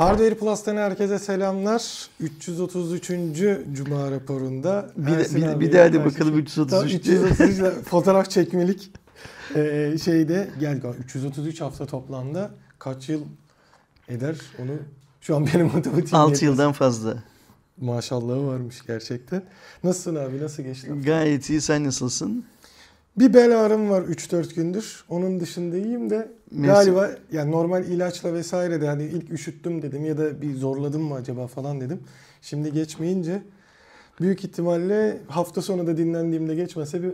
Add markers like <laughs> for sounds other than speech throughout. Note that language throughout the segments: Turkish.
Hardware Plus'tan herkese selamlar. 333. Cuma raporunda. Bir, de, bir, bir de hadi bakalım 333. 333 <laughs> fotoğraf çekmelik ee, şeyde gel 333 hafta toplamda kaç yıl eder onu şu an benim <laughs> matematiğim 6 yıldan fazla. Maşallahı varmış gerçekten. Nasılsın abi nasıl geçti? Gayet iyi sen nasılsın? Bir bel ağrım var 3-4 gündür. Onun dışında iyiyim de Neyse. galiba yani normal ilaçla vesaire de hani ilk üşüttüm dedim ya da bir zorladım mı acaba falan dedim. Şimdi geçmeyince büyük ihtimalle hafta sonu da dinlendiğimde geçmese bir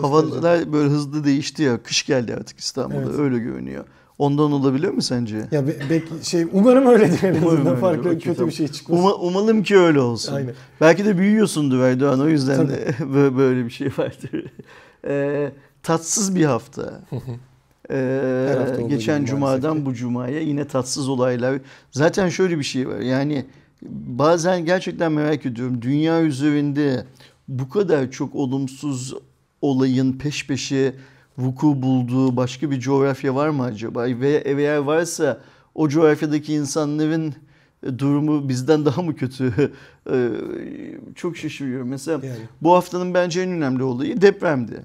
Havalar böyle hızlı değişti ya. Kış geldi artık İstanbul'da. Evet. Öyle görünüyor. Ondan olabilir mi sence? Ya be, be, şey umarım öyledir en azından farklı öyle. kötü bir şey çıkmaz. Uma, umalım ki öyle olsun. Aynen. Belki de büyüyorsundur Erdoğan o yüzden Tabii. <laughs> de böyle bir şey vardır. Ee, tatsız bir hafta. ee, hafta geçen cumadan bu cumaya yine tatsız olaylar. Zaten şöyle bir şey var. Yani bazen gerçekten merak ediyorum. Dünya üzerinde bu kadar çok olumsuz olayın peş peşe vuku bulduğu başka bir coğrafya var mı acaba? Ve eğer varsa o coğrafyadaki insanların e, durumu bizden daha mı kötü? <laughs> E, çok şaşırıyorum. Mesela yani. bu haftanın bence en önemli olayı depremdi.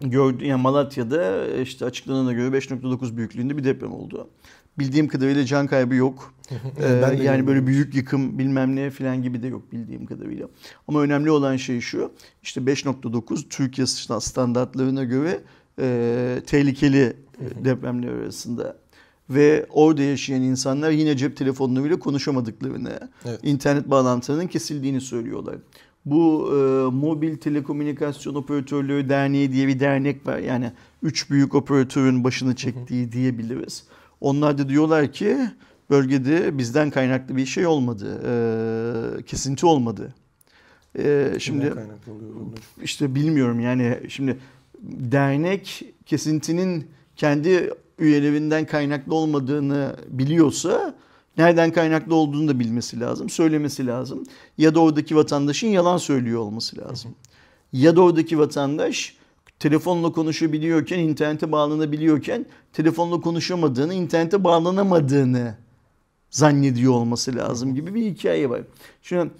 Gördü, yani Malatya'da işte açıklanana göre 5.9 büyüklüğünde bir deprem oldu. Bildiğim kadarıyla can kaybı yok. ee, yani böyle büyük yıkım bilmem ne falan gibi de yok bildiğim kadarıyla. Ama önemli olan şey şu. İşte 5.9 Türkiye standartlarına göre e, tehlikeli depremler arasında ve orada yaşayan insanlar yine cep telefonunu bile konuşamadıklarını, evet. internet bağlantılarının kesildiğini söylüyorlar. Bu e, Mobil Telekomünikasyon Operatörlüğü Derneği diye bir dernek var. Yani üç büyük operatörün başını çektiği diyebiliriz. Onlar da diyorlar ki bölgede bizden kaynaklı bir şey olmadı. E, kesinti olmadı. E, şimdi işte bilmiyorum yani şimdi dernek kesintinin kendi üyelerinden kaynaklı olmadığını biliyorsa nereden kaynaklı olduğunu da bilmesi lazım, söylemesi lazım. Ya da oradaki vatandaşın yalan söylüyor olması lazım. Ya da oradaki vatandaş telefonla konuşabiliyorken, internete bağlanabiliyorken telefonla konuşamadığını, internete bağlanamadığını zannediyor olması lazım gibi bir hikaye var. Şimdi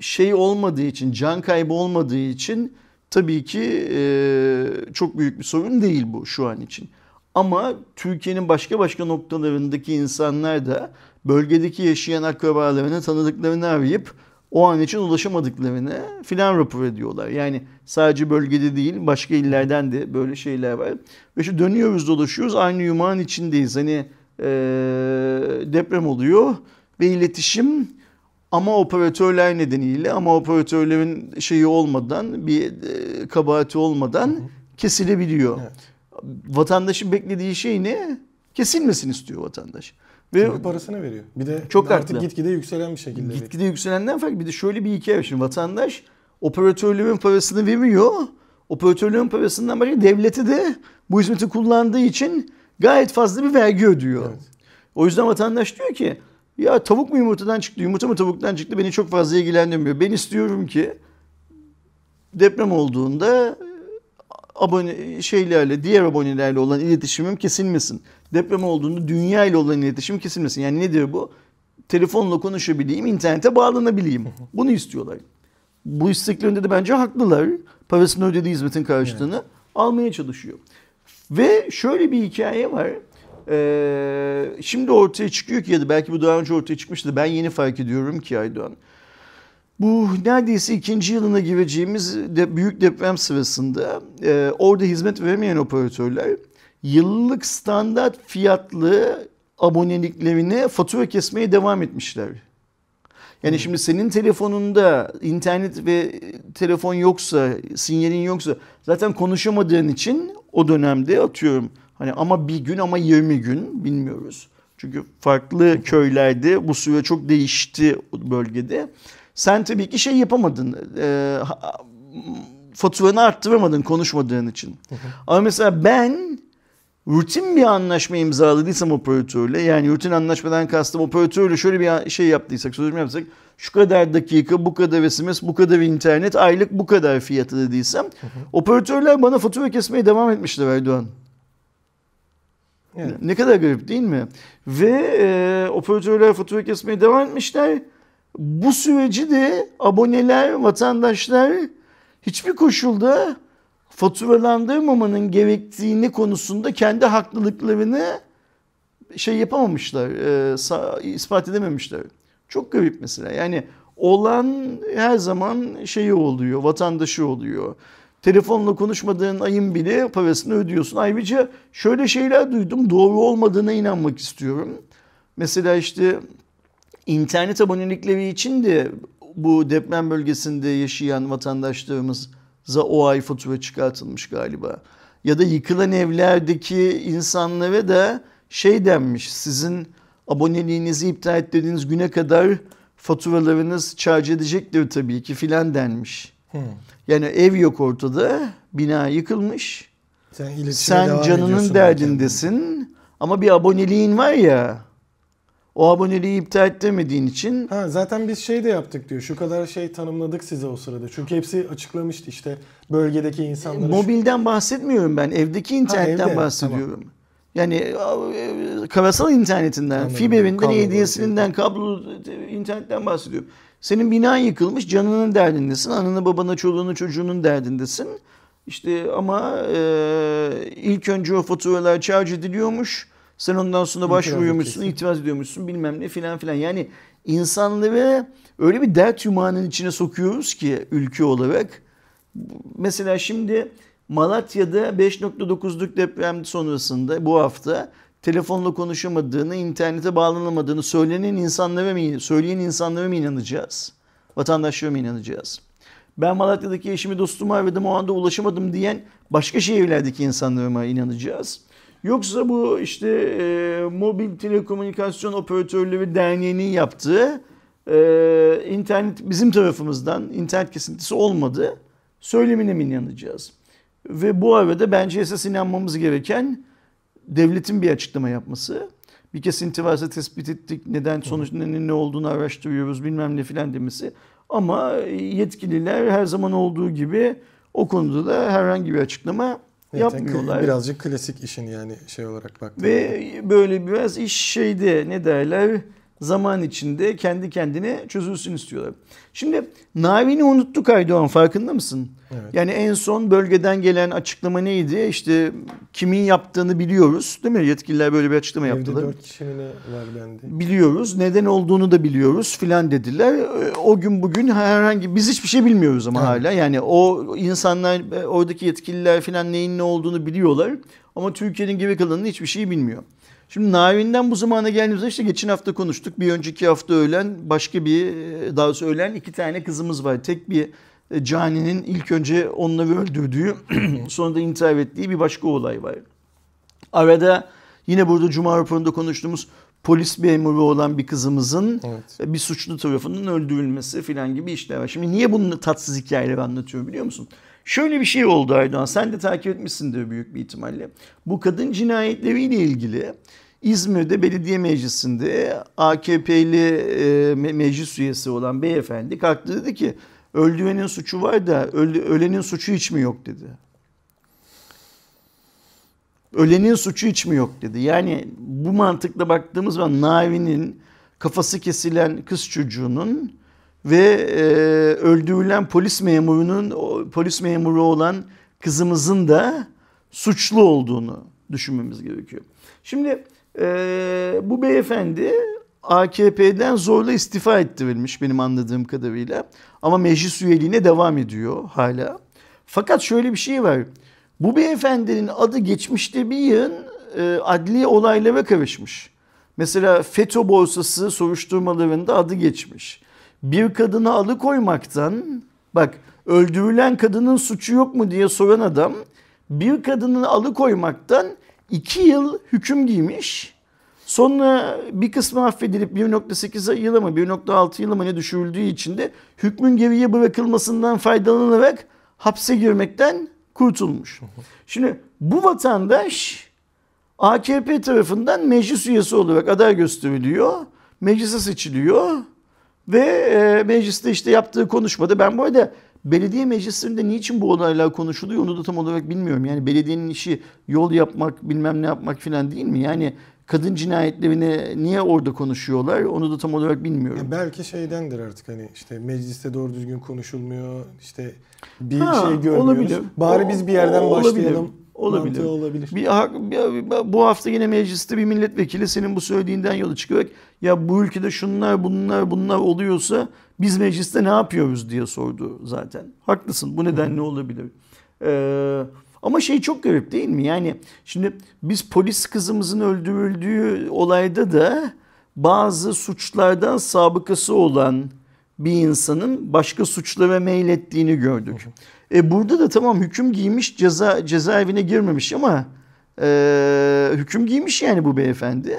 şey olmadığı için, can kaybı olmadığı için tabii ki e, çok büyük bir sorun değil bu şu an için. Ama Türkiye'nin başka başka noktalarındaki insanlar da bölgedeki yaşayan akrabalarını, tanıdıklarını arayıp o an için ulaşamadıklarını filan rapor ediyorlar. Yani sadece bölgede değil başka illerden de böyle şeyler var. Ve şu dönüyoruz dolaşıyoruz aynı yumağın içindeyiz. Hani e, deprem oluyor ve iletişim ama operatörler nedeniyle ama operatörlerin şeyi olmadan bir e, kabahati olmadan hı hı. kesilebiliyor. Evet. Vatandaşın beklediği şey ne? Kesilmesin istiyor vatandaş. Ve Çünkü parasını veriyor. Bir de çok artık gitgide yükselen bir şekilde. Gitgide yükselenden farklı bir de şöyle bir hikaye var. Şimdi vatandaş operatörlerin parasını veriyor. Operatörlerin parasından başka devleti de bu hizmeti kullandığı için gayet fazla bir vergi ödüyor. Evet. O yüzden vatandaş diyor ki ya tavuk mu yumurtadan çıktı, yumurta mı tavuktan çıktı beni çok fazla ilgilendirmiyor. Ben istiyorum ki deprem olduğunda abone şeylerle, diğer abonelerle olan iletişimim kesilmesin. Deprem olduğunda dünya ile olan iletişim kesilmesin. Yani nedir bu? Telefonla konuşabileyim, internete bağlanabileyim. Bunu istiyorlar. Bu isteklerinde de bence haklılar. Parasını ödediği hizmetin karşılığını evet. almaya çalışıyor. Ve şöyle bir hikaye var. Ee, şimdi ortaya çıkıyor ki ya da belki bu daha önce ortaya çıkmıştı. Ben yeni fark ediyorum ki Aydoğan. Bu neredeyse ikinci yılına gireceğimiz de büyük deprem sırasında e, orada hizmet veremeyen operatörler yıllık standart fiyatlı aboneliklerine fatura kesmeye devam etmişler. Yani hmm. şimdi senin telefonunda internet ve telefon yoksa, sinyalin yoksa zaten konuşamadığın için o dönemde atıyorum Hani ama bir gün ama 20 gün bilmiyoruz. Çünkü farklı köylerde bu süre çok değişti bölgede. Sen tabii ki şey yapamadın. E, faturanı arttıramadın konuşmadığın için. Ama mesela ben rutin bir anlaşma imzaladıysam operatörle yani rutin anlaşmadan kastım operatörle şöyle bir şey yaptıysak sözleşme yapsak şu kadar dakika bu kadar SMS bu kadar internet aylık bu kadar fiyatı dediysem operatörler bana fatura kesmeye devam etmişler Erdoğan. Evet. Ne kadar garip değil mi? Ve e, operatörler fatura kesmeye devam etmişler. Bu süreci de aboneler, vatandaşlar hiçbir koşulda faturalandırmamanın gerektiğini konusunda kendi haklılıklarını şey yapamamışlar, e, ispat edememişler. Çok garip mesela. Yani olan her zaman şeyi oluyor, vatandaşı oluyor. Telefonla konuşmadığın ayın bile parasını ödüyorsun. Ayrıca şöyle şeyler duydum, doğru olmadığına inanmak istiyorum. Mesela işte internet abonelikleri için de bu deprem bölgesinde yaşayan vatandaşlarımıza o ay fatura çıkartılmış galiba. Ya da yıkılan evlerdeki insanlara da şey denmiş sizin aboneliğinizi iptal ettiğiniz güne kadar faturalarınız charge edecektir tabii ki filan denmiş. Hmm. Yani ev yok ortada, bina yıkılmış. Sen, Sen canının derdindesin ama bir aboneliğin var ya. O aboneliği iptal etmediğin için. Ha, zaten biz şey de yaptık diyor. Şu kadar şey tanımladık size o sırada. Çünkü hepsi açıklamıştı işte bölgedeki insanları. Mobilden bahsetmiyorum ben. Evdeki internetten ha, evde. bahsediyorum. Tamam. Yani e, karasal internetinden, Anladım. fiberinden, EDS'inden, kablo internetten bahsediyorum. Senin binan yıkılmış, canının derdindesin. Ananı, babanı, çoluğunu, çocuğunun derdindesin. İşte ama e, ilk önce o faturalar charge ediliyormuş. Sen ondan sonra başvuruyormuşsun, itiraz ediyormuşsun bilmem ne filan filan. Yani insanları öyle bir dert yumağının içine sokuyoruz ki ülke olarak. Mesela şimdi Malatya'da 5.9'luk deprem sonrasında bu hafta telefonla konuşamadığını, internete bağlanamadığını söylenen insanlara mı, söyleyen insanlara mı inanacağız? Vatandaşlara mı inanacağız? Ben Malatya'daki eşimi dostumu aradım o anda ulaşamadım diyen başka şehirlerdeki insanlara mı inanacağız? Yoksa bu işte e, mobil telekomünikasyon operatörleri derneğinin yaptığı e, internet bizim tarafımızdan internet kesintisi olmadı söylemine mi inanacağız? Ve bu arada bence esas inanmamız gereken devletin bir açıklama yapması. Bir kesinti varsa tespit ettik, neden sonuç ne, ne olduğunu araştırıyoruz bilmem ne filan demesi. Ama yetkililer her zaman olduğu gibi o konuda da herhangi bir açıklama evet, yapmıyorlar. Birazcık klasik işin yani şey olarak baktığında. Ve böyle biraz iş şeyde ne derler zaman içinde kendi kendine çözülsün istiyorlar. Şimdi Navi'ni unuttuk Aydoğan farkında mısın? Evet. Yani en son bölgeden gelen açıklama neydi? İşte kimin yaptığını biliyoruz değil mi? Yetkililer böyle bir açıklama Evde yaptılar. Evde 4 kişinin var dendi. Biliyoruz. Neden olduğunu da biliyoruz filan dediler. O gün bugün herhangi biz hiçbir şey bilmiyoruz ama evet. hala. Yani o insanlar oradaki yetkililer filan neyin ne olduğunu biliyorlar. Ama Türkiye'nin geri kalanını hiçbir şey bilmiyor. Şimdi Navi'nden bu zamana geldiğimizde işte geçen hafta konuştuk. Bir önceki hafta ölen başka bir daha doğrusu ölen iki tane kızımız var. Tek bir e, Cani'nin ilk önce onları öldürdüğü <clears throat> sonra da intihar ettiği bir başka olay var. Arada yine burada Cuma raporunda konuştuğumuz polis memuru olan bir kızımızın evet. bir suçlu tarafının öldürülmesi filan gibi işler var. Şimdi niye bunu tatsız hikayeleri anlatıyorum biliyor musun? Şöyle bir şey oldu Aydoğan. Sen de takip etmişsindir büyük bir ihtimalle. Bu kadın cinayetleriyle ilgili İzmir'de belediye meclisinde AKP'li e, meclis üyesi olan beyefendi kalktı dedi ki öldürenin suçu var da ölenin suçu hiç mi yok dedi. Ölenin suçu hiç mi yok dedi. Yani bu mantıkla baktığımız zaman Navi'nin kafası kesilen kız çocuğunun ve e, öldürülen polis memurunun polis memuru olan kızımızın da suçlu olduğunu düşünmemiz gerekiyor. Şimdi e, bu beyefendi AKP'den zorla istifa ettirilmiş benim anladığım kadarıyla. Ama meclis üyeliğine devam ediyor hala. Fakat şöyle bir şey var. Bu beyefendinin adı geçmişte bir yığın e, adli olaylara karışmış. Mesela FETÖ borsası soruşturmalarında adı geçmiş. Bir kadını alıkoymaktan bak öldürülen kadının suçu yok mu diye soran adam bir kadını alıkoymaktan iki yıl hüküm giymiş. Sonra bir kısmı affedilip 1.8 yıla mı 1.6 yıla mı ne düşürüldüğü için de hükmün geriye bırakılmasından faydalanarak hapse girmekten kurtulmuş. Şimdi bu vatandaş AKP tarafından meclis üyesi olarak aday gösteriliyor. Meclise seçiliyor ve e, mecliste işte yaptığı konuşmada ben bu arada belediye meclislerinde niçin bu olaylar konuşuluyor onu da tam olarak bilmiyorum. Yani belediyenin işi yol yapmak bilmem ne yapmak falan değil mi? Yani kadın cinayetlerini niye orada konuşuyorlar onu da tam olarak bilmiyorum. Ya belki şeydendir artık hani işte mecliste doğru düzgün konuşulmuyor işte bir ha, şey görmüyoruz. Olabilir. Bari o, biz bir yerden o, başlayalım. Olabilir. Olabilir. Bir, bir, bu hafta yine mecliste bir milletvekili senin bu söylediğinden yola çıkarak ya bu ülkede şunlar bunlar bunlar oluyorsa biz mecliste ne yapıyoruz diye sordu zaten. Haklısın bu nedenle olabilir. Ee, ama şey çok garip değil mi? Yani şimdi biz polis kızımızın öldürüldüğü olayda da bazı suçlardan sabıkası olan bir insanın başka suçlara meylettiğini gördük. E burada da tamam hüküm giymiş ceza cezaevine girmemiş ama e, hüküm giymiş yani bu beyefendi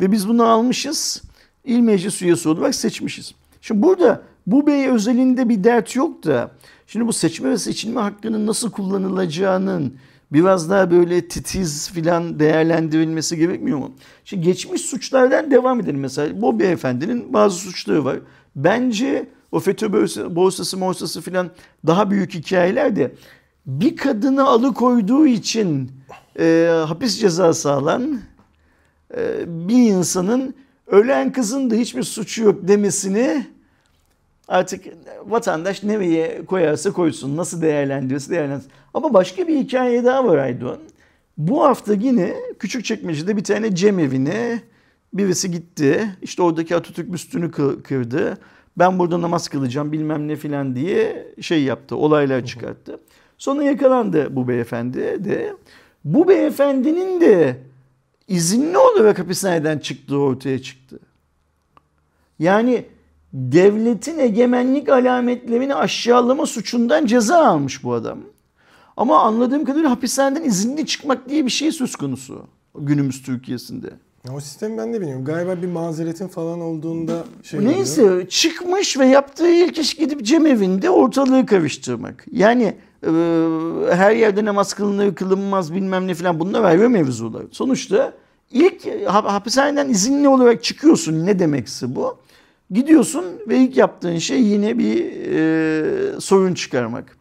ve biz bunu almışız il meclis üyesi olarak seçmişiz. Şimdi burada bu bey özelinde bir dert yok da şimdi bu seçme ve seçilme hakkının nasıl kullanılacağının biraz daha böyle titiz filan değerlendirilmesi gerekmiyor mu? Şimdi geçmiş suçlardan devam edelim mesela. Bu beyefendinin bazı suçları var. Bence o FETÖ borsası morsası filan daha büyük hikayeler de bir kadını alıkoyduğu için e, hapis cezası alan e, bir insanın ölen kızın da hiçbir suçu yok demesini artık vatandaş nereye koyarsa koysun, nasıl değerlendiriyorsa değerlendirsin. Ama başka bir hikaye daha var Aydoğan. Bu hafta yine küçük çekmecede bir tane cemevine birisi gitti. İşte oradaki Atatürk büstünü kırdı. Ben burada namaz kılacağım bilmem ne filan diye şey yaptı. Olaylar çıkarttı. Sonra yakalandı bu beyefendi de. Bu beyefendinin de izinli olarak hapishaneden çıktığı ortaya çıktı. Yani devletin egemenlik alametlerini aşağılama suçundan ceza almış bu adam. Ama anladığım kadarıyla hapishaneden izinli çıkmak diye bir şey söz konusu günümüz Türkiye'sinde. O sistemi ben de bilmiyorum. Galiba bir mazeretin falan olduğunda şey Neyse oluyor. çıkmış ve yaptığı ilk iş gidip cemevinde ortalığı karıştırmak. Yani e, her yerde namaz kılınır kılınmaz bilmem ne falan bunlar ayrı mevzular. Sonuçta ilk hapishaneden izinli olarak çıkıyorsun ne demekse bu. Gidiyorsun ve ilk yaptığın şey yine bir e, sorun çıkarmak.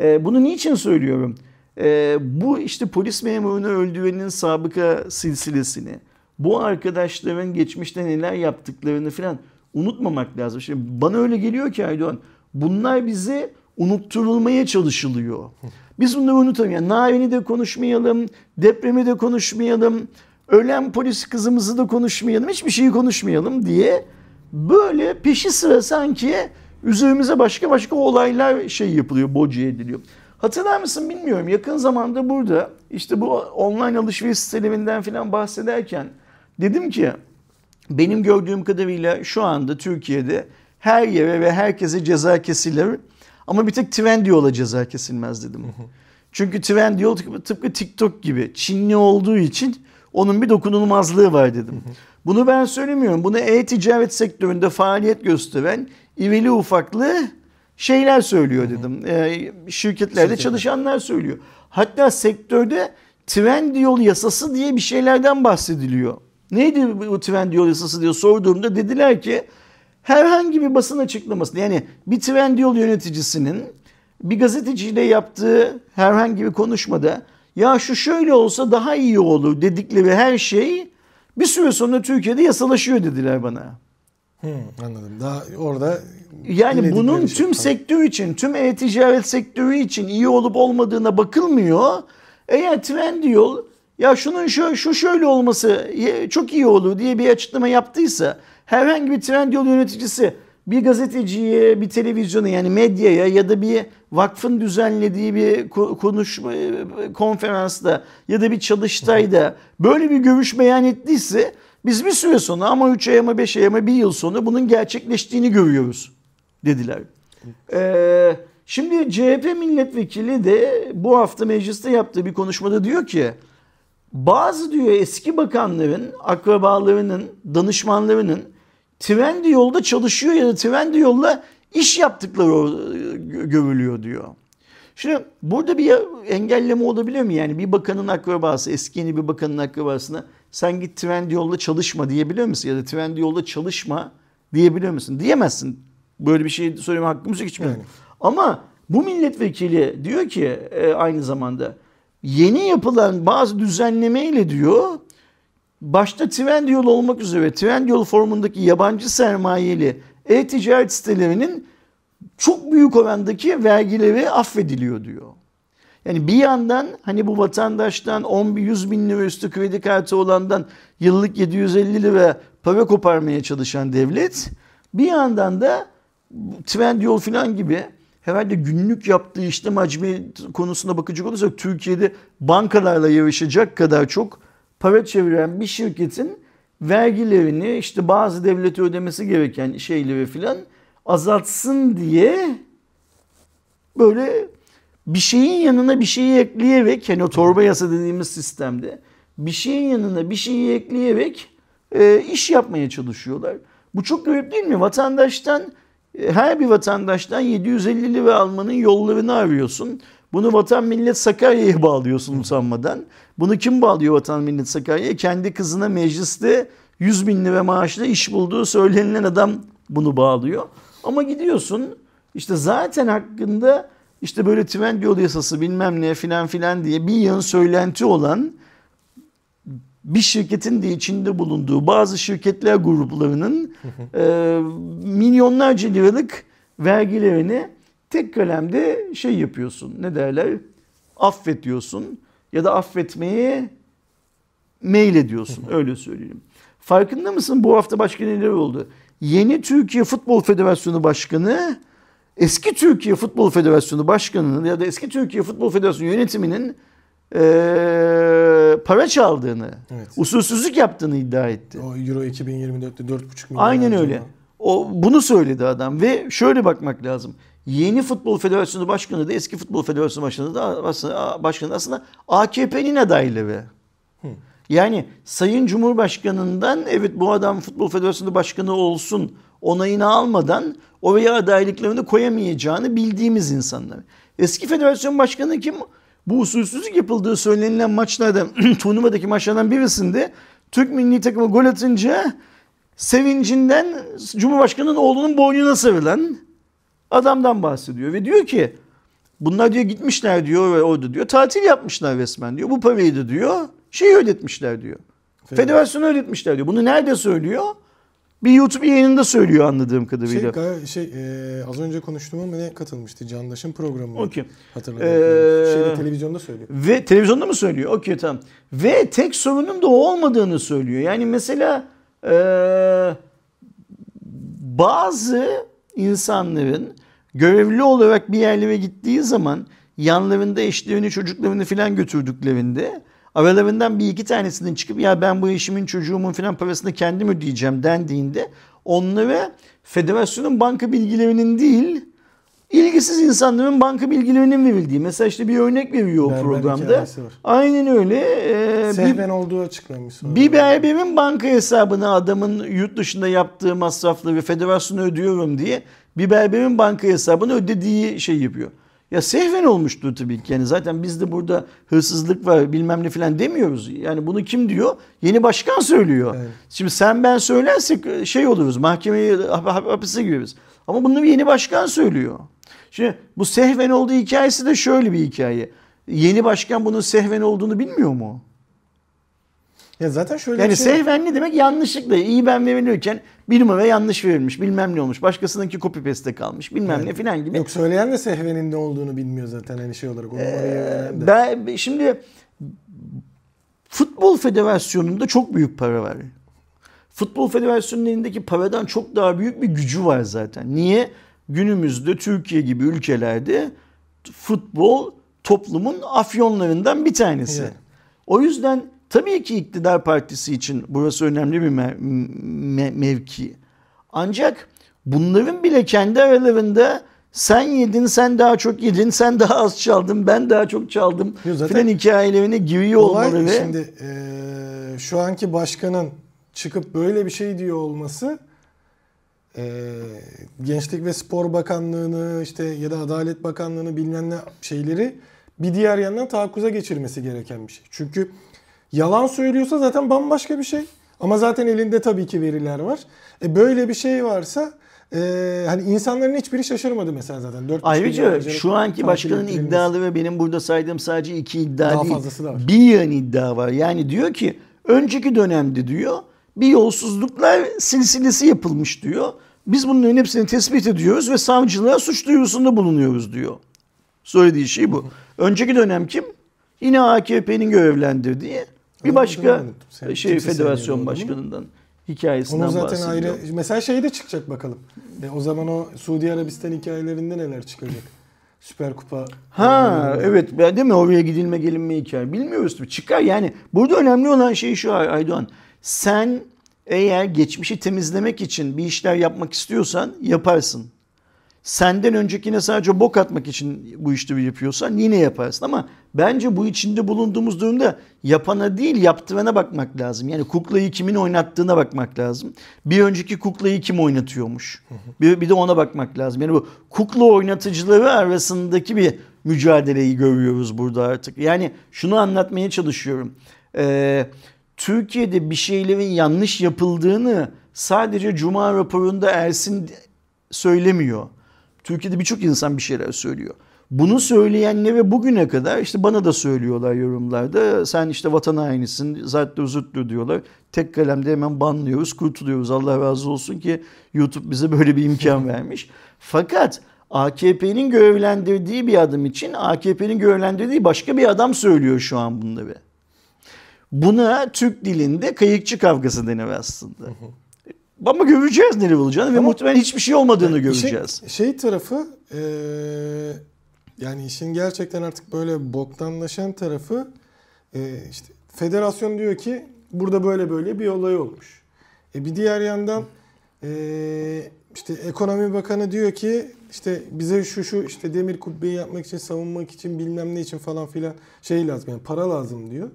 E, bunu niçin söylüyorum? E, bu işte polis memurunu öldürenin sabıka silsilesini, bu arkadaşların geçmişte neler yaptıklarını falan unutmamak lazım. Şimdi bana öyle geliyor ki Aydoğan bunlar bize unutturulmaya çalışılıyor. Biz bunları unutalım. Yani Narin'i de konuşmayalım, depremi de konuşmayalım, ölen polis kızımızı da konuşmayalım, hiçbir şeyi konuşmayalım diye böyle peşi sıra sanki üzerimize başka başka olaylar şey yapılıyor, boca ediliyor. Hatırlar mısın bilmiyorum. Yakın zamanda burada işte bu online alışveriş sitelerinden falan bahsederken dedim ki benim gördüğüm kadarıyla şu anda Türkiye'de her yere ve herkese ceza kesilir. Ama bir tek Trendyol'a ceza kesilmez dedim. Çünkü Trendyol tıpkı TikTok gibi Çinli olduğu için onun bir dokunulmazlığı var dedim. Bunu ben söylemiyorum. Bunu e-ticaret sektöründe faaliyet gösteren iveli ufaklı şeyler söylüyor dedim. Ee, şirketlerde çalışanlar söylüyor. Hatta sektörde Trendyol yasası diye bir şeylerden bahsediliyor. Neydi bu Trendyol yasası diye sorduğumda dediler ki herhangi bir basın açıklaması yani bir Trendyol yöneticisinin bir gazeteciyle yaptığı herhangi bir konuşmada ya şu şöyle olsa daha iyi olur dedikleri her şey bir süre sonra Türkiye'de yasalaşıyor dediler bana. Hmm, anladım. Daha orada yani bunun şey. tüm sektör için, tüm e-ticaret sektörü için iyi olup olmadığına bakılmıyor. Eğer Trendyol ya şunun şu, şu şöyle olması çok iyi olur diye bir açıklama yaptıysa herhangi bir Trendyol yöneticisi bir gazeteciye, bir televizyona yani medyaya ya da bir vakfın düzenlediği bir konuşma konferansta ya da bir çalıştayda böyle bir görüş beyan ettiyse biz bir süre sonra ama 3 ay ama 5 ay ama 1 yıl sonra bunun gerçekleştiğini görüyoruz dediler. Ee, şimdi CHP milletvekili de bu hafta mecliste yaptığı bir konuşmada diyor ki bazı diyor eski bakanların, akrabalarının, danışmanlarının Trendi yolda çalışıyor ya da Trendi yolla iş yaptıkları görülüyor diyor. Şimdi burada bir engelleme olabilir mi? Yani bir bakanın akrabası, eski yeni bir bakanın akrabasına sen git Trendi yolda çalışma diyebiliyor musun? Ya da Trendi yolda çalışma diyebiliyor musun? Diyemezsin. Böyle bir şey söyleme hakkımız yok hiçbir. Yani. Ama Bu milletvekili diyor ki e, aynı zamanda yeni yapılan bazı düzenlemeyle diyor başta Trendyol olmak üzere Trendyol formundaki yabancı sermayeli e-ticaret sitelerinin çok büyük orandaki vergileri affediliyor diyor. Yani bir yandan hani bu vatandaştan 10 100 bin lira üstü kredi kartı olandan yıllık 750 lira para koparmaya çalışan devlet bir yandan da Trendyol falan gibi herhalde günlük yaptığı işlem hacmi konusunda bakacak olursak Türkiye'de bankalarla yarışacak kadar çok para çeviren bir şirketin vergilerini işte bazı devlete ödemesi gereken şeyleri filan azaltsın diye böyle bir şeyin yanına bir şeyi ekleyerek hani o torba yasa dediğimiz sistemde bir şeyin yanına bir şeyi ekleyerek e, iş yapmaya çalışıyorlar. Bu çok garip değil mi? Vatandaştan her bir vatandaştan 750 lira almanın yollarını arıyorsun. Bunu Vatan Millet Sakarya'ya bağlıyorsun usanmadan. Bunu kim bağlıyor Vatan Millet Sakarya'ya? Kendi kızına mecliste 100 bin lira maaşla iş bulduğu söylenilen adam bunu bağlıyor. Ama gidiyorsun işte zaten hakkında işte böyle Trendyol yasası bilmem ne filan filan diye bir yığın söylenti olan bir şirketin de içinde bulunduğu bazı şirketler gruplarının <laughs> e, milyonlarca liralık vergilerini tek kalemde şey yapıyorsun. Ne derler? Affetiyorsun ya da affetmeye mail ediyorsun. Öyle söyleyeyim. Farkında mısın bu hafta başka neler oldu? Yeni Türkiye Futbol Federasyonu Başkanı eski Türkiye Futbol Federasyonu Başkanı'nın ya da eski Türkiye Futbol Federasyonu yönetiminin e, para çaldığını, evet. usulsüzlük yaptığını iddia etti. O Euro 2024'te 4,5 milyon. Aynen öyle. O bunu söyledi adam ve şöyle bakmak lazım. Yeni Futbol Federasyonu Başkanı da eski Futbol Federasyonu Başkanı da aslında, başkanı aslında AKP'nin adayları. Hı. Yani Sayın Cumhurbaşkanı'ndan evet bu adam Futbol Federasyonu Başkanı olsun onayını almadan oraya adaylıklarını koyamayacağını bildiğimiz insanlar. Eski federasyon başkanı kim? Bu usulsüzlük yapıldığı söylenilen maçlarda <clears throat> turnuvadaki maçlardan birisinde Türk milli takımı gol atınca sevincinden Cumhurbaşkanı'nın oğlunun boynuna sarılan adamdan bahsediyor. Ve diyor ki bunlar diyor gitmişler diyor ve orada diyor tatil yapmışlar resmen diyor. Bu parayı da diyor şey ödetmişler diyor. Federasyonu ödetmişler diyor. Bunu nerede söylüyor? Bir YouTube yayınında söylüyor anladığım kadarıyla. Şey, şey e, az önce konuştuğum ama ne katılmıştı? Candaş'ın programı. Okey. Hatırladım. Ee, Şeyde, televizyonda söylüyor. Ve televizyonda mı söylüyor? Okey tamam. Ve tek sorunun da o olmadığını söylüyor. Yani mesela e, bazı insanların görevli olarak bir yerlere gittiği zaman yanlarında eşlerini çocuklarını filan götürdüklerinde aralarından bir iki tanesinin çıkıp ya ben bu eşimin çocuğumun falan parasını kendim ödeyeceğim dendiğinde onlara federasyonun banka bilgilerinin değil ilgisiz insanların banka bilgilerinin verildiği. Mesela işte bir örnek veriyor o Berber programda. Aynen öyle. Ee, Sehven bir, olduğu açıklanmış. Sonra. Bir berberin banka hesabına adamın yurt dışında yaptığı masrafları federasyona ödüyorum diye bir berberin banka hesabını ödediği şey yapıyor. Ya sehven olmuştur tabii ki. Yani zaten biz de burada hırsızlık var bilmem ne falan demiyoruz. Yani bunu kim diyor? Yeni başkan söylüyor. Evet. Şimdi sen ben söylersek şey oluruz. Mahkemeye hapise gireriz. Ama bunu yeni başkan söylüyor. Şimdi bu sehven olduğu hikayesi de şöyle bir hikaye. Yeni başkan bunun sehven olduğunu bilmiyor mu? Ya zaten şöyle yani şey sehven ne demek? Yanlışlıkla. iyi ben veriliyorken bir numara yanlış verilmiş. Bilmem ne olmuş. Başkasınınki copy paste kalmış. Bilmem evet. ne filan gibi. Yok söyleyen de sehvenin ne olduğunu bilmiyor zaten hani şey olarak. Ee, ben, şimdi Futbol Federasyonu'nda çok büyük para var. Futbol Federasyonu'nun elindeki paradan çok daha büyük bir gücü var zaten. Niye? Günümüzde Türkiye gibi ülkelerde futbol toplumun afyonlarından bir tanesi. Evet. O yüzden Tabii ki iktidar partisi için burası önemli bir mev mev mevki. Ancak bunların bile kendi aralarında sen yedin, sen daha çok yedin, sen daha az çaldın, ben daha çok çaldım filan hikayelerine giriyor olmaları. Şimdi e, şu anki başkanın çıkıp böyle bir şey diyor olması e, Gençlik ve Spor Bakanlığı'nı işte ya da Adalet Bakanlığı'nı bilmem ne şeyleri bir diğer yandan tahakkuza geçirmesi gereken bir şey. Çünkü Yalan söylüyorsa zaten bambaşka bir şey. Ama zaten elinde tabii ki veriler var. E böyle bir şey varsa e, hani insanların hiçbiri şaşırmadı mesela zaten. 4 Ayrıca şu anki başkanın iddialı ve benim burada saydığım sadece iki iddia Daha değil. fazlası da var. Bir yığın iddia var. Yani diyor ki önceki dönemde diyor bir yolsuzluklar silsilesi yapılmış diyor. Biz bunların hepsini tespit ediyoruz ve savcılığa suç duyurusunda bulunuyoruz diyor. Söylediği şey bu. Önceki dönem kim? Yine AKP'nin görevlendirdiği bir Onu başka şey federasyon onu. başkanından hikayesinden Onun zaten bahsediyor. ayrı. Mesela şey de çıkacak bakalım. E, o zaman o Suudi Arabistan hikayelerinde neler çıkacak? <laughs> Süper Kupa. Ha evet değil mi oraya gidilme gelinme hikaye bilmiyoruz tabii çıkar yani burada önemli olan şey şu Ay- Aydoğan sen eğer geçmişi temizlemek için bir işler yapmak istiyorsan yaparsın. Senden öncekine sadece bok atmak için bu işleri yapıyorsan yine yaparsın ama bence bu içinde bulunduğumuz durumda yapana değil yaptırana bakmak lazım. Yani kuklayı kimin oynattığına bakmak lazım. Bir önceki kuklayı kim oynatıyormuş? Bir, bir de ona bakmak lazım. Yani bu kukla oynatıcıları arasındaki bir mücadeleyi görüyoruz burada artık. Yani şunu anlatmaya çalışıyorum. Ee, Türkiye'de bir şeylerin yanlış yapıldığını sadece Cuma raporunda Ersin söylemiyor. Türkiye'de birçok insan bir şeyler söylüyor. Bunu söyleyenlere bugüne kadar işte bana da söylüyorlar yorumlarda. Sen işte vatan hainisin, zaten zıttır diyorlar. Tek kalemde hemen banlıyoruz, kurtuluyoruz. Allah razı olsun ki YouTube bize böyle bir imkan <laughs> vermiş. Fakat AKP'nin görevlendirdiği bir adım için AKP'nin görevlendirdiği başka bir adam söylüyor şu an bunları. Buna Türk dilinde kayıkçı kavgası denir aslında. Ama göreceğiz nereye olacağını ve muhtemelen hiçbir şey olmadığını İşin göreceğiz. şey tarafı eee, yani işin gerçekten artık böyle boktanlaşan tarafı eee, işte federasyon diyor ki burada böyle böyle bir olay olmuş. E bir diğer yandan eee, işte ekonomi bakanı diyor ki işte bize şu şu işte demir kubbeyi yapmak için savunmak için bilmem ne için falan filan şey lazım yani para lazım diyor.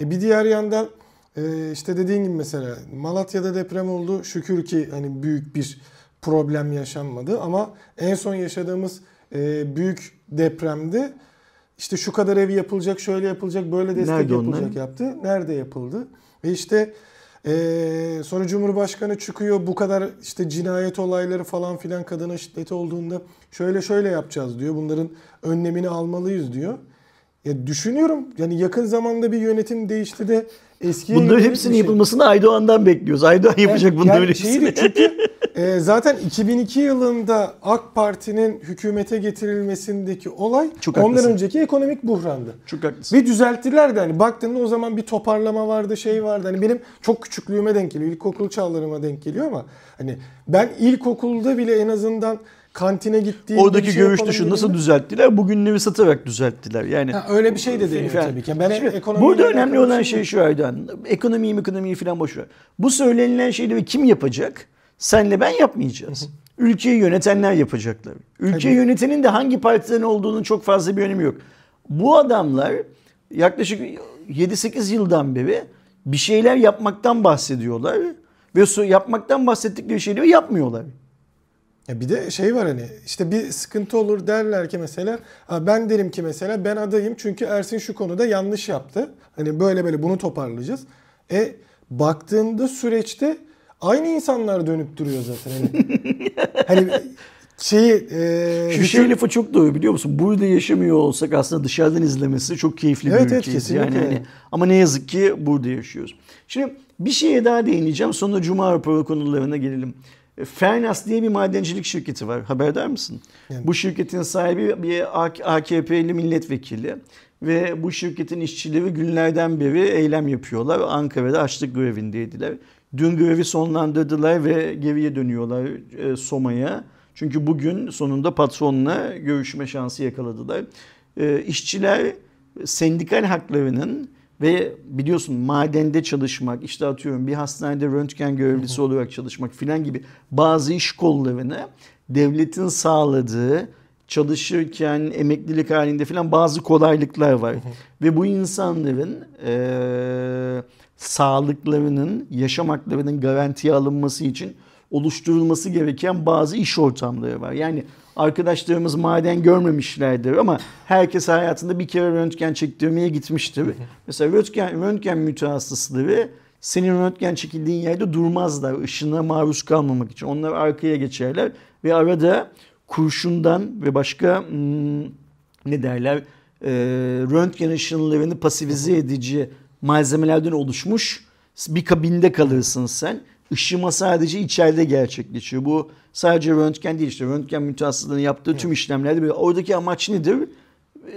E bir diğer yandan e, işte dediğin gibi mesela Malatya'da deprem oldu. Şükür ki hani büyük bir problem yaşanmadı ama en son yaşadığımız e, büyük depremde işte şu kadar ev yapılacak, şöyle yapılacak, böyle destek Nerede yapılacak onlar? yaptı. Nerede yapıldı? Ve işte e, sonra Cumhurbaşkanı çıkıyor bu kadar işte cinayet olayları falan filan kadına şiddeti olduğunda şöyle şöyle yapacağız diyor. Bunların önlemini almalıyız diyor. Ya düşünüyorum yani yakın zamanda bir yönetim değişti de eskiye Bunların hepsinin şey. yapılmasını Aydoğan'dan bekliyoruz. Aydoğan yapacak bunların yani hepsini. çünkü <laughs> e, zaten 2002 yılında AK Parti'nin hükümete getirilmesindeki olay Çok ondan haklısın. önceki ekonomik buhrandı. Çok haklısın. Ve düzelttiler de hani baktığında o zaman bir toparlama vardı şey vardı. Hani benim çok küçüklüğüme denk geliyor. İlkokul çağlarıma denk geliyor ama hani ben ilkokulda bile en azından kantine gittiğimde Oradaki şey yapalım şu nasıl düzelttiler? Bugünleri satarak düzelttiler. Yani Ha, öyle bir şey de deniyor Yani tabii ki. Ben Şimdi ekonomiyle burada önemli olan şey şu Aydan. Ekonomiyi ekonomiyi falan boş ver. Bu söylenilen şeyleri kim yapacak? Senle ben yapmayacağız. Ülkeyi yönetenler yapacaklar. Ülkeyi Tabii. yönetenin de hangi partiden olduğunun çok fazla bir önemi yok. Bu adamlar yaklaşık 7-8 yıldan beri bir şeyler yapmaktan bahsediyorlar. Ve yapmaktan bahsettikleri şeyleri yapmıyorlar. Ya bir de şey var hani işte bir sıkıntı olur derler ki mesela "Ha, ben derim ki mesela ben adayım çünkü Ersin şu konuda yanlış yaptı. Hani böyle böyle bunu toparlayacağız. E baktığında süreçte aynı insanlar dönüp duruyor zaten. Hani, <laughs> hani şeyi e, Şu şey lafı çok doğru biliyor musun? Burada yaşamıyor olsak aslında dışarıdan izlemesi çok keyifli Evet, bir evet, ülkeyiz. kesinlikle. yani hani, ama ne yazık ki burada yaşıyoruz. Şimdi bir şeye daha değineceğim. Sonra Cuma raporu konularına gelelim. E, Fernas diye bir madencilik şirketi var. Haberdar mısın? Yani- Bu şirketin sahibi bir AK- AKP'li milletvekili. Ve bu şirketin işçileri günlerden beri eylem yapıyorlar. Ankara'da açlık grevindeydiler. Dün grevi sonlandırdılar ve geriye dönüyorlar e, Soma'ya. Çünkü bugün sonunda patronla görüşme şansı yakaladılar. E, işçiler sendikal haklarının ve biliyorsun madende çalışmak, işte atıyorum bir hastanede röntgen görevlisi olarak çalışmak filan gibi bazı iş kollarını devletin sağladığı çalışırken emeklilik halinde filan bazı kolaylıklar var. Ve bu insanların eee sağlıklarının, yaşam haklarının garantiye alınması için oluşturulması gereken bazı iş ortamları var. Yani arkadaşlarımız maden görmemişlerdir ama herkes hayatında bir kere röntgen çektirmeye gitmiştir. Mesela röntgen, röntgen mütehassısları senin röntgen çekildiğin yerde durmazlar ışına maruz kalmamak için. Onlar arkaya geçerler ve arada kurşundan ve başka hmm, ne derler e, röntgen ışınlarını pasifize edici malzemelerden oluşmuş bir kabinde kalırsın sen. Işıma sadece içeride gerçekleşiyor. Bu sadece röntgen değil işte röntgen mütehassıslığının yaptığı tüm işlemlerde böyle. Oradaki amaç nedir?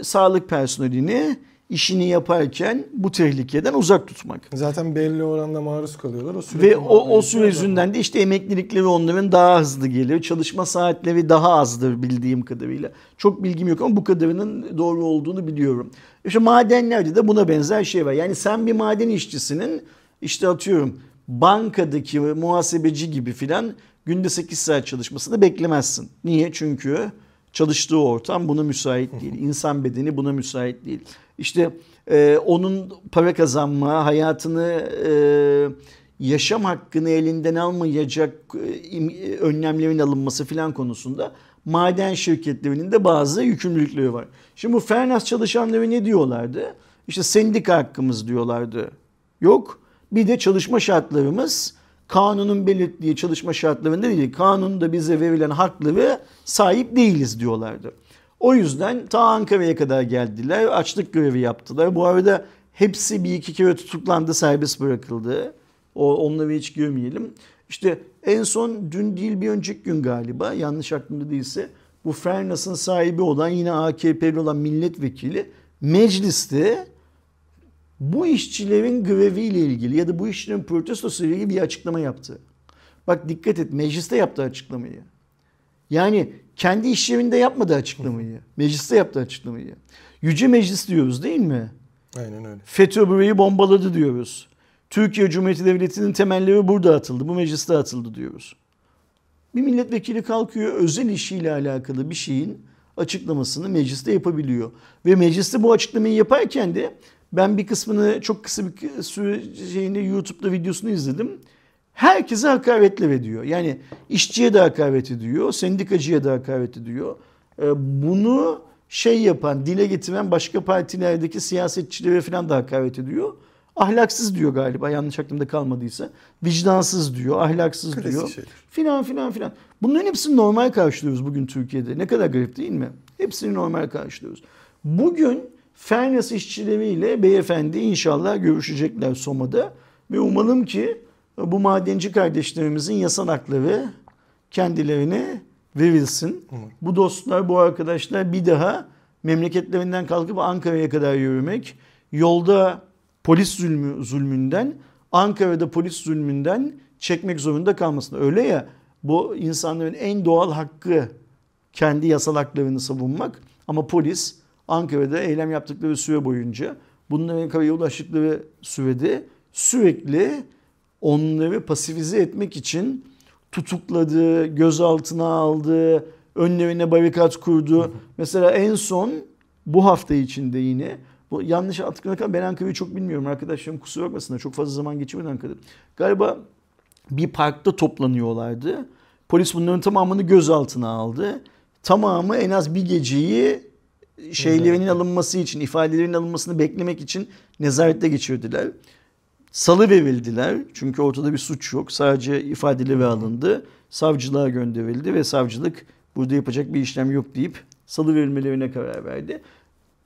Sağlık personelini işini yaparken bu tehlikeden uzak tutmak. Zaten belli oranda maruz kalıyorlar. O Ve o, o süre yüzünden de işte emeklilikleri onların daha hızlı geliyor. Çalışma saatleri daha azdır bildiğim kadarıyla. Çok bilgim yok ama bu kadarının doğru olduğunu biliyorum. İşte madenlerde de buna benzer şey var. Yani sen bir maden işçisinin işte atıyorum bankadaki muhasebeci gibi filan günde 8 saat çalışmasını beklemezsin. Niye? Çünkü çalıştığı ortam buna müsait değil. İnsan bedeni buna müsait değil. İşte e, onun para kazanma, hayatını e, yaşam hakkını elinden almayacak e, önlemlerin alınması filan konusunda maden şirketlerinin de bazı yükümlülükleri var. Şimdi bu Fernas çalışanları ne diyorlardı? İşte sendika hakkımız diyorlardı. Yok. Bir de çalışma şartlarımız kanunun belirttiği çalışma şartlarında değil, kanunda bize verilen hakları sahip değiliz diyorlardı. O yüzden ta Ankara'ya kadar geldiler, açlık görevi yaptılar. Bu arada hepsi bir iki kere tutuklandı, serbest bırakıldı. O, onları hiç görmeyelim. İşte en son dün değil bir önceki gün galiba yanlış aklımda değilse bu Fernas'ın sahibi olan yine AKP'li olan milletvekili mecliste bu işçilerin greviyle ilgili ya da bu işçilerin protestosu ile ilgili bir açıklama yaptı. Bak dikkat et mecliste yaptı açıklamayı. Yani kendi işlerinde yapmadı açıklamayı. Mecliste yaptı açıklamayı. Yüce Meclis diyoruz değil mi? Aynen öyle. FETÖ burayı bombaladı diyoruz. Türkiye Cumhuriyeti Devleti'nin temelleri burada atıldı. Bu mecliste atıldı diyoruz. Bir milletvekili kalkıyor özel işiyle alakalı bir şeyin açıklamasını mecliste yapabiliyor. Ve mecliste bu açıklamayı yaparken de ben bir kısmını çok kısa bir şeyini YouTube'da videosunu izledim. Herkese hakaretle ediyor. Yani işçiye de hakaret ediyor, sendikacıya da hakaret ediyor. Ee, bunu şey yapan, dile getiren başka partilerdeki siyasetçilere falan da hakaret ediyor. Ahlaksız diyor galiba yanlış aklımda kalmadıysa. Vicdansız diyor, ahlaksız Klasik diyor. Şeyler. Filan filan filan. Bunların hepsini normal karşılıyoruz bugün Türkiye'de. Ne kadar garip değil mi? Hepsini normal karşılıyoruz. Bugün Fernas işçileriyle beyefendi inşallah görüşecekler Soma'da. Ve umalım ki bu madenci kardeşlerimizin yasal hakları kendilerine verilsin. Umarım. Bu dostlar, bu arkadaşlar bir daha memleketlerinden kalkıp Ankara'ya kadar yürümek, yolda polis zulmü, zulmünden, Ankara'da polis zulmünden çekmek zorunda kalmasın. Öyle ya bu insanların en doğal hakkı kendi yasal haklarını savunmak ama polis Ankara'da eylem yaptıkları süre boyunca bunların karaya ulaştıkları sürede sürekli onları pasifize etmek için tutukladı, gözaltına aldı, önlerine barikat kurdu. Mesela en son bu hafta içinde yine bu yanlış hatırlamıyorum ben Ankara'yı çok bilmiyorum arkadaşlarım kusura bakmasınlar çok fazla zaman geçirmedi Ankara'da. Galiba bir parkta toplanıyorlardı. Polis bunların tamamını gözaltına aldı. Tamamı en az bir geceyi şeylerinin alınması için, ifadelerin alınmasını beklemek için nezarette geçirdiler. Salı verildiler. Çünkü ortada bir suç yok. Sadece ifadeleri alındı. Savcılığa gönderildi ve savcılık burada yapacak bir işlem yok deyip salı verilmelerine karar verdi.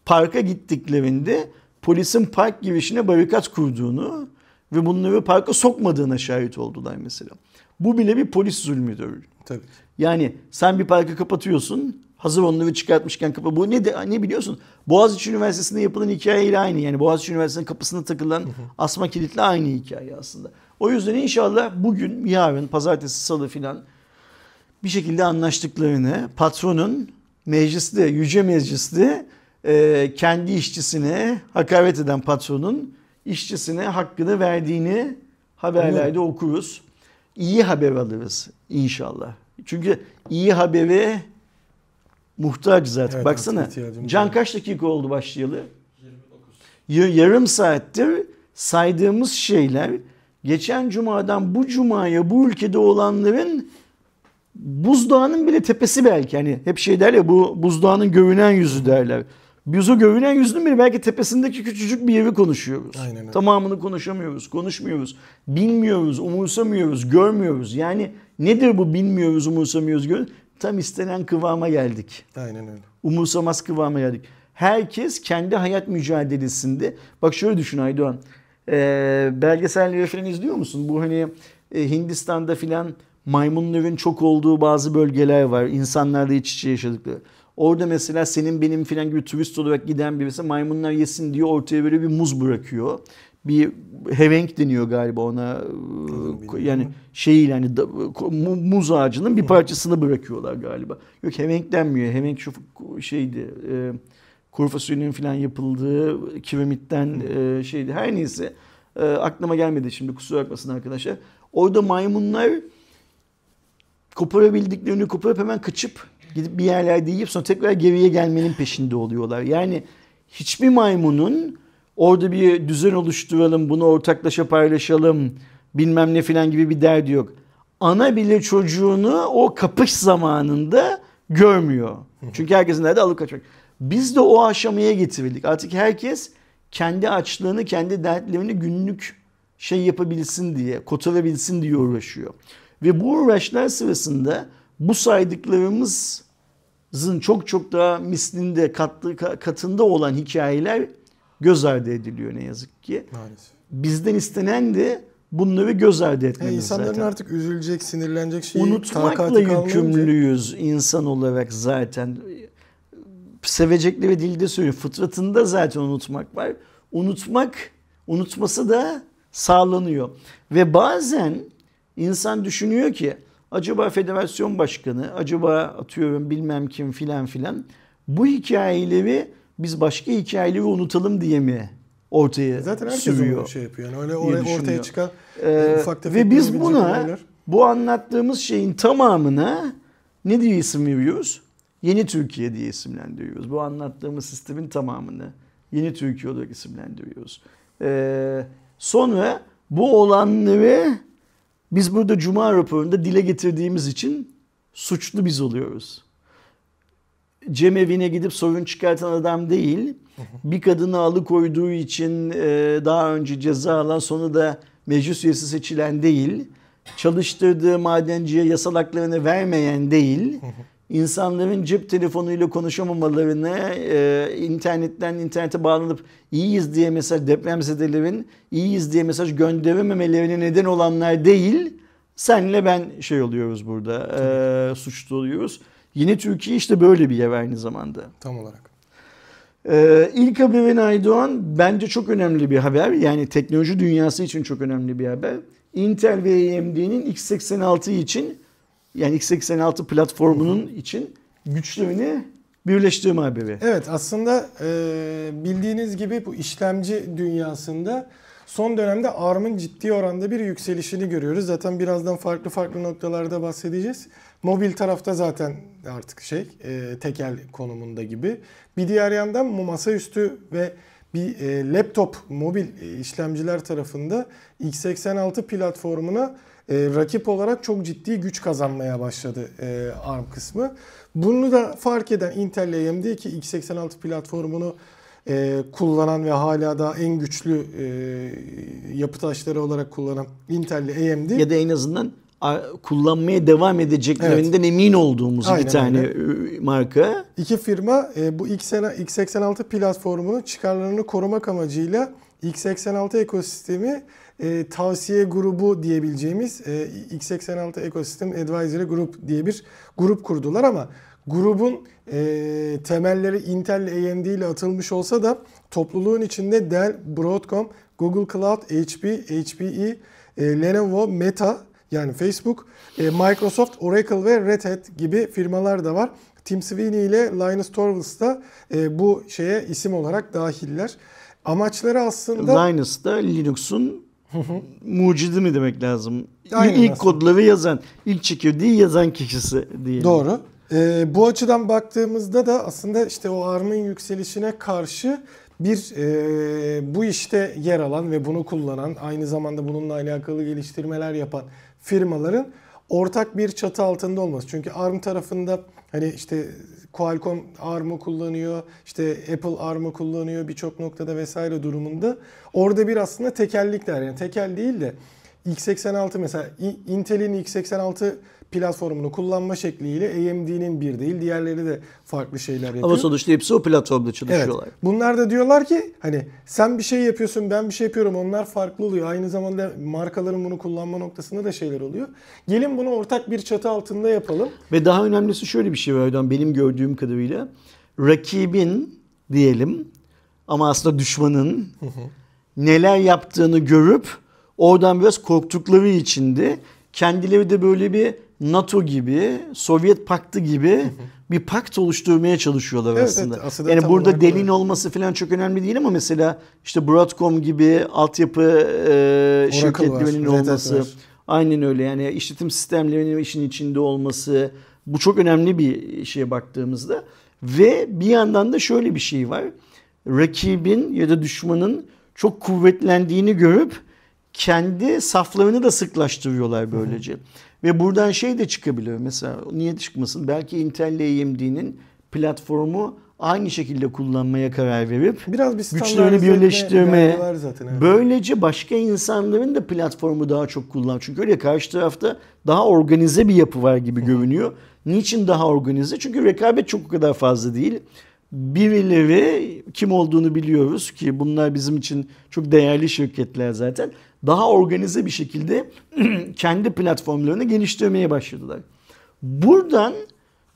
Parka gittiklerinde polisin park girişine barikat kurduğunu ve bunları parka sokmadığına şahit oldular mesela. Bu bile bir polis zulmüdür. Tabii. Yani sen bir parkı kapatıyorsun, Hazır onları çıkartmışken kapı. Bu ne de, ne biliyorsun? Boğaziçi Üniversitesi'nde yapılan hikayeyle aynı. Yani Boğaziçi Üniversitesi'nin kapısına takılan asma kilitle aynı hikaye aslında. O yüzden inşallah bugün, yarın, pazartesi, salı filan bir şekilde anlaştıklarını patronun mecliste, yüce mecliste e, kendi işçisine hakaret eden patronun işçisine hakkını verdiğini haberlerde okuruz. İyi haber alırız inşallah. Çünkü iyi haberi muhtaç zaten. Evet, Baksana Can kaç dakika oldu başlayalı? 29. Yarım saattir saydığımız şeyler geçen cumadan bu cumaya bu ülkede olanların buzdağının bile tepesi belki. Hani hep şey der ya bu buzdağının görünen yüzü derler. Biz o görünen yüzünün biri belki tepesindeki küçücük bir yeri konuşuyoruz. Aynen öyle. Tamamını konuşamıyoruz, konuşmuyoruz, bilmiyoruz, umursamıyoruz, görmüyoruz. Yani nedir bu bilmiyoruz, umursamıyoruz, gör Tam istenen kıvama geldik. Aynen öyle. Umursamaz kıvama geldik. Herkes kendi hayat mücadelesinde. Bak şöyle düşün Aydoğan. Ee, belgeselleri falan izliyor musun? Bu hani e, Hindistan'da filan maymunların çok olduğu bazı bölgeler var. İnsanlarla iç içe yaşadıkları. Orada mesela senin benim filan gibi turist olarak giden birisi maymunlar yesin diye ortaya böyle bir muz bırakıyor. Bir hevenk deniyor galiba ona. yani şey yani muz ağacının bir parçasını bırakıyorlar galiba. Yok hevenk denmiyor. Hevenk şu şeydi. E, kuru fasulyenin falan yapıldığı kiremitten e, şeydi. Her neyse e, aklıma gelmedi şimdi kusura bakmasın arkadaşlar. Orada maymunlar koparabildiklerini koparıp hemen kaçıp gidip bir yerlerde yiyip sonra tekrar geriye gelmenin peşinde oluyorlar. Yani hiçbir maymunun orada bir düzen oluşturalım, bunu ortaklaşa paylaşalım, bilmem ne filan gibi bir derdi yok. Ana bile çocuğunu o kapış zamanında görmüyor. Çünkü herkesin derdi alıp kaçmak. Biz de o aşamaya getirildik. Artık herkes kendi açlığını, kendi dertlerini günlük şey yapabilsin diye, kotarabilsin diye uğraşıyor. Ve bu uğraşlar sırasında bu saydıklarımızın çok çok daha mislinde katlı, katında olan hikayeler göz ardı ediliyor ne yazık ki. Maalesef. Bizden istenen de bunları göz ardı etmemiz yani insanların zaten. artık üzülecek, sinirlenecek şeyi Unutmakla yükümlüyüz insan olarak zaten. Sevecekleri dilde söylüyor. Fıtratında zaten unutmak var. Unutmak, unutması da sağlanıyor. Ve bazen insan düşünüyor ki acaba federasyon başkanı, acaba atıyorum bilmem kim filan filan bu hikayeleri biz başka hikayeleri unutalım diye mi ortaya Zaten herkes sürüyor? şey yapıyor. Yani öyle oraya ortaya çıkan ee, ufak Ve biz buna olaylar. bu anlattığımız şeyin tamamına ne diye isim veriyoruz? Yeni Türkiye diye isimlendiriyoruz. Bu anlattığımız sistemin tamamını Yeni Türkiye olarak isimlendiriyoruz. Ee, sonra bu olanları biz burada Cuma raporunda dile getirdiğimiz için suçlu biz oluyoruz. Cem evine gidip sorun çıkartan adam değil. Bir kadını alıkoyduğu için e, daha önce ceza alan sonra da meclis üyesi seçilen değil. Çalıştırdığı madenciye yasal haklarını vermeyen değil. insanların cep telefonuyla konuşamamalarını, e, internetten internete bağlanıp iyiyiz diye mesaj depremzedelerin iyiyiz diye mesaj gönderememelerine neden olanlar değil. Senle ben şey oluyoruz burada, e, suçlu oluyoruz. Yine Türkiye işte böyle bir yer aynı zamanda. Tam olarak. Ee, ilk haberin Aydoğan bence çok önemli bir haber. Yani teknoloji dünyası için çok önemli bir haber. Intel ve AMD'nin x86 için yani x86 platformunun için güçlerini birleştirme haberi. Evet aslında e, bildiğiniz gibi bu işlemci dünyasında son dönemde ARM'ın ciddi oranda bir yükselişini görüyoruz. Zaten birazdan farklı farklı noktalarda bahsedeceğiz. Mobil tarafta zaten artık şey e, tekel konumunda gibi. Bir diğer yandan masaüstü ve bir e, laptop mobil e, işlemciler tarafında x86 platformuna e, rakip olarak çok ciddi güç kazanmaya başladı e, ARM kısmı. Bunu da fark eden Intel AMD ki x86 platformunu e, kullanan ve hala da en güçlü e, yapı taşları olarak kullanan Intel ile AMD. Ya da en azından kullanmaya devam edeceklerinden evet. emin olduğumuz Aynen bir tane öyle. marka. İki firma e, bu x86 platformunun çıkarlarını korumak amacıyla x86 ekosistemi e, tavsiye grubu diyebileceğimiz e, x86 Ecosystem Advisory Group diye bir grup kurdular ama grubun e, temelleri Intel ile AMD ile atılmış olsa da topluluğun içinde Dell, Broadcom, Google Cloud, HP, HPE, e, Lenovo, Meta yani Facebook, e, Microsoft, Oracle ve Red Hat gibi firmalar da var. Tim Sweeney ile Linus Torvalds da e, bu şeye isim olarak dahiller. Amaçları aslında... Linus da Linux'un mucidi mi demek lazım? Aynen ilk aslında. kodları yazan, ilk çekirdeği yazan kişisi diye. Doğru. Ee, bu açıdan baktığımızda da aslında işte o ARM'ın yükselişine karşı bir e, bu işte yer alan ve bunu kullanan aynı zamanda bununla alakalı geliştirmeler yapan firmaların ortak bir çatı altında olması. Çünkü ARM tarafında hani işte Qualcomm ARM'ı kullanıyor, işte Apple ARM'ı kullanıyor birçok noktada vesaire durumunda. Orada bir aslında tekellikler yani tekel değil de x86 mesela Intel'in x86 platformunu kullanma şekliyle AMD'nin bir değil. Diğerleri de farklı şeyler yapıyor. Ama sonuçta hepsi o platformda çalışıyorlar. Evet. Bunlar da diyorlar ki hani sen bir şey yapıyorsun ben bir şey yapıyorum onlar farklı oluyor. Aynı zamanda markaların bunu kullanma noktasında da şeyler oluyor. Gelin bunu ortak bir çatı altında yapalım. Ve daha önemlisi şöyle bir şey var benim gördüğüm kadarıyla. Rakibin diyelim ama aslında düşmanın neler yaptığını görüp oradan biraz korktukları içinde kendileri de böyle bir NATO gibi, Sovyet Paktı gibi bir pakt oluşturmaya çalışıyorlar evet, aslında. Evet, aslında. Yani burada delin öyle. olması falan çok önemli değil ama mesela işte Broadcom gibi altyapı e, şirketlerinin olması. Aynen öyle yani işletim sistemlerinin işin içinde olması bu çok önemli bir şeye baktığımızda. Ve bir yandan da şöyle bir şey var. Rakibin ya da düşmanın çok kuvvetlendiğini görüp kendi saflarını da sıklaştırıyorlar böylece. Hı hı. Ve buradan şey de çıkabiliyor. Mesela niye çıkmasın? Belki Intel ile AMD'nin platformu aynı şekilde kullanmaya karar verip biraz bir güçlerini birleştirme. Zaten, evet. Böylece başka insanların da platformu daha çok kullan. Çünkü öyle karşı tarafta daha organize bir yapı var gibi görünüyor. Niçin daha organize? Çünkü rekabet çok o kadar fazla değil. Birileri kim olduğunu biliyoruz ki bunlar bizim için çok değerli şirketler zaten daha organize bir şekilde <clears throat> kendi platformlarını geliştirmeye başladılar. Buradan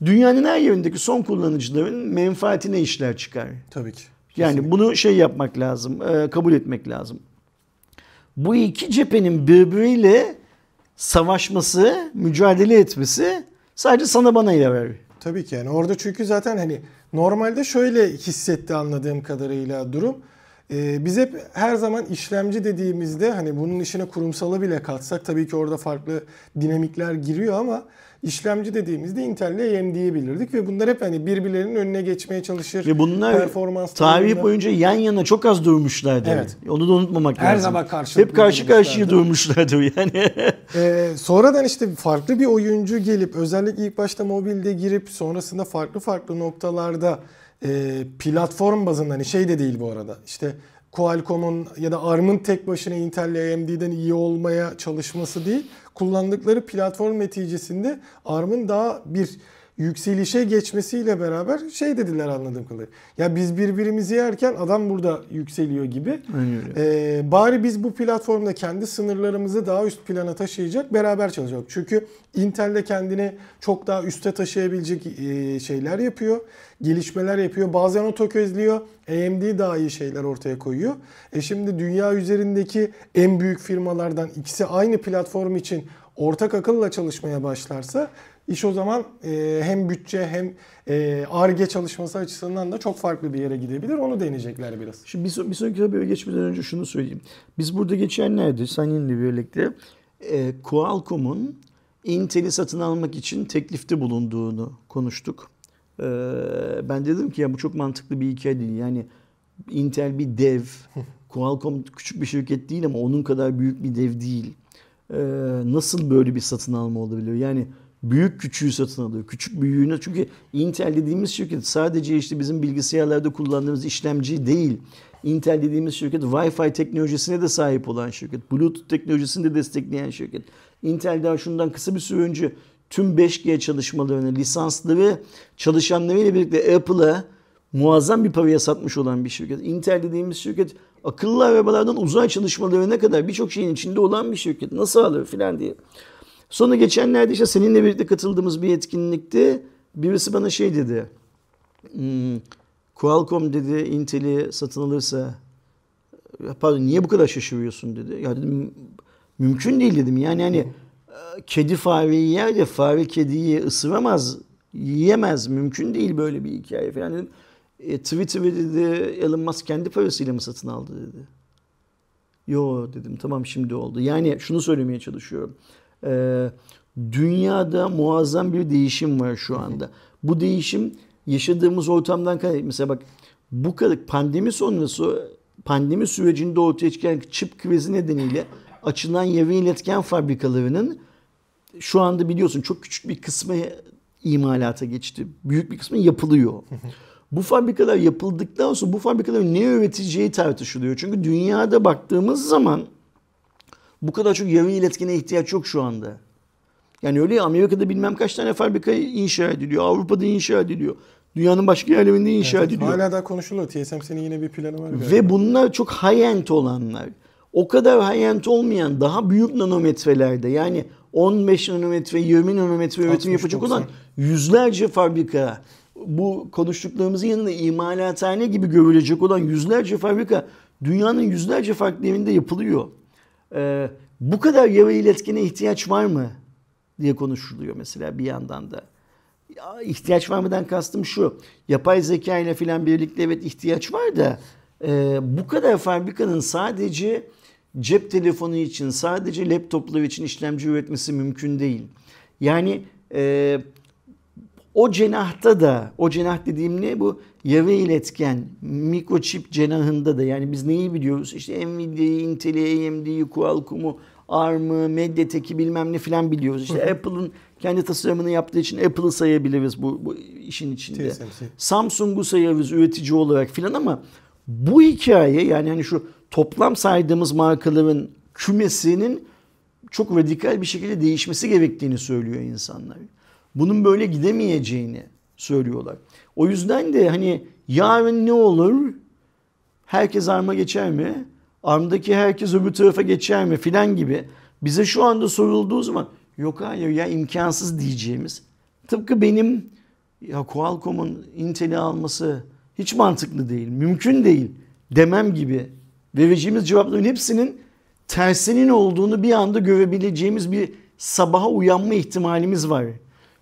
dünyanın her yerindeki son kullanıcıların menfaatine işler çıkar. Tabii ki. Yani bunu şey yapmak lazım, e, kabul etmek lazım. Bu iki cephenin birbiriyle savaşması, mücadele etmesi sadece sana bana yarar. Tabii ki yani orada çünkü zaten hani normalde şöyle hissetti anladığım kadarıyla durum. Ee, biz hep her zaman işlemci dediğimizde hani bunun işine kurumsalı bile katsak tabii ki orada farklı dinamikler giriyor ama işlemci dediğimizde Intel ile AMD'yi bilirdik ve bunlar hep hani birbirlerinin önüne geçmeye çalışır. Ve bunlar performans tarih boyunca yan yana çok az durmuşlardı. Evet. Onu da unutmamak Her lazım. Her zaman karşı. Hep karşı karşıya durmuşlardı yani. ee, sonradan işte farklı bir oyuncu gelip özellikle ilk başta mobilde girip sonrasında farklı farklı noktalarda e, platform bazında hani şey de değil bu arada. İşte Qualcomm'un ya da ARM'ın tek başına Intel ile AMD'den iyi olmaya çalışması değil. Kullandıkları platform neticesinde ARM'ın daha bir yükselişe geçmesiyle beraber şey dediler anladığım kadarıyla. Ya biz birbirimizi yerken adam burada yükseliyor gibi. Ee, bari biz bu platformda kendi sınırlarımızı daha üst plana taşıyacak beraber çalışalım. Çünkü Intel de kendini çok daha üste taşıyabilecek e, şeyler yapıyor. Gelişmeler yapıyor. Bazen o tökezliyor. AMD daha iyi şeyler ortaya koyuyor. E şimdi dünya üzerindeki en büyük firmalardan ikisi aynı platform için ortak akılla çalışmaya başlarsa İş o zaman e, hem bütçe hem ARGE çalışması açısından da çok farklı bir yere gidebilir. Onu deneyecekler biraz. Şimdi bir, bir sonraki habere geçmeden önce şunu söyleyeyim. Biz burada geçenlerde seninle birlikte e, Qualcomm'un Intel'i satın almak için teklifte bulunduğunu konuştuk. E, ben dedim ki ya bu çok mantıklı bir hikaye değil. Yani Intel bir dev. <laughs> Qualcomm küçük bir şirket değil ama onun kadar büyük bir dev değil. E, nasıl böyle bir satın alma olabilir? Yani büyük küçüğü satın alıyor. Küçük büyüğünü çünkü Intel dediğimiz şirket sadece işte bizim bilgisayarlarda kullandığımız işlemci değil. Intel dediğimiz şirket Wi-Fi teknolojisine de sahip olan şirket. Bluetooth teknolojisini de destekleyen şirket. Intel daha şundan kısa bir süre önce tüm 5G çalışmalarını, lisansları çalışanlarıyla birlikte Apple'a muazzam bir paraya satmış olan bir şirket. Intel dediğimiz şirket akıllı arabalardan uzay çalışmalarına kadar birçok şeyin içinde olan bir şirket. Nasıl alır filan diye. Sonra geçenlerde işte seninle birlikte katıldığımız bir etkinlikte birisi bana şey dedi. Hmm, Qualcomm dedi Intel'i satın alırsa pardon niye bu kadar şaşırıyorsun dedi. Ya dedim mümkün değil dedim. Yani hani e, kedi fareyi yer de fare kediyi ısıramaz, yiyemez. Mümkün değil böyle bir hikaye falan dedim. E, Twitter'ı dedi Elon Musk kendi parasıyla mı satın aldı dedi. Yo dedim tamam şimdi oldu. Yani şunu söylemeye çalışıyorum. Ee, dünyada muazzam bir değişim var şu anda. Bu değişim yaşadığımız ortamdan kaynaklı. Mesela bak bu kadar pandemi sonrası pandemi sürecinde ortaya çıkan çip krizi nedeniyle açılan yarı iletken fabrikalarının şu anda biliyorsun çok küçük bir kısmı imalata geçti. Büyük bir kısmı yapılıyor. bu fabrikalar yapıldıktan sonra bu fabrikaların ne üreteceği tartışılıyor. Çünkü dünyada baktığımız zaman bu kadar çok yarı iletkene ihtiyaç yok şu anda. Yani öyle ya Amerika'da bilmem kaç tane fabrika inşa ediliyor. Avrupa'da inşa ediliyor. Dünyanın başka yerlerinde inşa evet, ediliyor. Hala daha konuşuluyor. TSMC'nin yine bir planı var. Galiba. Ve bunlar çok high-end olanlar. O kadar high-end olmayan daha büyük nanometrelerde yani 15 nanometre, 20 nanometre üretim yapacak 90. olan yüzlerce fabrika bu konuştuklarımızın yanında imalathane gibi görülecek olan yüzlerce fabrika dünyanın yüzlerce farklı yerinde yapılıyor. Ee, bu kadar yarı iletkene ihtiyaç var mı diye konuşuluyor mesela bir yandan da. Ya, ihtiyaç var mıdan kastım şu. Yapay zeka ile filan birlikte evet ihtiyaç var da e, bu kadar fabrikanın sadece cep telefonu için, sadece laptoplar için işlemci üretmesi mümkün değil. Yani e, o cenahta da, o cenah dediğim ne bu? Yarı iletken, mikroçip cenahında da yani biz neyi biliyoruz? İşte Nvidia'yı, Intel'i, AMD'yi, Qualcomm'u, ARM'ı, Mediatek'i bilmem ne filan biliyoruz. İşte Apple'ın kendi tasarımını yaptığı için Apple'ı sayabiliriz bu, bu işin içinde. TSMC. Samsung'u sayarız üretici olarak filan ama bu hikaye yani hani şu toplam saydığımız markaların kümesinin çok radikal bir şekilde değişmesi gerektiğini söylüyor insanlar. Bunun böyle gidemeyeceğini söylüyorlar. O yüzden de hani yarın ne olur? Herkes arma geçer mi? Armdaki herkes öbür tarafa geçer mi filan gibi bize şu anda sorulduğu zaman yok hayır ya imkansız diyeceğimiz tıpkı benim ya Qualcomm'un Intel'i alması hiç mantıklı değil, mümkün değil demem gibi vereceğimiz cevapların hepsinin tersinin olduğunu bir anda görebileceğimiz bir sabaha uyanma ihtimalimiz var.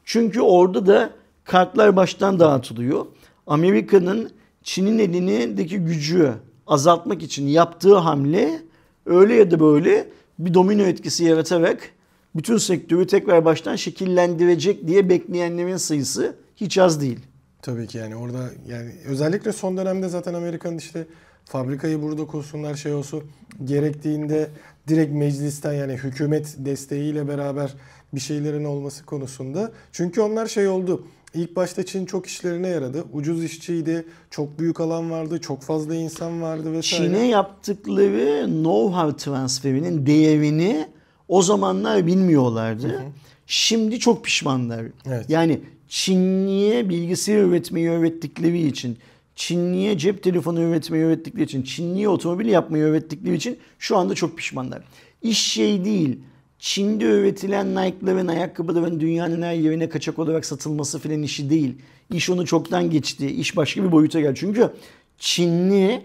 Çünkü orada da kartlar baştan dağıtılıyor. Amerika'nın Çin'in elindeki gücü azaltmak için yaptığı hamle öyle ya da böyle bir domino etkisi yaratarak bütün sektörü tekrar baştan şekillendirecek diye bekleyenlerin sayısı hiç az değil. Tabii ki yani orada yani özellikle son dönemde zaten Amerika'nın işte fabrikayı burada kursunlar şey olsun gerektiğinde direkt meclisten yani hükümet desteğiyle beraber bir şeylerin olması konusunda. Çünkü onlar şey oldu. İlk başta Çin çok işlerine yaradı. Ucuz işçiydi, çok büyük alan vardı, çok fazla insan vardı vesaire. Çin'e yaptıkları know-how transferinin değerini o zamanlar bilmiyorlardı. Hı hı. Şimdi çok pişmanlar. Evet. Yani Çinliye bilgisayar üretmeyi öğrettikleri için, Çinliye cep telefonu üretmeyi öğrettikleri için, Çinliye otomobil yapmayı öğrettikleri için şu anda çok pişmanlar. İş şey değil. Çin'de üretilen Nike'ların, ayakkabıların dünyanın her yerine kaçak olarak satılması filan işi değil. İş onu çoktan geçti. İş başka bir boyuta geldi. Çünkü Çinli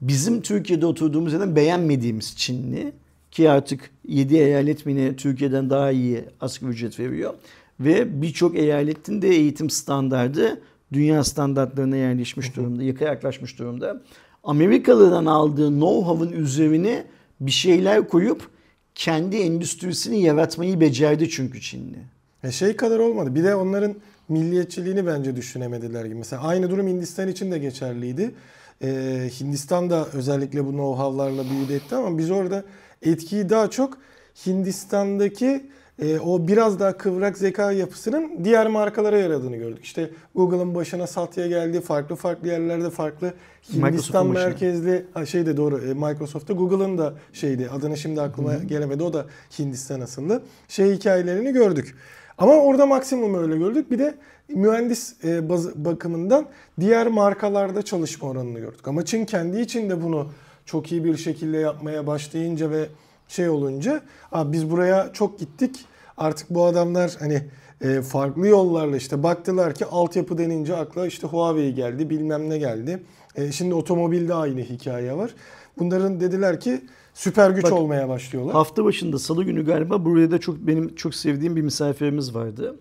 bizim Türkiye'de oturduğumuz yerden beğenmediğimiz Çinli ki artık 7 eyalet mi Türkiye'den daha iyi asgari ücret veriyor. Ve birçok eyaletin de eğitim standardı dünya standartlarına yerleşmiş durumda, yaka yaklaşmış durumda. Amerikalı'dan aldığı know-how'ın üzerine bir şeyler koyup kendi endüstrisini yaratmayı becerdi çünkü Çinli. E şey kadar olmadı. Bir de onların milliyetçiliğini bence düşünemediler gibi. Mesela aynı durum Hindistan için de geçerliydi. Ee, Hindistan da özellikle bu know-how'larla büyüdü etti ama biz orada etkiyi daha çok Hindistan'daki e, o biraz daha kıvrak zeka yapısının diğer markalara yaradığını gördük. İşte Google'ın başına Satya geldi. Farklı farklı yerlerde farklı Hindistan merkezli ha şey de doğru e, Microsoft'ta Google'ın da şeydi adını şimdi aklıma Hı-hı. gelemedi. O da Hindistan aslında. Şey hikayelerini gördük. Ama orada maksimum öyle gördük. Bir de mühendis e, baz, bakımından diğer markalarda çalışma oranını gördük. Ama Çin kendi içinde bunu çok iyi bir şekilde yapmaya başlayınca ve şey olunca biz buraya çok gittik artık bu adamlar hani e, farklı yollarla işte baktılar ki altyapı denince akla işte Huawei geldi bilmem ne geldi. E, şimdi otomobilde aynı hikaye var. Bunların dediler ki süper güç Bak, olmaya başlıyorlar. Hafta başında salı günü galiba buraya da çok benim çok sevdiğim bir misafirimiz vardı.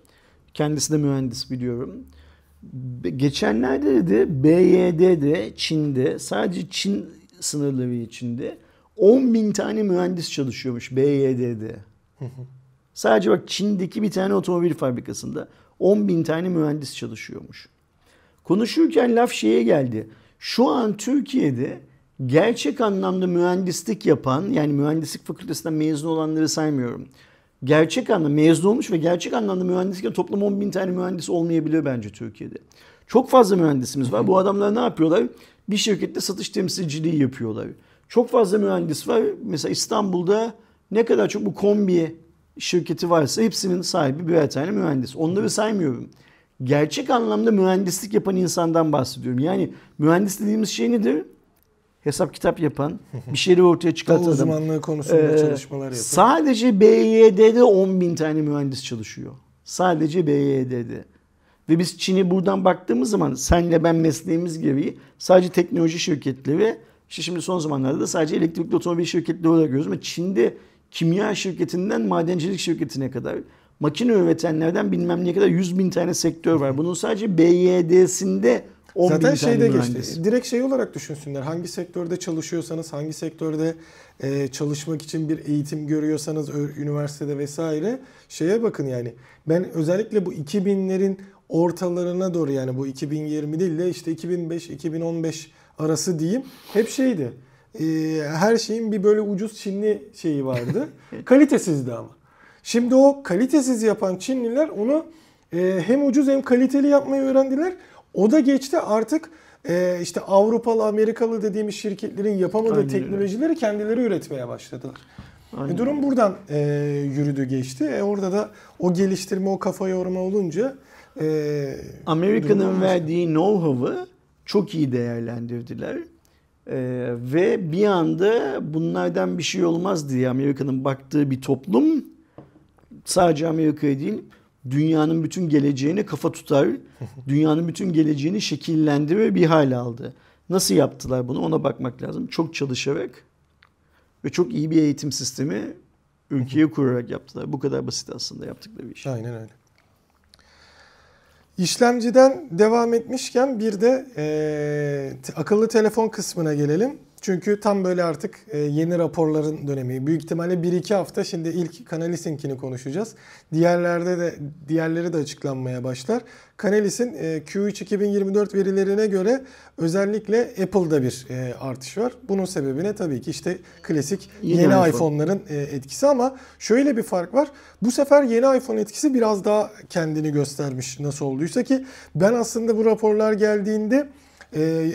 Kendisi de mühendis biliyorum. Geçenlerde dedi BYD'de Çin'de sadece Çin sınırları içinde 10 bin tane mühendis çalışıyormuş BYD'de. Sadece bak Çin'deki bir tane otomobil fabrikasında 10 bin tane mühendis çalışıyormuş. Konuşurken laf şeye geldi. Şu an Türkiye'de gerçek anlamda mühendislik yapan yani mühendislik fakültesinden mezun olanları saymıyorum. gerçek anlamda mezun olmuş ve gerçek anlamda mühendisken toplam 10 bin tane mühendis olmayabiliyor bence Türkiye'de. Çok fazla mühendisimiz var. Bu adamlar ne yapıyorlar? Bir şirkette satış temsilciliği yapıyorlar. Çok fazla mühendis var. Mesela İstanbul'da ne kadar çok bu kombi şirketi varsa hepsinin sahibi birer tane mühendis. Onları saymıyorum. Gerçek anlamda mühendislik yapan insandan bahsediyorum. Yani mühendis dediğimiz şey nedir? Hesap kitap yapan, bir şeyleri ortaya çıkartan adam. uzmanlığı konusunda ee, çalışmalar yapan. Sadece BYD'de 10 bin tane mühendis çalışıyor. Sadece BYD'de. Ve biz Çin'e buradan baktığımız zaman senle ben mesleğimiz gibi sadece teknoloji şirketleri işte şimdi son zamanlarda da sadece elektrikli otomobil şirketleri olarak görüyoruz ama Çin'de kimya şirketinden madencilik şirketine kadar makine üretenlerden bilmem ne kadar 100 bin tane sektör var. Bunun sadece BYD'sinde 10 Zaten bin şeyde tane mühendis. geçti. Direkt şey olarak düşünsünler. Hangi sektörde çalışıyorsanız, hangi sektörde e, çalışmak için bir eğitim görüyorsanız üniversitede vesaire şeye bakın yani. Ben özellikle bu 2000'lerin ortalarına doğru yani bu 2020 değil de işte 2005-2015 arası diyeyim hep şeydi. E, her şeyin bir böyle ucuz Çinli şeyi vardı. <laughs> Kalitesizdi ama. Şimdi o kalitesiz yapan Çinliler onu e, hem ucuz hem kaliteli yapmayı öğrendiler. O da geçti artık e, işte Avrupalı, Amerikalı dediğimiz şirketlerin yapamadığı Aynen teknolojileri kendileri üretmeye başladılar. E, durum buradan e, yürüdü geçti. E, orada da o geliştirme, o kafa yorma olunca e, Amerika'nın verdiği know-how'ı çok iyi değerlendirdiler. Ee, ve bir anda bunlardan bir şey olmaz diye Amerika'nın baktığı bir toplum sadece Amerika'ya değil dünyanın bütün geleceğini kafa tutar, <laughs> dünyanın bütün geleceğini şekillendirir bir hal aldı. Nasıl yaptılar bunu ona bakmak lazım. Çok çalışarak ve çok iyi bir eğitim sistemi ülkeye kurarak yaptılar. Bu kadar basit aslında yaptıkları iş. Aynen öyle. İşlemciden devam etmişken bir de e, akıllı telefon kısmına gelelim. Çünkü tam böyle artık e, yeni raporların dönemi. Büyük ihtimalle 1-2 hafta şimdi ilk Canalis'inkini konuşacağız. Diğerlerde de diğerleri de açıklanmaya başlar. Canalis'in e, Q3 2024 verilerine göre özellikle Apple'da bir e, artış var. Bunun sebebine tabii ki işte klasik yeni, yeni iPhone. iPhone'ların etkisi ama şöyle bir fark var. Bu sefer yeni iPhone etkisi biraz daha kendini göstermiş nasıl olduysa ki ben aslında bu raporlar geldiğinde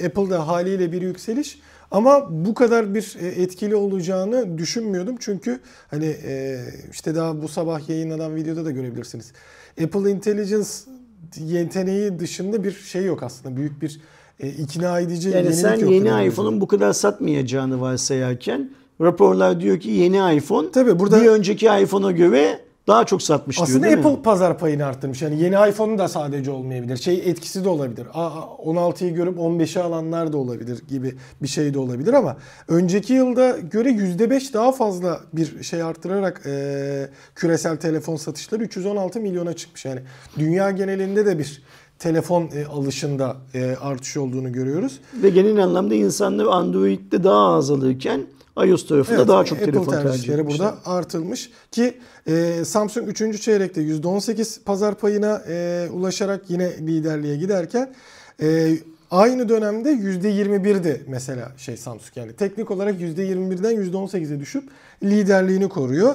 Apple'da haliyle bir yükseliş ama bu kadar bir e, etkili olacağını düşünmüyordum. Çünkü hani e, işte daha bu sabah yayınlanan videoda da görebilirsiniz. Apple Intelligence yeteneği dışında bir şey yok aslında. Büyük bir e, ikna edici yani yenilik sen yok. Yani sen yeni iPhone'un bu kadar satmayacağını varsayarken raporlar diyor ki yeni iPhone Tabii burada, bir önceki iPhone'a göre daha çok satmış Aslında diyor değil Apple mi? pazar payını arttırmış. Yani yeni iPhone'un da sadece olmayabilir. Şey etkisi de olabilir. 16'yı görüp 15'i alanlar da olabilir gibi bir şey de olabilir ama önceki yılda göre %5 daha fazla bir şey arttırarak e, küresel telefon satışları 316 milyona çıkmış. Yani dünya genelinde de bir telefon e, alışında e, artış olduğunu görüyoruz. Ve genel anlamda insanlar Android'de daha az alırken iOS tarafında evet, daha çok Apple telefon tercih burada artılmış ki e, Samsung 3. çeyrekte %18 pazar payına e, ulaşarak yine liderliğe giderken e, aynı dönemde %21'di mesela şey Samsung yani teknik olarak %21'den %18'e düşüp liderliğini koruyor.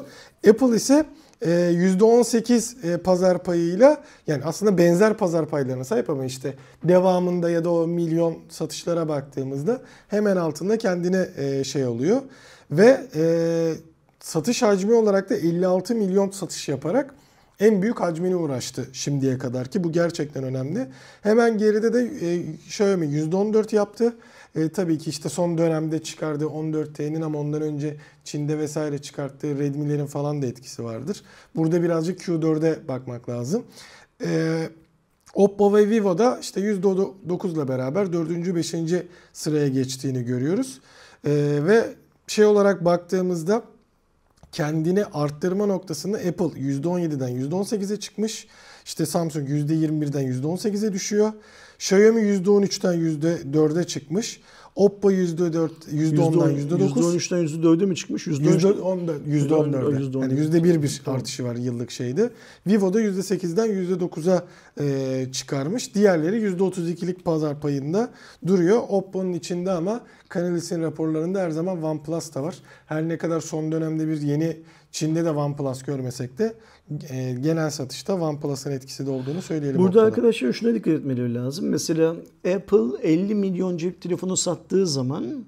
Apple ise %18 e, e, pazar payıyla yani aslında benzer pazar paylarına sahip ama işte devamında ya da o milyon satışlara baktığımızda hemen altında kendine e, şey oluyor. Ve satış hacmi olarak da 56 milyon satış yaparak en büyük hacmine uğraştı şimdiye kadar ki bu gerçekten önemli. Hemen geride de Xiaomi %14 yaptı. E, tabii ki işte son dönemde çıkardığı 14T'nin ama ondan önce Çin'de vesaire çıkarttığı Redmi'lerin falan da etkisi vardır. Burada birazcık Q4'e bakmak lazım. E, Oppo ve Vivo da işte %9 ile beraber 4. 5. sıraya geçtiğini görüyoruz. E, ve şey olarak baktığımızda kendini arttırma noktasında Apple %17'den %18'e çıkmış. İşte Samsung %21'den %18'e düşüyor. Xiaomi %13'ten %4'e çıkmış. Oppo %4, %10'dan %9. %13'ten %4'e mi çıkmış? %10'dan %14'e. Yani %1 bir artışı var yıllık şeyde. Vivo'da %8'den %9'a e, çıkarmış. Diğerleri %32'lik pazar payında duruyor. Oppo'nun içinde ama Canalis'in raporlarında her zaman OnePlus da var. Her ne kadar son dönemde bir yeni Çin'de de OnePlus görmesek de e, genel satışta OnePlus'ın etkisi de olduğunu söyleyelim. Burada arkadaşlar şuna dikkat etmeleri lazım. Mesela Apple 50 milyon cep telefonu sattığı zaman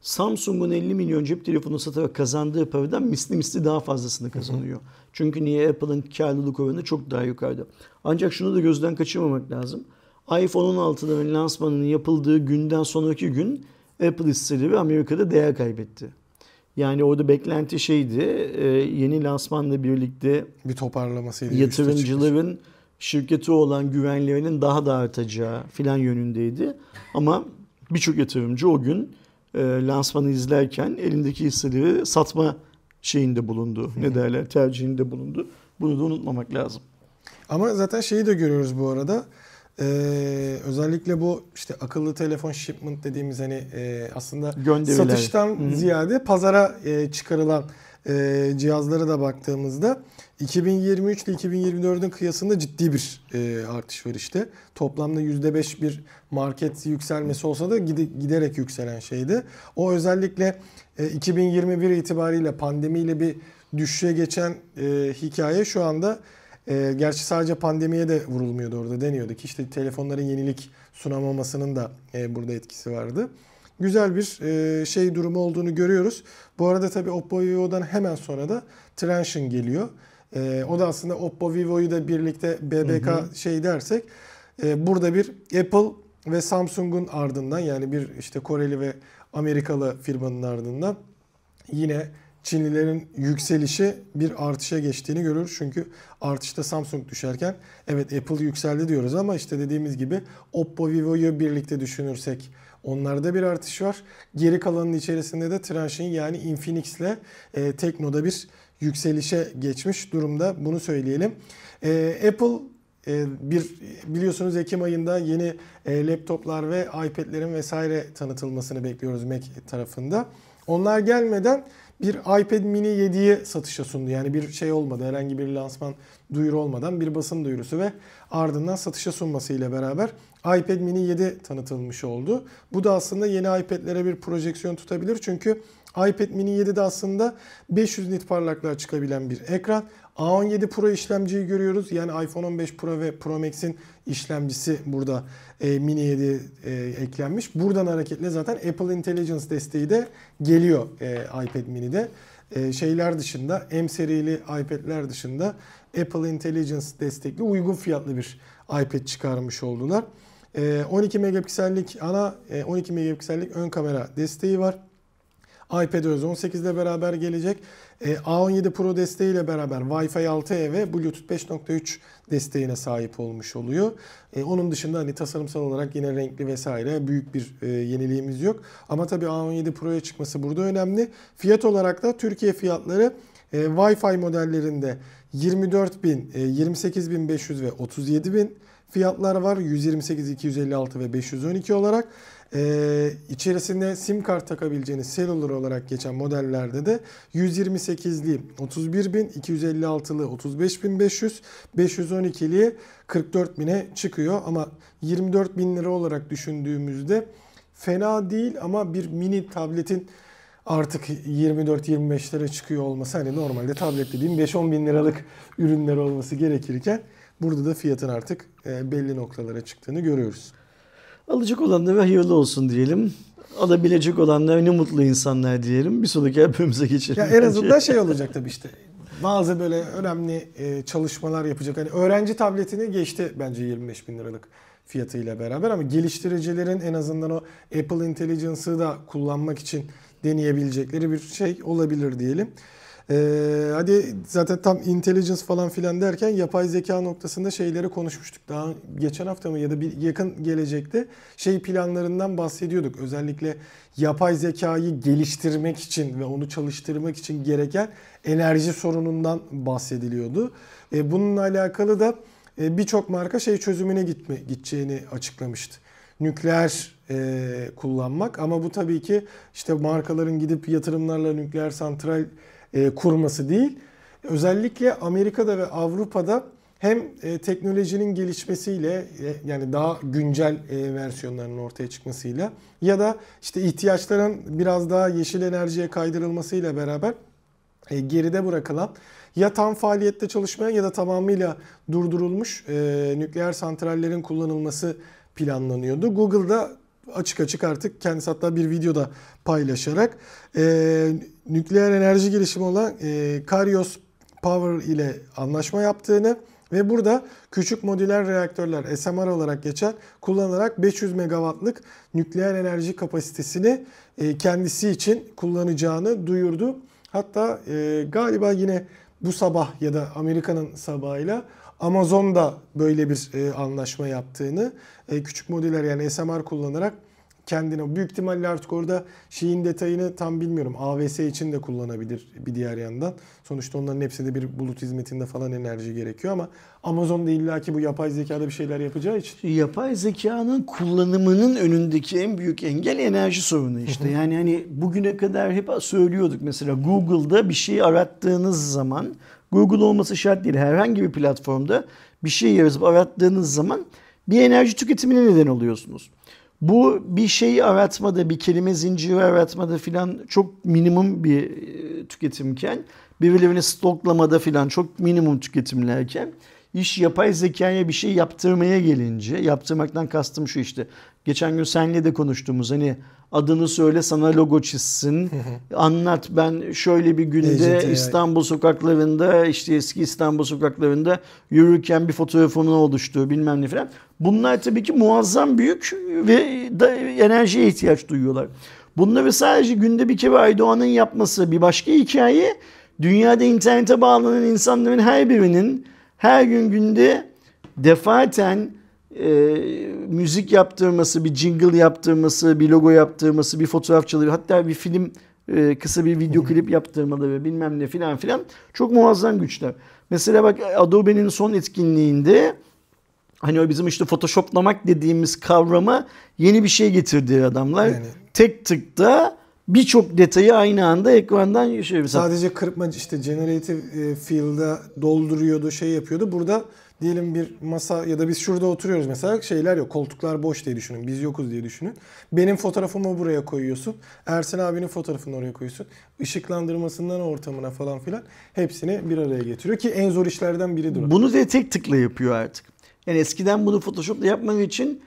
Samsung'un 50 milyon cep telefonu satarak kazandığı paradan misli misli daha fazlasını kazanıyor. Hı hı. Çünkü niye Apple'ın karlılık oranı çok daha yukarıda. Ancak şunu da gözden kaçırmamak lazım. iPhone 16'ların lansmanının yapıldığı günden sonraki gün Apple hisseleri Amerika'da değer kaybetti. Yani orada beklenti şeydi e, yeni lansmanla birlikte bir toparlamasıydı. Yatırımcıların şirketi olan güvenlerinin daha da artacağı filan yönündeydi. Ama birçok yatırımcı o gün e, lansmanı izlerken elindeki hisseleri satma şeyinde bulundu. Ne derler tercihinde bulundu. Bunu da unutmamak lazım. Ama zaten şeyi de görüyoruz bu arada. Ee, özellikle bu işte akıllı telefon shipment dediğimiz hani e, aslında Gönderiler. satıştan Hı-hı. ziyade pazara e, çıkarılan e, cihazlara da baktığımızda 2023 ile 2024'ün kıyasında ciddi bir e, artış var işte. Toplamda %5 bir market yükselmesi olsa da giderek yükselen şeydi. O özellikle e, 2021 itibariyle pandemiyle bir düşüşe geçen e, hikaye şu anda e, gerçi sadece pandemiye de vurulmuyordu orada deniyordu ki işte telefonların yenilik sunamamasının da e, burada etkisi vardı. Güzel bir e, şey durumu olduğunu görüyoruz. Bu arada tabii Oppo Vivo'dan hemen sonra da Transsion geliyor. E, o da aslında Oppo Vivo'yu da birlikte BBK hı hı. şey dersek e, burada bir Apple ve Samsung'un ardından yani bir işte Koreli ve Amerikalı firmanın ardından yine Çinlilerin yükselişi bir artışa geçtiğini görürüz. Çünkü artışta Samsung düşerken evet Apple yükseldi diyoruz ama işte dediğimiz gibi Oppo, Vivo'yu birlikte düşünürsek onlarda bir artış var. Geri kalanın içerisinde de Transsion yani Infinix ile e, Tekno'da bir yükselişe geçmiş durumda. Bunu söyleyelim. E, Apple e, bir biliyorsunuz Ekim ayında yeni e, laptoplar ve iPad'lerin vesaire tanıtılmasını bekliyoruz Mac tarafında. Onlar gelmeden bir iPad mini 7'yi satışa sundu. Yani bir şey olmadı. Herhangi bir lansman duyuru olmadan bir basın duyurusu ve ardından satışa sunmasıyla beraber iPad mini 7 tanıtılmış oldu. Bu da aslında yeni iPad'lere bir projeksiyon tutabilir. Çünkü iPad mini 7'de aslında 500 nit parlaklığa çıkabilen bir ekran. A17 Pro işlemciyi görüyoruz. Yani iPhone 15 Pro ve Pro Max'in işlemcisi burada e, Mini 7 e, eklenmiş. Buradan hareketle zaten Apple Intelligence desteği de geliyor e, iPad Mini'de. E, şeyler dışında M serili iPad'ler dışında Apple Intelligence destekli uygun fiyatlı bir iPad çıkarmış oldular. E, 12 megapiksellik ana e, 12 megapiksellik ön kamera desteği var iPadOS 18 ile beraber gelecek. E, A17 Pro desteğiyle beraber Wi-Fi 6E ve Bluetooth 5.3 desteğine sahip olmuş oluyor. E, onun dışında hani tasarımsal olarak yine renkli vesaire büyük bir e, yeniliğimiz yok. Ama tabii A17 Pro'ya çıkması burada önemli. Fiyat olarak da Türkiye fiyatları e, Wi-Fi modellerinde 24.000, e, 28.500 ve 37.000 fiyatlar var. 128, 256 ve 512 olarak. Ee, içerisinde sim kart takabileceğiniz cellular olarak geçen modellerde de 128'li 31.000, 256'lı 35.500, 512'li 44.000'e çıkıyor. Ama 24.000 lira olarak düşündüğümüzde fena değil ama bir mini tabletin artık 24-25 lira çıkıyor olması hani normalde tablet dediğim 5-10 bin liralık ürünler olması gerekirken burada da fiyatın artık e, belli noktalara çıktığını görüyoruz. Alacak olanlara hayırlı olsun diyelim. Alabilecek olanlar ne mutlu insanlar diyelim. Bir sonraki bölümümüze geçelim. Ya en azından şey olacak tabii işte. Bazı böyle önemli e, çalışmalar yapacak. Hani öğrenci tabletini geçti bence 25 bin liralık fiyatıyla beraber ama geliştiricilerin en azından o Apple Intelligence'ı da kullanmak için deneyebilecekleri bir şey olabilir diyelim. Ee, hadi zaten tam intelligence falan filan derken yapay zeka noktasında şeyleri konuşmuştuk. Daha geçen hafta mı ya da bir yakın gelecekte şey planlarından bahsediyorduk. Özellikle yapay zekayı geliştirmek için ve onu çalıştırmak için gereken enerji sorunundan bahsediliyordu. Ee, bununla alakalı da e, birçok marka şey çözümüne gitme, gideceğini açıklamıştı nükleer e, kullanmak ama bu tabii ki işte markaların gidip yatırımlarla nükleer santral kurması değil. Özellikle Amerika'da ve Avrupa'da hem e, teknolojinin gelişmesiyle e, yani daha güncel versiyonlarının ortaya çıkmasıyla ya da işte ihtiyaçların biraz daha yeşil enerjiye kaydırılmasıyla beraber e, geride bırakılan ya tam faaliyette çalışmayan ya da tamamıyla durdurulmuş e, nükleer santrallerin kullanılması planlanıyordu. Google'da açık açık artık kendisi hatta bir videoda paylaşarak e, nükleer enerji girişimi olan e, Karios Power ile anlaşma yaptığını ve burada küçük modüler reaktörler SMR olarak geçer kullanarak 500 megawattlık nükleer enerji kapasitesini e, kendisi için kullanacağını duyurdu. Hatta e, galiba yine bu sabah ya da Amerika'nın sabahıyla Amazon da böyle bir e, anlaşma yaptığını, e, küçük modüler yani SMR kullanarak kendine büyük ihtimalle artık orada şeyin detayını tam bilmiyorum. AVS için de kullanabilir bir diğer yandan. Sonuçta onların hepsi de bir bulut hizmetinde falan enerji gerekiyor ama Amazon da illaki bu yapay zekada bir şeyler yapacağı için. Yapay zekanın kullanımının önündeki en büyük engel enerji sorunu işte. yani hani bugüne kadar hep söylüyorduk mesela Google'da bir şey arattığınız zaman Google olması şart değil. Herhangi bir platformda bir şey yazıp arattığınız zaman bir enerji tüketimine neden oluyorsunuz. Bu bir şeyi aratmada, bir kelime zinciri aratmada filan çok minimum bir e, tüketimken, birilerini stoklamada filan çok minimum tüketimlerken iş yapay zekaya bir şey yaptırmaya gelince, yaptırmaktan kastım şu işte. Geçen gün senle de konuştuğumuz hani adını söyle sana logo çizsin. Anlat ben şöyle bir günde İstanbul sokaklarında işte eski İstanbul sokaklarında yürürken bir fotoğrafını oluştu bilmem ne falan. Bunlar tabii ki muazzam büyük ve da enerjiye ihtiyaç duyuyorlar. Bunları sadece günde bir kere Aydoğan'ın yapması bir başka hikaye. Dünyada internete bağlanan insanların her birinin her gün günde defaten e, müzik yaptırması, bir jingle yaptırması, bir logo yaptırması, bir fotoğraf çalıyor. Hatta bir film e, kısa bir video klip yaptırmaları bilmem ne filan filan çok muazzam güçler. Mesela bak Adobe'nin son etkinliğinde hani o bizim işte photoshoplamak dediğimiz kavrama yeni bir şey getirdi adamlar. Yani. Tek tıkta birçok detayı aynı anda ekrandan yaşıyor. Sadece kırpma işte generative e, field'a dolduruyordu, şey yapıyordu. Burada diyelim bir masa ya da biz şurada oturuyoruz mesela şeyler yok. Koltuklar boş diye düşünün. Biz yokuz diye düşünün. Benim fotoğrafımı buraya koyuyorsun. Ersin abinin fotoğrafını oraya koyuyorsun. Işıklandırmasından ortamına falan filan hepsini bir araya getiriyor ki en zor işlerden biridir. Bunu da tek tıkla yapıyor artık. Yani eskiden bunu Photoshop'la yapmak için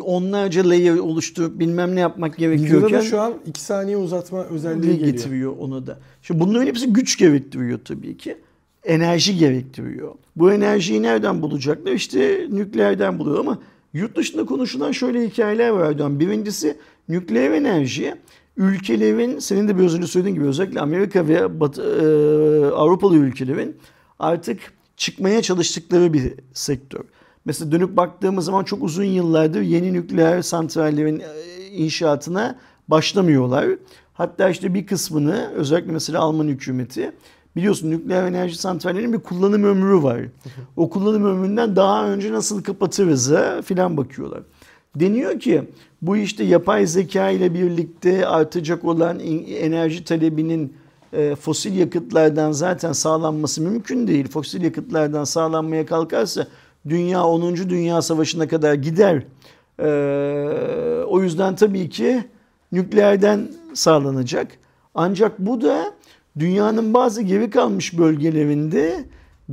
onlarca layer oluşturup bilmem ne yapmak gerekiyorken Videoda da şu an 2 saniye uzatma özelliği geliyor. getiriyor onu da. Şimdi bunların hepsi güç gerektiriyor tabii ki. Enerji gerektiriyor. Bu enerjiyi nereden bulacaklar? İşte nükleerden buluyor ama yurt dışında konuşulan şöyle hikayeler var. Birincisi nükleer enerji ülkelerin senin de biraz önce söylediğin gibi özellikle Amerika ve Batı, e, Avrupalı ülkelerin artık çıkmaya çalıştıkları bir sektör. Mesela dönüp baktığımız zaman çok uzun yıllardır yeni nükleer santrallerin e, inşaatına başlamıyorlar. Hatta işte bir kısmını özellikle mesela Alman hükümeti biliyorsun nükleer enerji santrallerinin bir kullanım ömrü var. O kullanım ömründen daha önce nasıl kapatırız filan bakıyorlar. Deniyor ki bu işte yapay zeka ile birlikte artacak olan enerji talebinin e, fosil yakıtlardan zaten sağlanması mümkün değil. Fosil yakıtlardan sağlanmaya kalkarsa dünya 10. Dünya Savaşı'na kadar gider. E, o yüzden tabii ki nükleerden sağlanacak. Ancak bu da dünyanın bazı geri kalmış bölgelerinde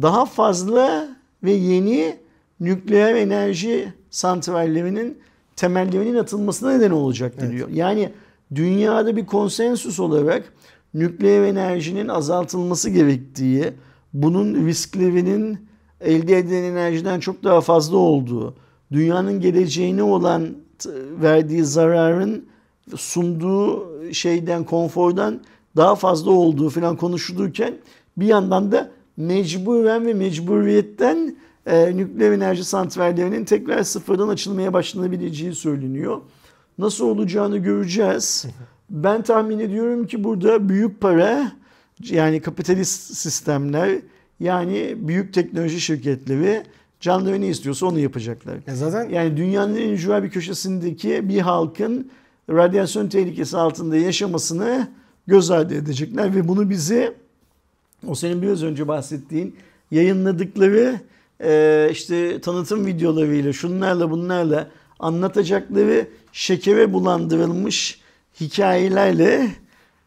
daha fazla ve yeni nükleer enerji santrallerinin temellerinin atılmasına neden olacak. Evet. Yani dünyada bir konsensüs olarak nükleer enerjinin azaltılması gerektiği, bunun risklerinin elde edilen enerjiden çok daha fazla olduğu, dünyanın geleceğine olan verdiği zararın sunduğu şeyden, konfordan daha fazla olduğu falan konuşulurken bir yandan da mecburen ve mecburiyetten e, nükleer enerji santrallerinin tekrar sıfırdan açılmaya başlanabileceği söyleniyor. Nasıl olacağını göreceğiz. Ben tahmin ediyorum ki burada büyük para yani kapitalist sistemler yani büyük teknoloji şirketleri canları ne istiyorsa onu yapacaklar. Ya zaten yani dünyanın en ücra bir köşesindeki bir halkın radyasyon tehlikesi altında yaşamasını göz ardı edecekler ve bunu bize o senin biraz önce bahsettiğin yayınladıkları e, işte tanıtım videolarıyla şunlarla bunlarla anlatacakları şekere bulandırılmış hikayelerle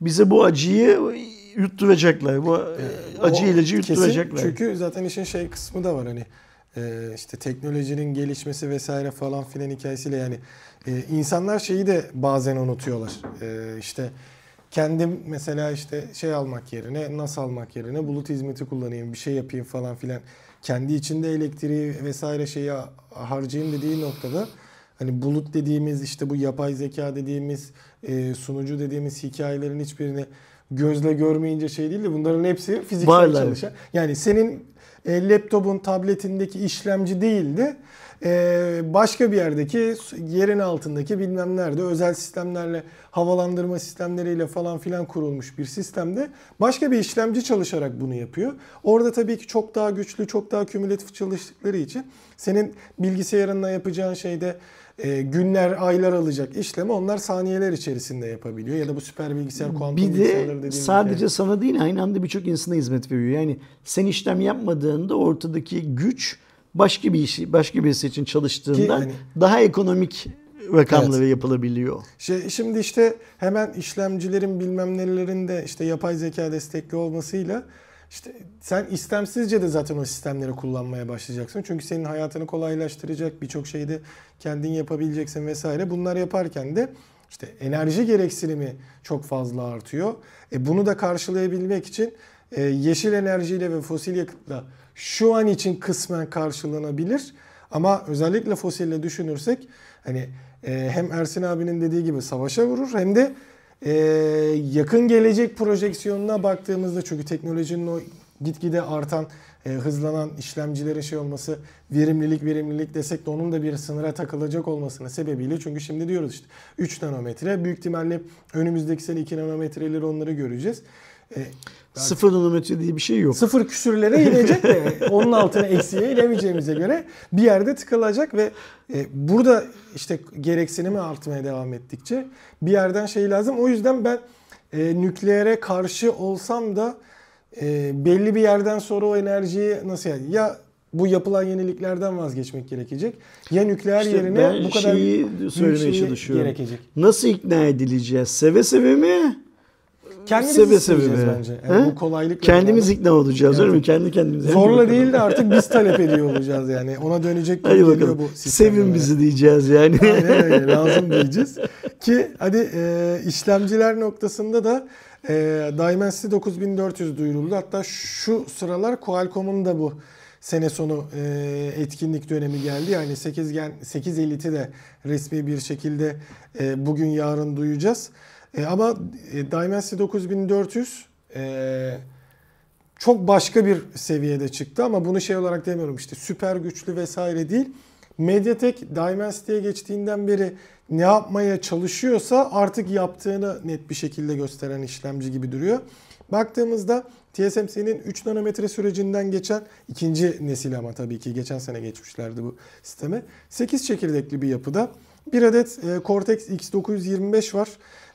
bize bu acıyı yutturacaklar. Bu acı ilacı yutturacaklar. Kesin, çünkü zaten işin şey kısmı da var hani işte teknolojinin gelişmesi vesaire falan filan hikayesiyle yani insanlar şeyi de bazen unutuyorlar. İşte kendim mesela işte şey almak yerine nasıl almak yerine bulut hizmeti kullanayım bir şey yapayım falan filan kendi içinde elektriği vesaire şeyi harcayayım dediği noktada hani bulut dediğimiz işte bu yapay zeka dediğimiz e, sunucu dediğimiz hikayelerin hiçbirini gözle görmeyince şey değil de bunların hepsi fiziksel Varlar. çalışan. Yani senin e, laptopun tabletindeki işlemci değil de başka bir yerdeki yerin altındaki bilmem nerede özel sistemlerle havalandırma sistemleriyle falan filan kurulmuş bir sistemde başka bir işlemci çalışarak bunu yapıyor. Orada tabii ki çok daha güçlü, çok daha kümülatif çalıştıkları için senin bilgisayarınla yapacağın şeyde e, günler, aylar alacak işlemi onlar saniyeler içerisinde yapabiliyor. Ya da bu süper bilgisayar kuantum bir de sadece şey. sana değil aynı anda birçok insana hizmet veriyor. Yani sen işlem yapmadığında ortadaki güç başka bir işi, başka birisi için çalıştığında Ki, hani, daha ekonomik rakamları evet. yapılabiliyor. Şey, şimdi işte hemen işlemcilerin bilmem nelerinde işte yapay zeka destekli olmasıyla işte sen istemsizce de zaten o sistemleri kullanmaya başlayacaksın. Çünkü senin hayatını kolaylaştıracak birçok şeyde kendin yapabileceksin vesaire. Bunlar yaparken de işte enerji gereksinimi çok fazla artıyor. E bunu da karşılayabilmek için e, yeşil enerjiyle ve fosil yakıtla şu an için kısmen karşılanabilir. Ama özellikle fosille düşünürsek hani e, hem Ersin abinin dediği gibi savaşa vurur hem de e, yakın gelecek projeksiyonuna baktığımızda çünkü teknolojinin o gitgide artan e, hızlanan işlemcilerin şey olması verimlilik verimlilik desek de onun da bir sınıra takılacak olmasının sebebiyle çünkü şimdi diyoruz işte 3 nanometre büyük ihtimalle önümüzdeki sene 2 nanometreleri onları göreceğiz. E, Sıfır nanometre diye bir şey yok. Sıfır küsürlere inecek de <laughs> onun altına eksiye inemeyeceğimize göre bir yerde tıkılacak ve e, burada işte gereksinimi artmaya devam ettikçe bir yerden şey lazım. O yüzden ben e, nükleere karşı olsam da e, belli bir yerden sonra o enerjiyi nasıl yani ya bu yapılan yeniliklerden vazgeçmek gerekecek. Ya nükleer işte yerine bu kadar şeyi söylemeye çalışıyorum. Gerekecek. Nasıl ikna edileceğiz? Seve seve mi? Kendimiz seve seve bence. Yani bu kolaylıkla Kendimiz beraber. ikna olacağız evet. öyle mi? Kendi kendimize. Zorla değil de artık biz talep ediyor olacağız yani. Ona dönecek gibi geliyor bu Sevin bizi diyeceğiz yani. Aynen öyle lazım diyeceğiz. Ki hadi e, işlemciler noktasında da e, Dimensity 9400 duyuruldu. Hatta şu sıralar Qualcomm'un da bu sene sonu e, etkinlik dönemi geldi. Yani 8 gen 8 eliti de resmi bir şekilde e, bugün yarın duyacağız. E, ama e, Dimensity 9400 e, çok başka bir seviyede çıktı ama bunu şey olarak demiyorum işte süper güçlü vesaire değil. Mediatek Dimensity'ye geçtiğinden beri ne yapmaya çalışıyorsa artık yaptığını net bir şekilde gösteren işlemci gibi duruyor. Baktığımızda TSMC'nin 3 nanometre sürecinden geçen ikinci nesil ama tabii ki geçen sene geçmişlerdi bu sisteme. 8 çekirdekli bir yapıda. Bir adet e, Cortex X925 var.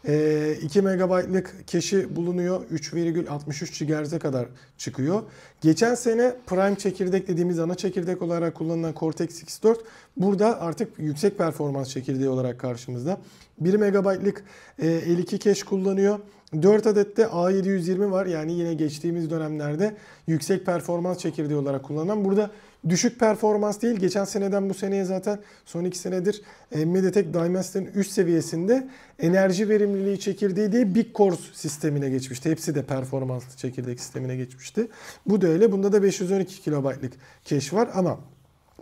2 ee, MB'lık keşi bulunuyor. 3,63 GHz'e kadar çıkıyor. Geçen sene Prime çekirdek dediğimiz ana çekirdek olarak kullanılan Cortex X4 burada artık yüksek performans çekirdeği olarak karşımızda. 1 MB'lık L2 cache kullanıyor. 4 adet de A720 var. Yani yine geçtiğimiz dönemlerde yüksek performans çekirdeği olarak kullanılan. Burada düşük performans değil. Geçen seneden bu seneye zaten son 2 senedir e, Mediatek Dimension'ın üst seviyesinde enerji verimliliği çekirdeği diye Big Core sistemine geçmişti. Hepsi de performanslı çekirdek sistemine geçmişti. Bu da öyle. Bunda da 512 KB'lık cache var ama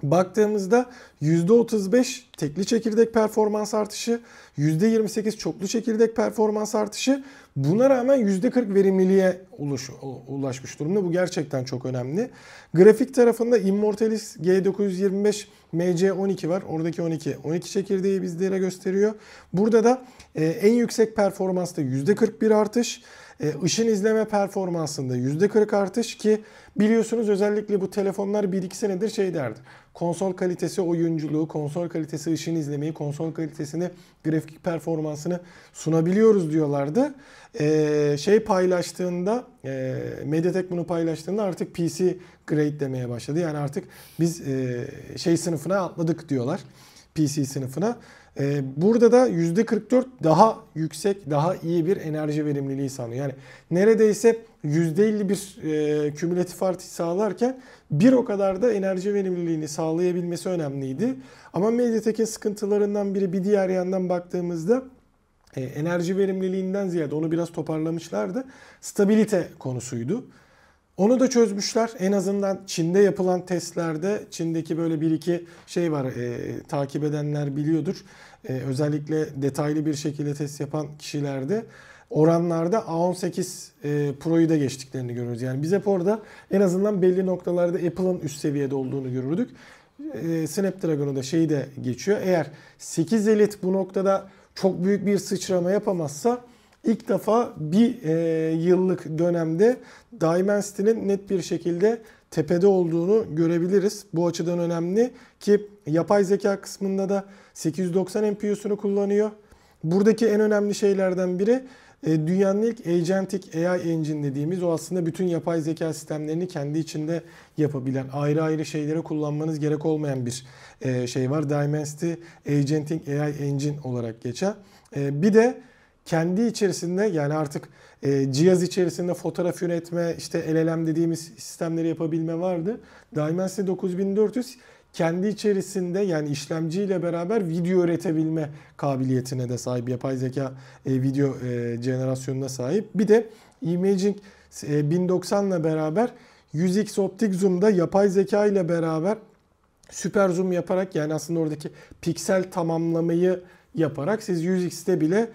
Baktığımızda %35 tekli çekirdek performans artışı, %28 çoklu çekirdek performans artışı. Buna rağmen %40 verimliliğe ulaşmış durumda. Bu gerçekten çok önemli. Grafik tarafında Immortalis G925 MC12 var. Oradaki 12. 12 çekirdeği bizlere gösteriyor. Burada da e, en yüksek performansta %41 artış. Işın e, izleme performansında %40 artış ki biliyorsunuz özellikle bu telefonlar 1-2 senedir şey derdi. Konsol kalitesi oyunculuğu, konsol kalitesi ışın izlemeyi, konsol kalitesini, grafik performansını sunabiliyoruz diyorlardı. Ee, şey paylaştığında, e, Mediatek bunu paylaştığında artık PC grade demeye başladı. Yani artık biz e, şey sınıfına atladık diyorlar. PC sınıfına. Ee, burada da %44 daha yüksek, daha iyi bir enerji verimliliği sağlıyor. Yani neredeyse %50 bir e, kümülatif artış sağlarken bir o kadar da enerji verimliliğini sağlayabilmesi önemliydi. Ama Mediatek'in sıkıntılarından biri bir diğer yandan baktığımızda e, enerji verimliliğinden ziyade onu biraz toparlamışlardı. Stabilite konusuydu. Onu da çözmüşler. En azından Çin'de yapılan testlerde Çin'deki böyle bir iki şey var. E, takip edenler biliyordur. E, özellikle detaylı bir şekilde test yapan kişilerde oranlarda A18 e, Pro'yu da geçtiklerini görüyoruz. Yani biz hep orada en azından belli noktalarda Apple'ın üst seviyede olduğunu görürdük. E, Snapdragon'u da şeyi de geçiyor. Eğer 8 Elite bu noktada çok büyük bir sıçrama yapamazsa ilk defa bir e, yıllık dönemde Dimensity'nin net bir şekilde tepede olduğunu görebiliriz. Bu açıdan önemli ki yapay zeka kısmında da 890 NPU'sunu kullanıyor. Buradaki en önemli şeylerden biri e, dünyanın ilk agentic AI engine dediğimiz o aslında bütün yapay zeka sistemlerini kendi içinde yapabilen ayrı ayrı şeylere kullanmanız gerek olmayan bir e, şey var. Dimensity Agentic AI Engine olarak geçer. E, bir de kendi içerisinde yani artık cihaz içerisinde fotoğraf yönetme işte LLM dediğimiz sistemleri yapabilme vardı. Dimensity 9400 kendi içerisinde yani işlemciyle beraber video üretebilme kabiliyetine de sahip. Yapay zeka e, video e, jenerasyonuna sahip. Bir de Imaging e, 1090 ile beraber 100x optik zoom'da yapay zeka ile beraber süper zoom yaparak yani aslında oradaki piksel tamamlamayı yaparak siz 100x'te bile e,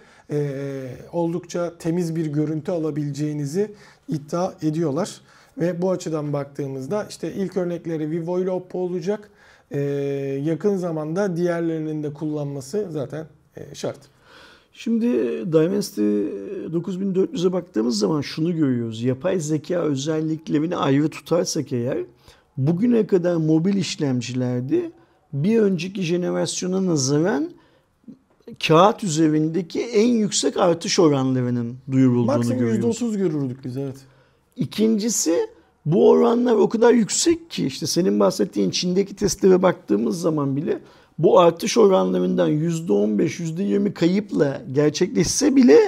oldukça temiz bir görüntü alabileceğinizi iddia ediyorlar. Ve bu açıdan baktığımızda işte ilk örnekleri Vivo ile Oppo olacak e, yakın zamanda diğerlerinin de kullanması zaten e, şart. Şimdi Dimensity 9400'e baktığımız zaman şunu görüyoruz. Yapay zeka özelliklerini ayrı tutarsak eğer bugüne kadar mobil işlemcilerde bir önceki jenerasyona nazaran kağıt üzerindeki en yüksek artış oranlarının duyurulduğunu Maksimum görüyoruz. Maksimum %30 görürdük biz evet. İkincisi bu oranlar o kadar yüksek ki işte senin bahsettiğin Çin'deki testlere baktığımız zaman bile bu artış oranlarından %15, %20 kayıpla gerçekleşse bile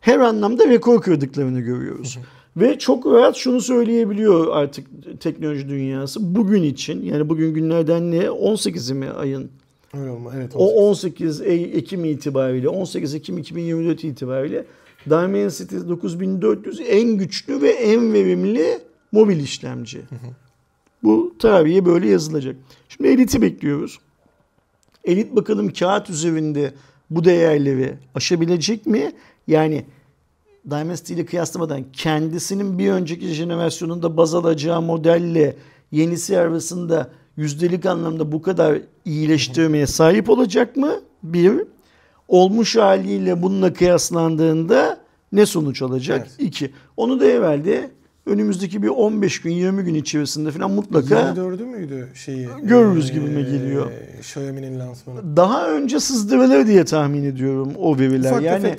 her anlamda rekor kırdıklarını görüyoruz. Ve çok rahat şunu söyleyebiliyor artık teknoloji dünyası bugün için yani bugün günlerden ne 18'i mi ayın? Öyle olma, evet. 18. O 18 Ekim itibariyle 18 Ekim 2024 itibariyle Dimensity 9400 en güçlü ve en verimli mobil işlemci. Bu tarihe böyle yazılacak. Şimdi Elite'i bekliyoruz. Elit bakalım kağıt üzerinde bu değerleri aşabilecek mi? Yani Dimensity ile kıyaslamadan kendisinin bir önceki jenerasyonunda baz alacağı modelle yenisi arasında yüzdelik anlamda bu kadar iyileştirmeye sahip olacak mı? Bir. Olmuş haliyle bununla kıyaslandığında ne sonuç alacak? Evet. İki. Onu da evvelde önümüzdeki bir 15 gün 20 gün içerisinde falan mutlaka 24'ü müydü şeyi? Görürüz ee, gibime geliyor. Xiaomi'nin lansmanı. Daha önce sızdırılır diye tahmin ediyorum o veriler. Ufak yani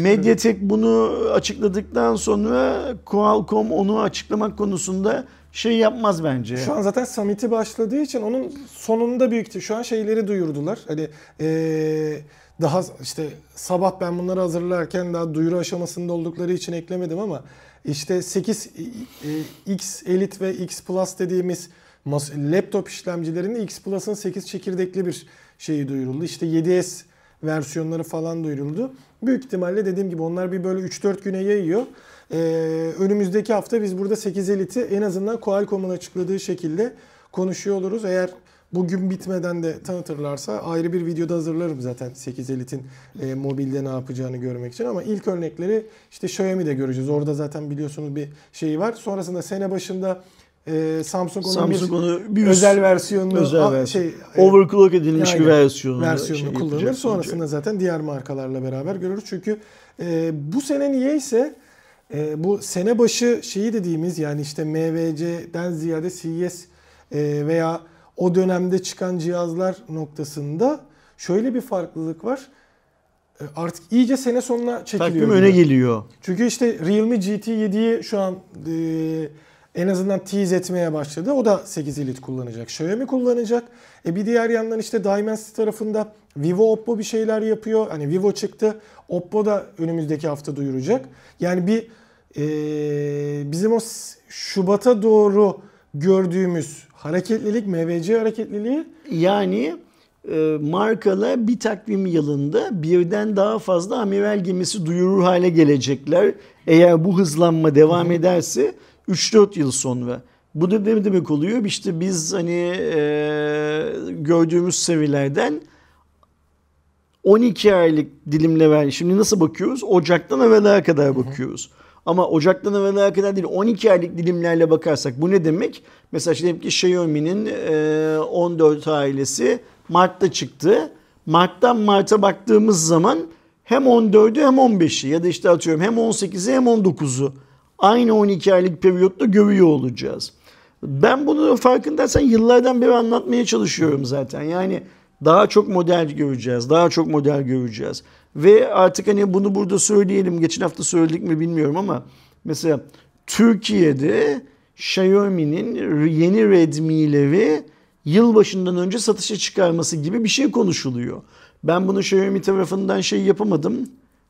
Mediatek bunu açıkladıktan sonra Qualcomm onu açıklamak konusunda şey yapmaz bence. Şu an zaten Summit'i başladığı için onun sonunda büyük şu an şeyleri duyurdular. Hani ee, daha işte sabah ben bunları hazırlarken daha duyuru aşamasında oldukları için eklemedim ama işte 8 e, X Elite ve X Plus dediğimiz laptop işlemcilerinde X Plus'ın 8 çekirdekli bir şeyi duyuruldu. İşte 7S versiyonları falan duyuruldu. Büyük ihtimalle dediğim gibi onlar bir böyle 3-4 güne yayıyor. Ee, önümüzdeki hafta biz burada 8 Elite'i en azından Qualcomm'un açıkladığı şekilde konuşuyor oluruz. Eğer bugün bitmeden de tanıtırlarsa ayrı bir videoda hazırlarım zaten 8 Elite'in e, mobilde ne yapacağını görmek için ama ilk örnekleri işte Xiaomi'de göreceğiz. Orada zaten biliyorsunuz bir şeyi var. Sonrasında sene başında e, Samsung onun Samsung bir, onu bir özel versiyonunu özel versiyon. şey e, overclock edilmiş yani, bir versiyonu versiyonunu şey kullanır. Sonrasında zaten diğer markalarla beraber görürüz. Çünkü e, bu sene niye ise e, bu sene başı şeyi dediğimiz yani işte MVC'den ziyade CES e, veya o dönemde çıkan cihazlar noktasında şöyle bir farklılık var. E, artık iyice sene sonuna çekiliyor. Takvim öne geliyor. Çünkü işte Realme GT7'yi şu an e, en azından tease etmeye başladı. O da 8 Elite kullanacak. Xiaomi kullanacak. E bir diğer yandan işte Dimensity tarafında Vivo Oppo bir şeyler yapıyor. Hani Vivo çıktı. Oppo da önümüzdeki hafta duyuracak. Yani bir e, bizim o Şubat'a doğru gördüğümüz hareketlilik, MVC hareketliliği yani e, markalar bir takvim yılında birden daha fazla amiral gemisi duyurur hale gelecekler. Eğer bu hızlanma devam ederse 3-4 yıl sonra. Bu da ne demek oluyor? İşte biz hani e, gördüğümüz seviyelerden 12 aylık dilimle ver. Şimdi nasıl bakıyoruz? Ocaktan evvela kadar bakıyoruz. Hı hı. Ama Ocak'tan evvela kadar değil 12 aylık dilimlerle bakarsak bu ne demek? Mesela şimdi ki Xiaomi'nin 14 ailesi Mart'ta çıktı. Mart'tan Mart'a baktığımız zaman hem 14'ü hem 15'i ya da işte atıyorum hem 18'i hem 19'u aynı 12 aylık periyotta görüyor olacağız. Ben bunu farkındaysan yıllardan beri anlatmaya çalışıyorum zaten. Yani daha çok model göreceğiz, daha çok model göreceğiz. Ve artık hani bunu burada söyleyelim. Geçen hafta söyledik mi bilmiyorum ama mesela Türkiye'de Xiaomi'nin yeni Redmi'leri yılbaşından önce satışa çıkarması gibi bir şey konuşuluyor. Ben bunu Xiaomi tarafından şey yapamadım,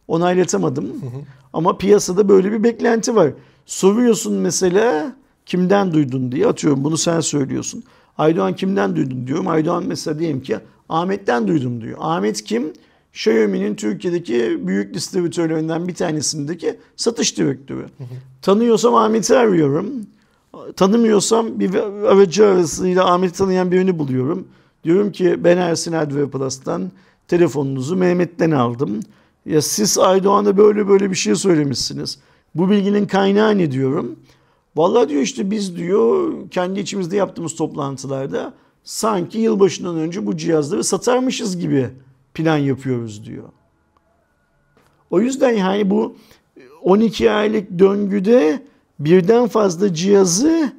onaylatamadım. Hı hı. Ama piyasada böyle bir beklenti var. Soruyorsun mesela kimden duydun diye atıyorum bunu sen söylüyorsun. Aydoğan kimden duydun diyorum. Aydoğan mesela diyelim ki Ahmet'ten duydum diyor. Ahmet kim? Xiaomi'nin Türkiye'deki büyük distribütörlerinden bir tanesindeki satış direktörü. Tanıyorsam Ahmet'i arıyorum. Tanımıyorsam bir aracı arasıyla Ahmet'i tanıyan birini buluyorum. Diyorum ki ben Ersin Adver Plus'tan telefonunuzu Mehmet'ten aldım. Ya siz Aydoğan'a böyle böyle bir şey söylemişsiniz. Bu bilginin kaynağı ne diyorum. Vallahi diyor işte biz diyor kendi içimizde yaptığımız toplantılarda sanki yılbaşından önce bu cihazları satarmışız gibi plan yapıyoruz diyor. O yüzden yani bu 12 aylık döngüde birden fazla cihazı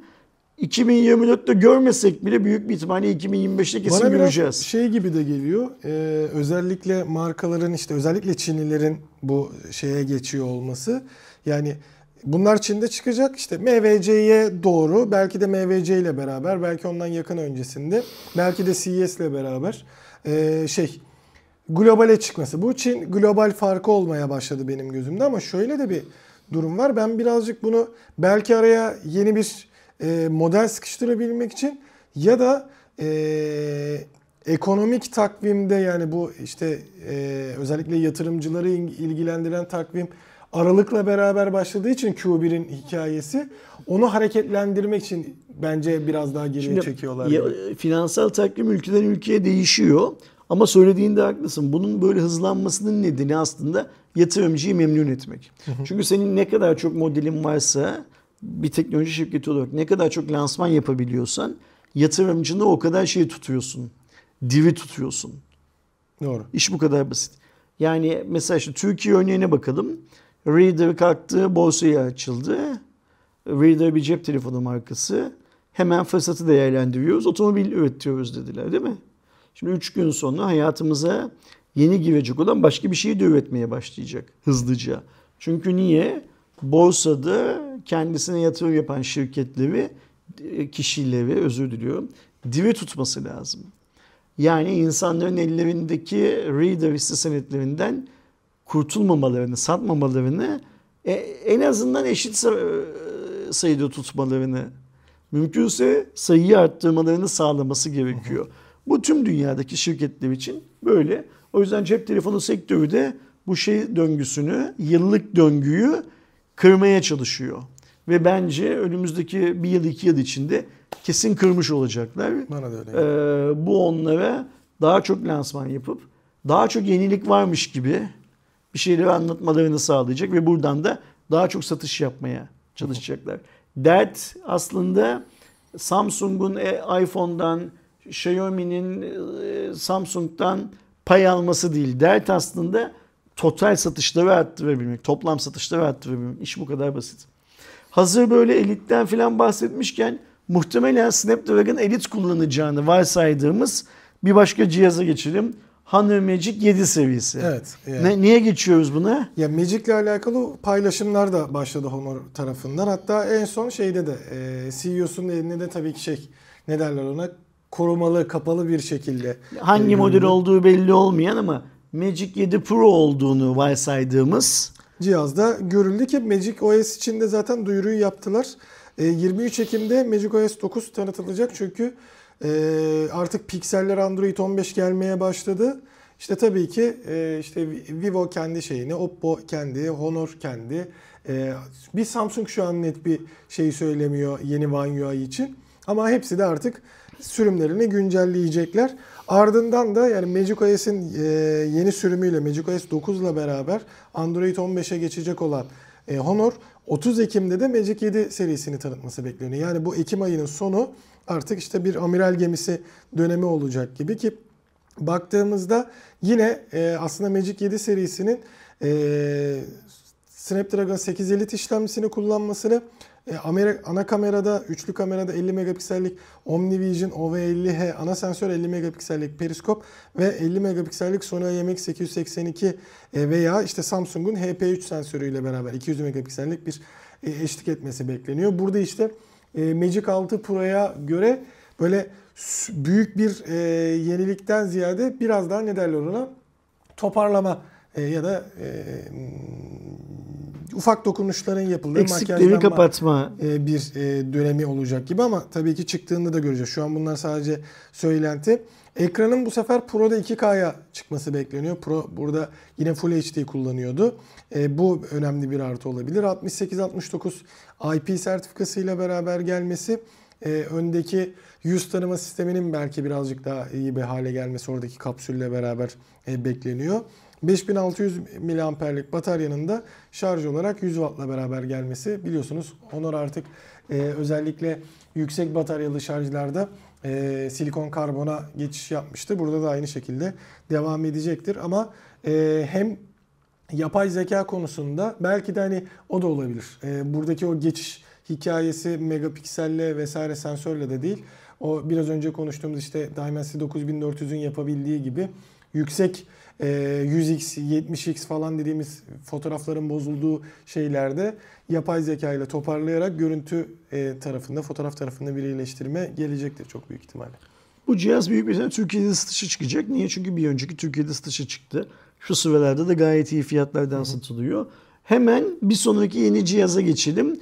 2024'te görmesek bile büyük bir ihtimalle 2025'te kesin Bana göreceğiz. şey gibi de geliyor. Ee, özellikle markaların işte özellikle Çinlilerin bu şeye geçiyor olması. Yani bunlar Çin'de çıkacak. işte MVC'ye doğru belki de MVC ile beraber belki ondan yakın öncesinde belki de CES ile beraber ee, şey globale çıkması. Bu Çin global farkı olmaya başladı benim gözümde ama şöyle de bir durum var. Ben birazcık bunu belki araya yeni bir e, model sıkıştırabilmek için ya da e, ekonomik takvimde yani bu işte e, özellikle yatırımcıları ilgilendiren takvim Aralık'la beraber başladığı için Q1'in hikayesi onu hareketlendirmek için bence biraz daha geriye Şimdi, çekiyorlar. Ya, finansal takvim ülkeden ülkeye değişiyor. Ama söylediğinde haklısın. Bunun böyle hızlanmasının nedeni aslında yatırımcıyı memnun etmek. Çünkü senin ne kadar çok modelin varsa bir teknoloji şirketi olarak ne kadar çok lansman yapabiliyorsan yatırımcını o kadar şey tutuyorsun. Diri tutuyorsun. Doğru. İş bu kadar basit. Yani mesela işte Türkiye örneğine bakalım. Reader kalktı, borsaya açıldı. Reader bir cep telefonu markası. Hemen fırsatı değerlendiriyoruz, otomobil üretiyoruz dediler değil mi? Şimdi 3 gün sonra hayatımıza yeni girecek olan başka bir şeyi de başlayacak hızlıca. Çünkü niye? Borsada kendisine yatırım yapan şirketleri, kişileri özür diliyorum, dibe tutması lazım. Yani insanların ellerindeki reader hisse senetlerinden kurtulmamalarını, satmamalarını e, en azından eşit sayıda tutmalarını, mümkünse sayıyı arttırmalarını sağlaması gerekiyor. Bu tüm dünyadaki şirketler için böyle. O yüzden cep telefonu sektörü de bu şey döngüsünü, yıllık döngüyü kırmaya çalışıyor. Ve bence önümüzdeki bir yıl iki yıl içinde kesin kırmış olacaklar. Bana da öyle. Ee, bu onlara daha çok lansman yapıp daha çok yenilik varmış gibi bir şeyleri anlatmalarını sağlayacak ve buradan da daha çok satış yapmaya çalışacaklar. Dert aslında Samsung'un e, iPhone'dan Xiaomi'nin e, Samsung'dan pay alması değil. Dert aslında total satışları arttırabilmek, toplam satışları arttırabilmek. İş bu kadar basit. Hazır böyle elitten falan bahsetmişken muhtemelen Snapdragon Elite kullanacağını varsaydığımız bir başka cihaza geçelim. Honor Magic 7 seviyesi. Evet. Yani. Ne, niye geçiyoruz buna? Ya Magic ile alakalı paylaşımlar da başladı Honor tarafından. Hatta en son şeyde de e, CEO'sunun elinde de tabii ki şey ne derler ona korumalı, kapalı bir şekilde. Hangi e, model olduğu belli olmayan ama Magic 7 Pro olduğunu varsaydığımız cihazda görüldü ki Magic OS için de zaten duyuruyu yaptılar. 23 e, Ekim'de Magic OS 9 tanıtılacak çünkü e, artık pikseller Android 15 gelmeye başladı. İşte tabii ki işte Vivo kendi şeyini, Oppo kendi, Honor kendi. Bir Samsung şu an net bir şey söylemiyor yeni One UI için. Ama hepsi de artık sürümlerini güncelleyecekler. Ardından da yani Magic OS'in yeni sürümüyle Magic OS 9 ile beraber Android 15'e geçecek olan Honor 30 Ekim'de de Magic 7 serisini tanıtması bekleniyor. Yani bu Ekim ayının sonu artık işte bir amiral gemisi dönemi olacak gibi ki baktığımızda yine e, aslında Magic 7 serisinin e, Snapdragon 8 Elite işlemcisini kullanmasını e, ana kamerada, üçlü kamerada 50 megapiksellik OmniVision OV50H ana sensör 50 megapiksellik periskop ve 50 megapiksellik Sony IMX882 e, veya işte Samsung'un HP3 sensörüyle beraber 200 megapiksellik bir e, eşlik etmesi bekleniyor. Burada işte Magic 6 Pro'ya göre böyle büyük bir yenilikten ziyade biraz daha ne derler ona toparlama ya da ufak dokunuşların yapıldığı eksikleri kapatma e, bir e, dönemi olacak gibi ama tabii ki çıktığında da göreceğiz. Şu an bunlar sadece söylenti. Ekranın bu sefer Pro'da 2K'ya çıkması bekleniyor. Pro burada yine Full HD kullanıyordu. E, bu önemli bir artı olabilir. 68-69 IP sertifikasıyla beraber gelmesi e, öndeki yüz tanıma sisteminin belki birazcık daha iyi bir hale gelmesi oradaki kapsülle beraber e, bekleniyor. 5600 miliamperlik bataryanın da şarj olarak 100 wattla beraber gelmesi biliyorsunuz Honor artık e, özellikle yüksek bataryalı şarjlarda e, silikon karbona geçiş yapmıştı. Burada da aynı şekilde devam edecektir ama e, hem yapay zeka konusunda belki de hani o da olabilir. E, buradaki o geçiş hikayesi megapikselle vesaire sensörle de değil. O biraz önce konuştuğumuz işte Dimensity 9400'ün yapabildiği gibi yüksek 100x, ee, 70x falan dediğimiz fotoğrafların bozulduğu şeylerde yapay zeka ile toparlayarak görüntü e, tarafında, fotoğraf tarafında bir iyileştirme gelecektir çok büyük ihtimalle. Bu cihaz büyük bir Türkiye'de satışı çıkacak. Niye? Çünkü bir önceki Türkiye'de satışı çıktı. Şu sıralarda da gayet iyi fiyatlardan Hı-hı. satılıyor. Hemen bir sonraki yeni cihaza geçelim.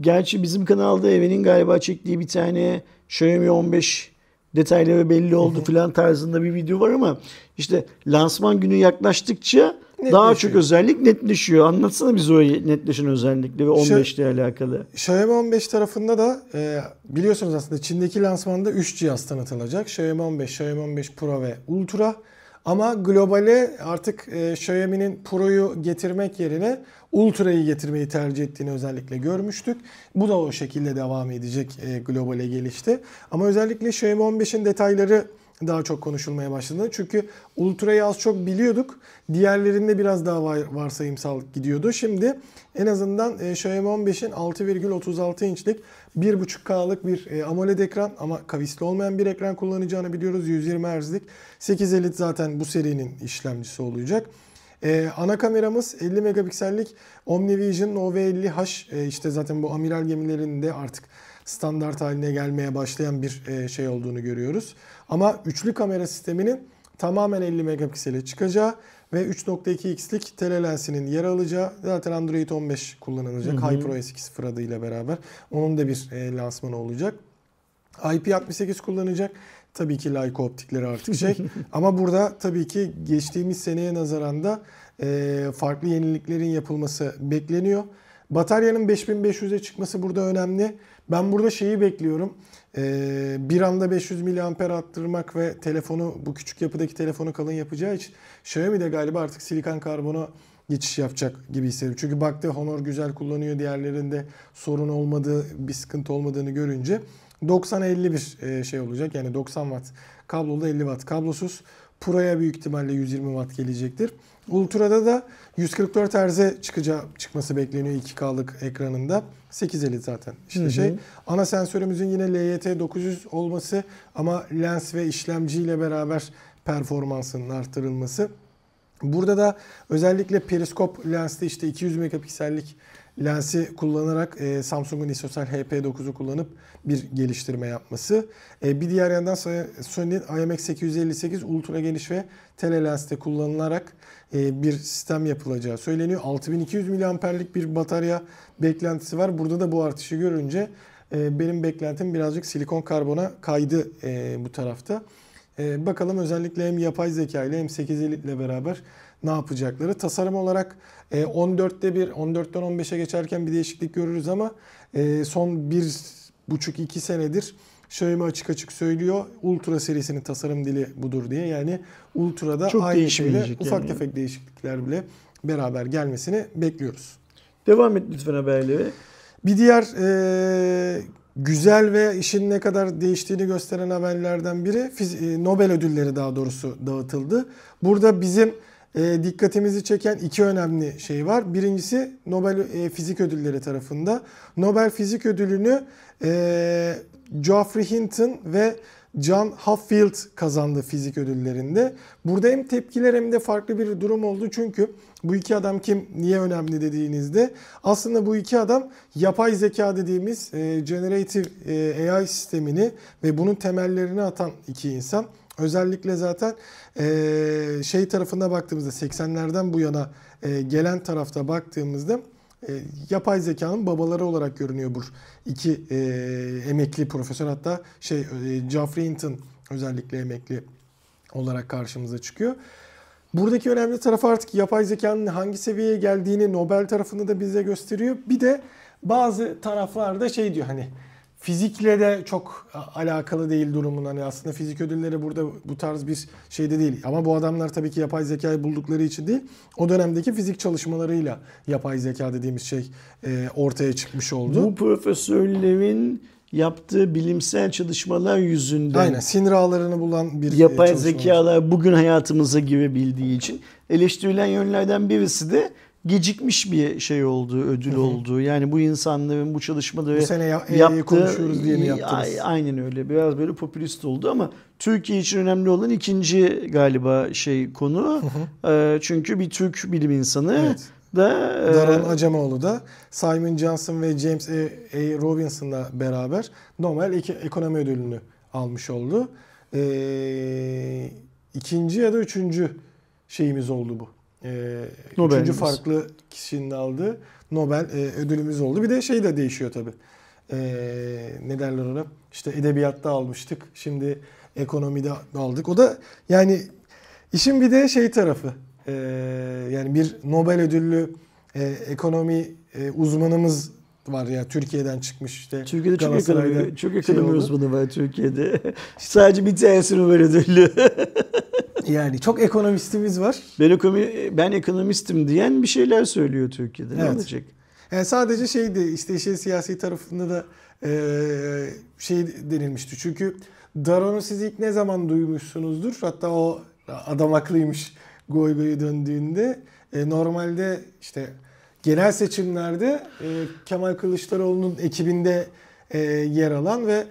Gerçi bizim kanalda Eve'nin galiba çektiği bir tane Xiaomi 15 detayları belli oldu filan tarzında bir video var ama işte lansman günü yaklaştıkça daha çok özellik netleşiyor. Anlatsana bize o netleşen özellikleri 15 ile alakalı. Xiaomi 15 tarafında da e, biliyorsunuz aslında Çin'deki lansmanda 3 cihaz tanıtılacak. Xiaomi 15, Xiaomi 15 Pro ve Ultra. Ama globale artık e, Xiaomi'nin Pro'yu getirmek yerine Ultra'yı getirmeyi tercih ettiğini özellikle görmüştük. Bu da o şekilde devam edecek e, globale gelişte. Ama özellikle Xiaomi 15'in detayları daha çok konuşulmaya başladı. Çünkü Ultra'yı az çok biliyorduk. Diğerlerinde biraz daha varsayımsal gidiyordu. Şimdi en azından e, Xiaomi 15'in 6,36 inçlik 1.5K'lık bir e, AMOLED ekran ama kavisli olmayan bir ekran kullanacağını biliyoruz. 120 Hz'lik 8 Elite zaten bu serinin işlemcisi olacak. Ee, ana kameramız 50 megapiksellik OmniVision OV50H ee, işte zaten bu amiral gemilerinde artık standart haline gelmeye başlayan bir e, şey olduğunu görüyoruz. Ama üçlü kamera sisteminin tamamen 50 megapiksele çıkacağı ve 3.2x'lik telelensinin yer alacağı zaten Android 15 kullanılacak. Hı hı. HiPro S2 adıyla beraber. Onun da bir e, lansmanı olacak. IP68 kullanacak. Tabii ki Leica optikleri artık şey. <laughs> Ama burada tabii ki geçtiğimiz seneye nazaran da e, farklı yeniliklerin yapılması bekleniyor. Bataryanın 5500'e çıkması burada önemli. Ben burada şeyi bekliyorum. Ee, bir anda 500 mAh arttırmak ve telefonu bu küçük yapıdaki telefonu kalın yapacağı için Xiaomi de galiba artık silikon karbona geçiş yapacak gibi hissediyorum. Çünkü baktı Honor güzel kullanıyor. Diğerlerinde sorun olmadığı, bir sıkıntı olmadığını görünce 90-50 bir e, şey olacak. Yani 90 watt kablolu 50 watt kablosuz. Pro'ya büyük ihtimalle 120 watt gelecektir. Ultra'da da 144 Hz'e çıkacağı, çıkması bekleniyor 2K'lık ekranında. 850 zaten işte hı hı. şey. Ana sensörümüzün yine LYT 900 olması ama lens ve işlemciyle beraber performansının artırılması. Burada da özellikle periskop lensli işte 200 megapiksellik lensi kullanarak e, Samsung'un ISOCELL HP9'u kullanıp bir geliştirme yapması. E, bir diğer yandan Sony'nin IMX858 ultra geniş ve telelenste kullanılarak e, bir sistem yapılacağı söyleniyor. 6200 mAh'lik bir batarya beklentisi var. Burada da bu artışı görünce e, benim beklentim birazcık silikon karbona kaydı e, bu tarafta. E, bakalım özellikle hem yapay zeka ile hem 8 Elite ile beraber ne yapacakları. Tasarım olarak 14'te e, bir 14'ten 15'e geçerken bir değişiklik görürüz ama e, son bir buçuk iki senedir Xiaomi açık açık söylüyor. Ultra serisinin tasarım dili budur diye. Yani Ultra'da Çok aynı şeyle yani. ufak tefek değişiklikler bile beraber gelmesini bekliyoruz. Devam et lütfen haberleri. Bir diğer e, güzel ve işin ne kadar değiştiğini gösteren haberlerden biri e, Nobel ödülleri daha doğrusu dağıtıldı. Burada bizim e, dikkatimizi çeken iki önemli şey var. Birincisi Nobel e, Fizik Ödülleri tarafında. Nobel Fizik Ödülünü e, Geoffrey Hinton ve John Huffield kazandı fizik ödüllerinde. Burada hem tepkiler hem de farklı bir durum oldu. Çünkü bu iki adam kim, niye önemli dediğinizde aslında bu iki adam yapay zeka dediğimiz e, generative e, AI sistemini ve bunun temellerini atan iki insan. Özellikle zaten e, şey tarafına baktığımızda 80'lerden bu yana e, gelen tarafta baktığımızda e, yapay zekanın babaları olarak görünüyor bu iki e, emekli profesör hatta şey e, Geoffrey Hinton özellikle emekli olarak karşımıza çıkıyor. Buradaki önemli taraf artık yapay zekanın hangi seviyeye geldiğini Nobel tarafında da bize gösteriyor. Bir de bazı taraflarda şey diyor hani fizikle de çok alakalı değil durumun. Hani aslında fizik ödülleri burada bu tarz bir şeyde değil. Ama bu adamlar tabii ki yapay zekayı buldukları için değil. O dönemdeki fizik çalışmalarıyla yapay zeka dediğimiz şey e, ortaya çıkmış oldu. Bu profesörlerin yaptığı bilimsel çalışmalar yüzünden Aynen sinir ağlarını bulan bir yapay çalışma. zekalar bugün hayatımıza girebildiği için eleştirilen yönlerden birisi de gecikmiş bir şey oldu, ödül hı hı. oldu. Yani bu insanların bu çalışmaları bu sene ya, yaptığı, konuşuyoruz diye mi yaptınız? Aynen öyle. Biraz böyle popülist oldu ama Türkiye için önemli olan ikinci galiba şey konu. Hı hı. çünkü bir Türk bilim insanı evet. da Daron Acemoğlu da Simon Johnson ve James A. A. Robinson'la beraber Nobel Ekonomi Ödülünü almış oldu. Ee, ikinci ya da üçüncü şeyimiz oldu bu. Ee, üçüncü farklı kişinin aldığı Nobel e, ödülümüz oldu. Bir de şey de değişiyor tabii. E, ne derler ona? İşte edebiyatta almıştık. Şimdi ekonomide aldık. O da yani işin bir de şey tarafı. E, yani bir Nobel ödüllü e, ekonomi e, uzmanımız var ya Türkiye'den çıkmış işte. Türkiye'de çok ekonomi, çok ekonomi şey uzmanı var Türkiye'de. Sadece bir tanesi Nobel ödüllü. <laughs> Yani çok ekonomistimiz var. Ben ekonomi ben ekonomistim diyen bir şeyler söylüyor Türkiye'de. Ne evet. olacak? Yani sadece şeydi işte işin siyasi tarafında da e, şey denilmişti. Çünkü Daron'u siz ilk ne zaman duymuşsunuzdur? Hatta o adam haklıymış goy goyu döndüğünde. E, normalde işte genel seçimlerde e, Kemal Kılıçdaroğlu'nun ekibinde e, yer alan ve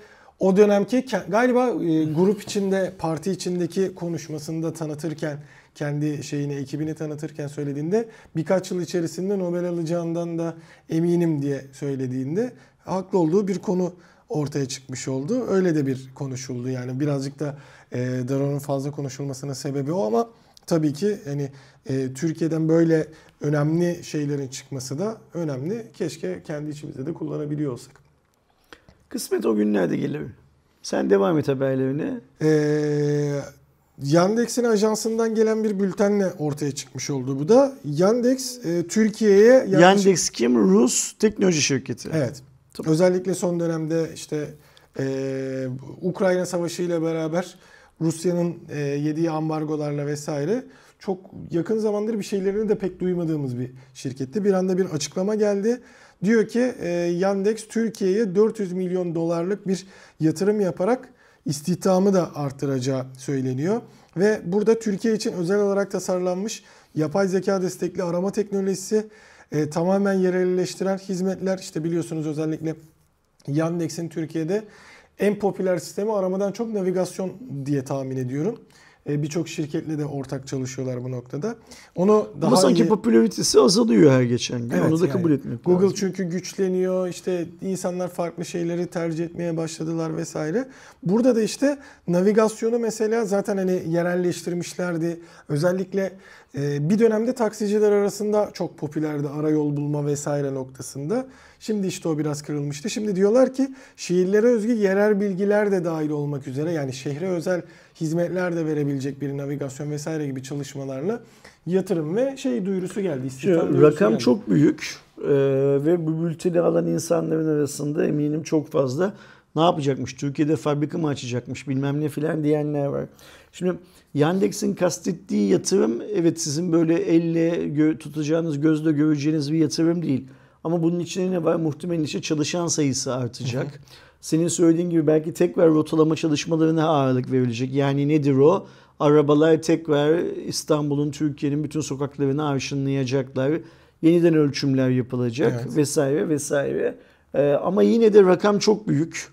o dönemki galiba e, grup içinde parti içindeki konuşmasında tanıtırken kendi şeyini ekibini tanıtırken söylediğinde birkaç yıl içerisinde Nobel alacağından da eminim diye söylediğinde haklı olduğu bir konu ortaya çıkmış oldu. Öyle de bir konuşuldu yani birazcık da e, Daron'un fazla konuşulmasına sebebi o ama tabii ki hani e, Türkiye'den böyle önemli şeylerin çıkması da önemli. Keşke kendi içimizde de kullanabiliyor olsak. Kısmet o günlerde gelir. Sen devam et haberlerine. Ee, Yandex'in ajansından gelen bir bültenle ortaya çıkmış oldu bu da. Yandex e, Türkiye'ye... Yandex Yandex kim? Rus teknoloji şirketi. Evet. Tamam. Özellikle son dönemde işte e, Ukrayna Savaşı ile beraber Rusya'nın e, yediği ambargolarla vesaire çok yakın zamandır bir şeylerini de pek duymadığımız bir şirketti. Bir anda bir açıklama geldi. Diyor ki e, Yandex Türkiye'ye 400 milyon dolarlık bir yatırım yaparak istihdamı da arttıracağı söyleniyor. Ve burada Türkiye için özel olarak tasarlanmış yapay zeka destekli arama teknolojisi e, tamamen yerelleştiren hizmetler işte biliyorsunuz özellikle Yandex'in Türkiye'de en popüler sistemi aramadan çok navigasyon diye tahmin ediyorum. E, Birçok şirketle de ortak çalışıyorlar bu noktada. Onu daha Ama sanki iyi... popülaritesi azalıyor her geçen gün. Evet, Onu da yani kabul etmek Google lazım. çünkü güçleniyor. İşte insanlar farklı şeyleri tercih etmeye başladılar vesaire. Burada da işte navigasyonu mesela zaten hani yerelleştirmişlerdi. Özellikle e, bir dönemde taksiciler arasında çok popülerdi arayol bulma vesaire noktasında. Şimdi işte o biraz kırılmıştı. Şimdi diyorlar ki şehirlere özgü yerel bilgiler de dahil olmak üzere yani şehre özel hizmetler de verebilecek bir navigasyon vesaire gibi çalışmalarla yatırım ve şey duyurusu geldi. Şu rakam geldi. çok büyük Ee, ve bu bülteni alan insanların arasında eminim çok fazla ne yapacakmış? Türkiye'de fabrika mı açacakmış bilmem ne filan diyenler var. Şimdi Yandex'in kastettiği yatırım evet sizin böyle elle gö- tutacağınız gözle göreceğiniz bir yatırım değil. Ama bunun içinde ne var? Muhtemelen işte çalışan sayısı artacak. Senin söylediğin gibi belki tekrar rotalama çalışmalarına ağırlık verilecek. Yani nedir o? Arabalar tekrar İstanbul'un, Türkiye'nin bütün sokaklarını arşınlayacaklar. Yeniden ölçümler yapılacak Evet. vesaire vesaire. Ee, ama yine de rakam çok büyük.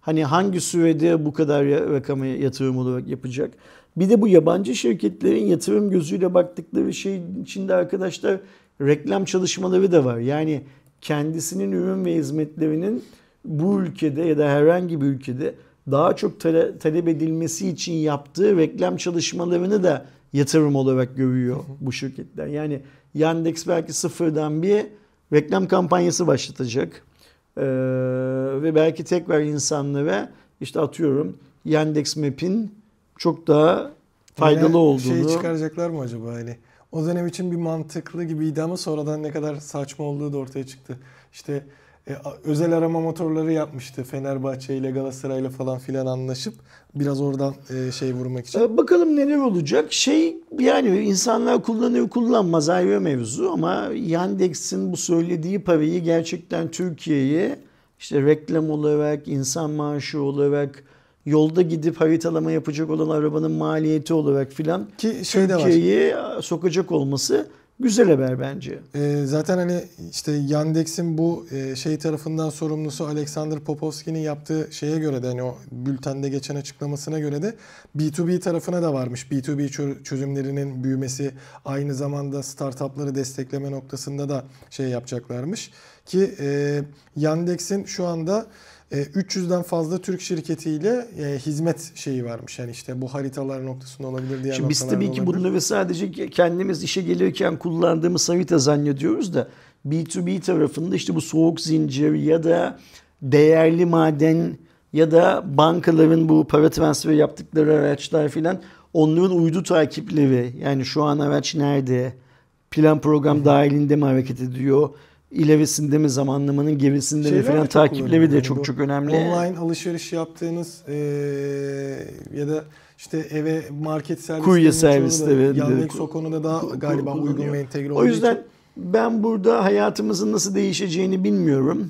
Hani hangi sürede bu kadar rakama yatırım olarak yapacak? Bir de bu yabancı şirketlerin yatırım gözüyle baktıkları şeyin içinde arkadaşlar reklam çalışmaları da var. Yani kendisinin ürün ve hizmetlerinin bu ülkede ya da herhangi bir ülkede daha çok tale- talep edilmesi için yaptığı reklam çalışmalarını da yatırım olarak görüyor bu şirketler. Yani Yandex belki sıfırdan bir reklam kampanyası başlatacak. Ee, ve belki tekrar insanlara işte atıyorum Yandex Map'in çok daha faydalı Yine olduğunu Şey çıkaracaklar mı acaba hani? O dönem için bir mantıklı gibiydi ama sonradan ne kadar saçma olduğu da ortaya çıktı. İşte e, özel arama motorları yapmıştı Fenerbahçe ile Galatasaray ile falan filan anlaşıp biraz oradan e, şey vurmak için. Ee, Bakalım neler olacak. Şey yani insanlar kullanıyor kullanmaz ayrı mevzu ama Yandex'in bu söylediği parayı gerçekten Türkiye'ye işte reklam olarak, insan maaşı olarak, yolda gidip haritalama yapacak olan arabanın maliyeti olarak filan Ki şey de. Türkiye'yi sokacak olması güzel haber bence. E, zaten hani işte Yandex'in bu e, şey tarafından sorumlusu Alexander Popovski'nin yaptığı şeye göre de hani o bültende geçen açıklamasına göre de B2B tarafına da varmış. B2B çö- çözümlerinin büyümesi aynı zamanda startupları destekleme noktasında da şey yapacaklarmış. Ki e, Yandex'in şu anda 300'den fazla Türk şirketiyle e, hizmet şeyi varmış. Yani işte bu haritalar noktasında olabilir diğer Şimdi biz tabii ki bunları sadece kendimiz işe gelirken kullandığımız harita zannediyoruz da B2B tarafında işte bu soğuk zincir ya da değerli maden ya da bankaların bu para transferi yaptıkları araçlar filan onların uydu takipleri yani şu an araç nerede plan program dahilinde mi hareket ediyor ilerisinde mi zamanlamanın gerisinde mi Şeyler çok takipleri de çok çok önemli. Online alışveriş yaptığınız eee, ya da işte eve market servislerinin Kurye servisleri de Yandex o konuda daha galiba uygun ve entegre O yüzden için. ben burada hayatımızın nasıl değişeceğini bilmiyorum.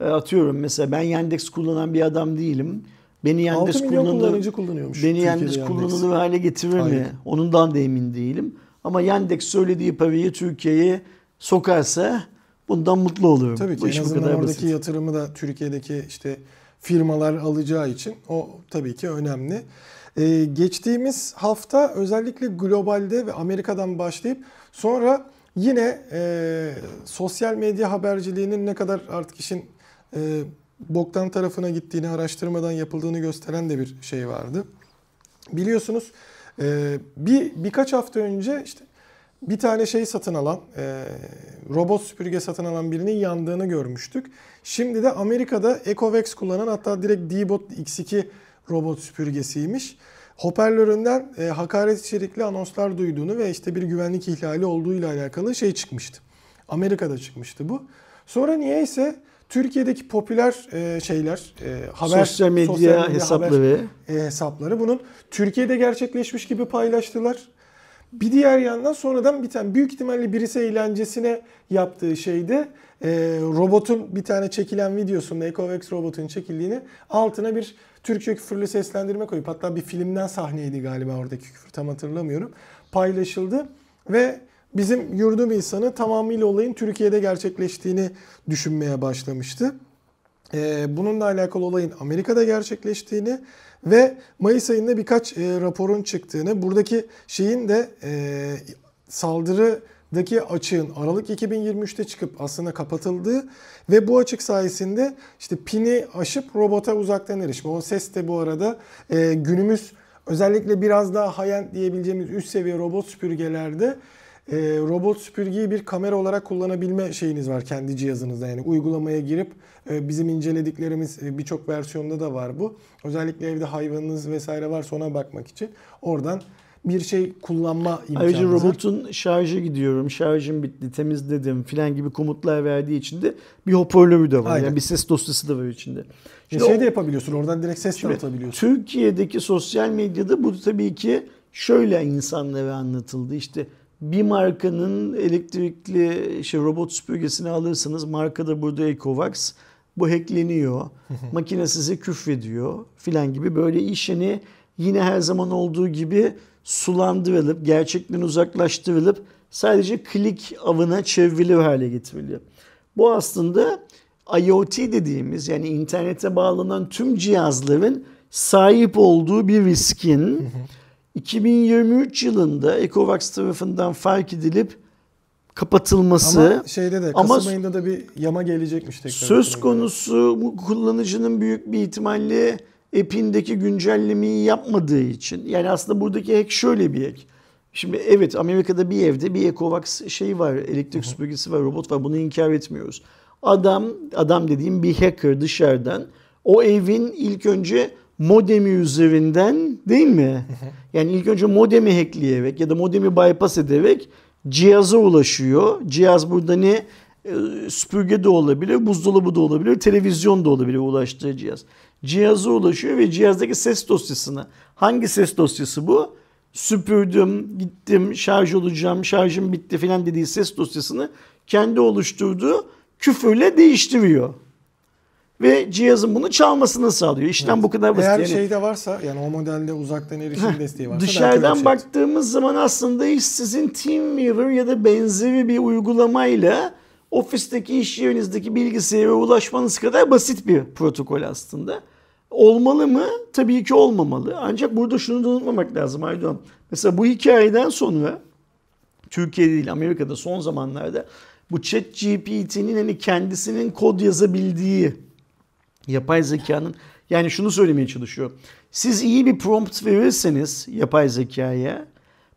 E, Atıyorum mesela ben Yandex kullanan bir adam değilim. Beni 6 Yandex kullanıcı kullanıyormuş. beni Türkiye'de Yandex kullanılır hale getirir mi? Onundan da emin değilim. Ama Yandex söylediği parayı Türkiye'ye sokarsa bundan mutlu olurum. Tabii ki Bu en azından kadar oradaki basit. yatırımı da Türkiye'deki işte firmalar alacağı için o tabii ki önemli. Ee, geçtiğimiz hafta özellikle globalde ve Amerika'dan başlayıp sonra yine e, sosyal medya haberciliğinin ne kadar artık işin e, boktan tarafına gittiğini araştırmadan yapıldığını gösteren de bir şey vardı. Biliyorsunuz e, bir birkaç hafta önce işte bir tane şey satın alan, e, robot süpürge satın alan birinin yandığını görmüştük. Şimdi de Amerika'da Ecovex kullanan hatta direkt D-Bot X2 robot süpürgesiymiş. Hoparlöründen e, hakaret içerikli anonslar duyduğunu ve işte bir güvenlik ihlali olduğuyla alakalı şey çıkmıştı. Amerika'da çıkmıştı bu. Sonra niyeyse Türkiye'deki popüler e, şeyler, e, haber, sosyal medya, sosyal medya hesapları haber, e, hesapları bunun Türkiye'de gerçekleşmiş gibi paylaştılar. Bir diğer yandan sonradan bir tane büyük ihtimalle birisi eğlencesine yaptığı şeyde e, robotun bir tane çekilen videosunda Ecovex robotun çekildiğini altına bir Türkçe küfürlü seslendirme koyup hatta bir filmden sahneydi galiba oradaki küfür tam hatırlamıyorum paylaşıldı ve bizim yurdum insanı tamamıyla olayın Türkiye'de gerçekleştiğini düşünmeye başlamıştı. e, bununla alakalı olayın Amerika'da gerçekleştiğini ve Mayıs ayında birkaç e, raporun çıktığını, buradaki şeyin de e, saldırıdaki açığın Aralık 2023'te çıkıp aslında kapatıldığı ve bu açık sayesinde işte pini aşıp robota uzaktan erişme. O ses de bu arada e, günümüz özellikle biraz daha high-end diyebileceğimiz üst seviye robot süpürgelerde e, robot süpürgeyi bir kamera olarak kullanabilme şeyiniz var kendi cihazınızda. Yani uygulamaya girip e, bizim incelediklerimiz e, birçok versiyonda da var bu. Özellikle evde hayvanınız vesaire varsa ona bakmak için oradan bir şey kullanma imkanı Ayrıca robotun şarjı gidiyorum, şarjım bitti, temizledim filan gibi komutlar verdiği için de bir hoparlörü de var. Aynen. Yani bir ses dosyası da var içinde. Şimdi şey de yapabiliyorsun. Oradan direkt ses de atabiliyorsun. Türkiye'deki sosyal medyada bu tabii ki şöyle insanlara anlatıldı. İşte bir markanın elektrikli işte robot süpürgesini alırsanız markada burada Ecovax bu hackleniyor. <laughs> makine size küfrediyor filan gibi böyle işini yine her zaman olduğu gibi sulandırılıp gerçekten uzaklaştırılıp sadece klik avına çevrilir hale getiriliyor. Bu aslında IoT dediğimiz yani internete bağlanan tüm cihazların sahip olduğu bir riskin <laughs> 2023 yılında Ecovax tarafından fark edilip kapatılması. Ama şeyde de Kasım ama ayında da bir yama gelecekmiş tekrar. Söz konusu bu kullanıcının büyük bir ihtimalle app'indeki güncellemeyi yapmadığı için. Yani aslında buradaki hack şöyle bir hack. Şimdi evet Amerika'da bir evde bir Ecovax şey var, elektrik süpürgesi var, robot var. Bunu inkar etmiyoruz. Adam, adam dediğim bir hacker dışarıdan o evin ilk önce modemi üzerinden değil mi? <laughs> Yani ilk önce modemi hackleyerek ya da modemi bypass ederek cihaza ulaşıyor. Cihaz burada ne? E, süpürge de olabilir, buzdolabı da olabilir, televizyon da olabilir ulaştığı cihaz. Cihaza ulaşıyor ve cihazdaki ses dosyasını. Hangi ses dosyası bu? Süpürdüm, gittim, şarj olacağım, şarjım bitti falan dediği ses dosyasını kendi oluşturduğu küfürle değiştiriyor ve cihazın bunu çalmasını sağlıyor. İşlem evet. bu kadar basit. Eğer yani, şeyde varsa yani o modelde uzaktan erişim heh, desteği varsa dışarıdan şey baktığımız zaman aslında iş sizin TeamViewer ya da benzeri bir uygulamayla ofisteki iş yerinizdeki bilgisayara ulaşmanız kadar basit bir protokol aslında. Olmalı mı? Tabii ki olmamalı. Ancak burada şunu da unutmamak lazım Aydoğan. Mesela bu hikayeden sonra Türkiye'de değil Amerika'da son zamanlarda bu chat GPT'nin hani kendisinin kod yazabildiği yapay zekanın yani şunu söylemeye çalışıyor. Siz iyi bir prompt verirseniz yapay zekaya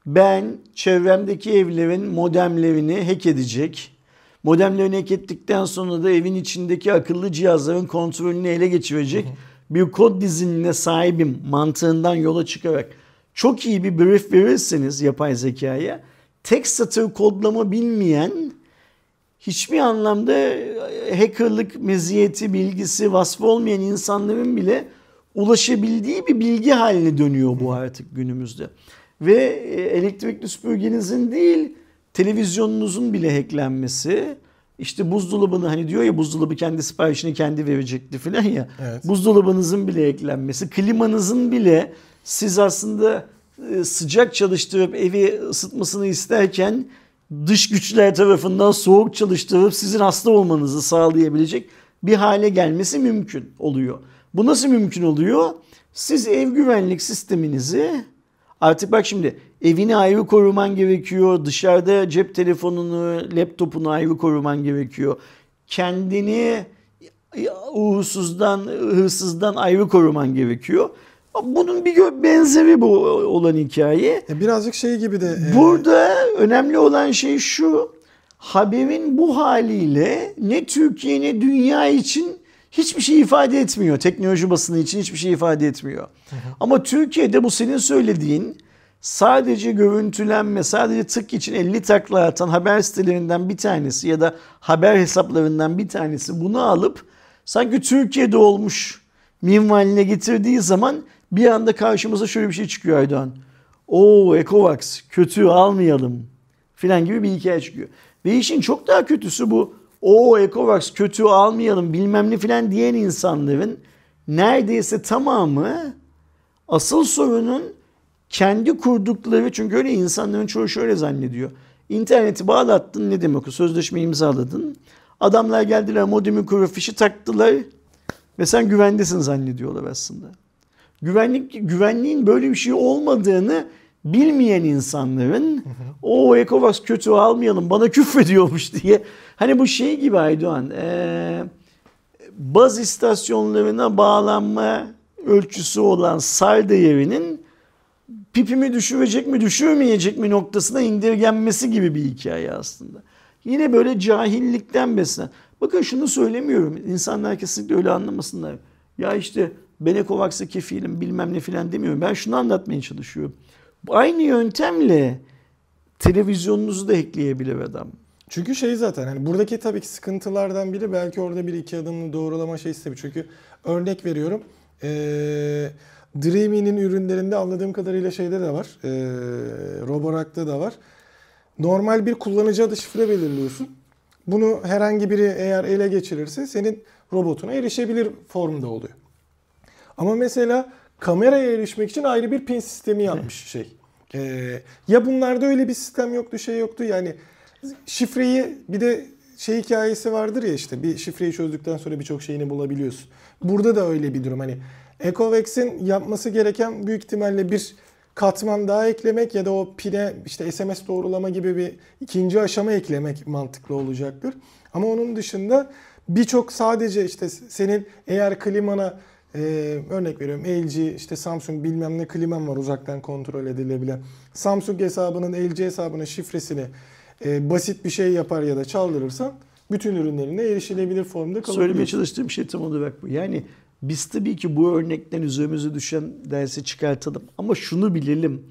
ben çevremdeki evlerin modemlerini hack edecek. Modemlerini hack ettikten sonra da evin içindeki akıllı cihazların kontrolünü ele geçirecek bir kod diziline sahibim mantığından yola çıkarak çok iyi bir brief verirseniz yapay zekaya tek satır kodlama bilmeyen hiçbir anlamda e, hackerlık meziyeti, bilgisi, vasfı olmayan insanların bile ulaşabildiği bir bilgi haline dönüyor bu artık günümüzde. Ve e, elektrikli süpürgenizin değil televizyonunuzun bile hacklenmesi, işte buzdolabını hani diyor ya buzdolabı kendi siparişini kendi verecekti falan ya. Evet. Buzdolabınızın bile eklenmesi, klimanızın bile siz aslında e, sıcak çalıştırıp evi ısıtmasını isterken dış güçler tarafından soğuk çalıştırıp sizin hasta olmanızı sağlayabilecek bir hale gelmesi mümkün oluyor. Bu nasıl mümkün oluyor? Siz ev güvenlik sisteminizi artık bak şimdi evini ayrı koruman gerekiyor. Dışarıda cep telefonunu, laptopunu ayrı koruman gerekiyor. Kendini uğursuzdan, hırsızdan ayrı koruman gerekiyor. Bunun bir benzeri bu olan hikaye. Ya birazcık şey gibi de. E... Burada önemli olan şey şu. Haberin bu haliyle ne Türkiye ne dünya için hiçbir şey ifade etmiyor. Teknoloji basını için hiçbir şey ifade etmiyor. Hı hı. Ama Türkiye'de bu senin söylediğin sadece görüntülenme, sadece tık için 50 takla atan haber sitelerinden bir tanesi ya da haber hesaplarından bir tanesi bunu alıp sanki Türkiye'de olmuş minvaline getirdiği zaman bir anda karşımıza şöyle bir şey çıkıyor Aydoğan. O Ecovax kötü almayalım filan gibi bir hikaye çıkıyor. Ve işin çok daha kötüsü bu. O Ecovax kötü almayalım bilmem ne filan diyen insanların neredeyse tamamı asıl sorunun kendi kurdukları çünkü öyle insanların çoğu şöyle zannediyor. İnterneti bağlattın ne demek o sözleşme imzaladın. Adamlar geldiler modemi kuru fişi taktılar. Ve sen güvendesin zannediyorlar aslında. Güvenlik güvenliğin böyle bir şey olmadığını bilmeyen insanların o Ecovax kötü almayalım bana küfrediyormuş diye. Hani bu şey gibi Aydoğan. Ee, baz istasyonlarına bağlanma ölçüsü olan SAR değerinin pipimi düşürecek mi düşürmeyecek mi noktasına indirgenmesi gibi bir hikaye aslında. Yine böyle cahillikten beslenen. Bakın şunu söylemiyorum. İnsanlar kesinlikle öyle anlamasınlar. Ya işte ben Ecovax'a kefilim bilmem ne filan demiyorum. Ben şunu anlatmaya çalışıyorum. Aynı yöntemle televizyonunuzu da ekleyebilir adam. Çünkü şey zaten hani buradaki tabii ki sıkıntılardan biri belki orada bir iki adımlı doğrulama şey istemiş. Çünkü örnek veriyorum. Ee, Dreamy'nin ürünlerinde anladığım kadarıyla şeyde de var. Ee, Roborak'ta da var. Normal bir kullanıcı adı şifre belirliyorsun. Bunu herhangi biri eğer ele geçirirse senin robotuna erişebilir formda oluyor. Ama mesela kameraya erişmek için ayrı bir pin sistemi yapmış şey. Ee, ya bunlarda öyle bir sistem yoktu, şey yoktu. Yani şifreyi bir de şey hikayesi vardır ya işte bir şifreyi çözdükten sonra birçok şeyini bulabiliyorsun. Burada da öyle bir durum. Hani Ecovex'in yapması gereken büyük ihtimalle bir katman daha eklemek ya da o pine işte SMS doğrulama gibi bir ikinci aşama eklemek mantıklı olacaktır. Ama onun dışında birçok sadece işte senin eğer klimana e, örnek veriyorum LG işte Samsung bilmem ne kliman var uzaktan kontrol edilebilen. Samsung hesabının LG hesabının şifresini e, basit bir şey yapar ya da çaldırırsan bütün ürünlerine erişilebilir formda kalabilir. Söylemeye çalıştığım şey tam olarak bu. Yani biz tabii ki bu örnekten üzerimize düşen dersi çıkartalım. Ama şunu bilelim.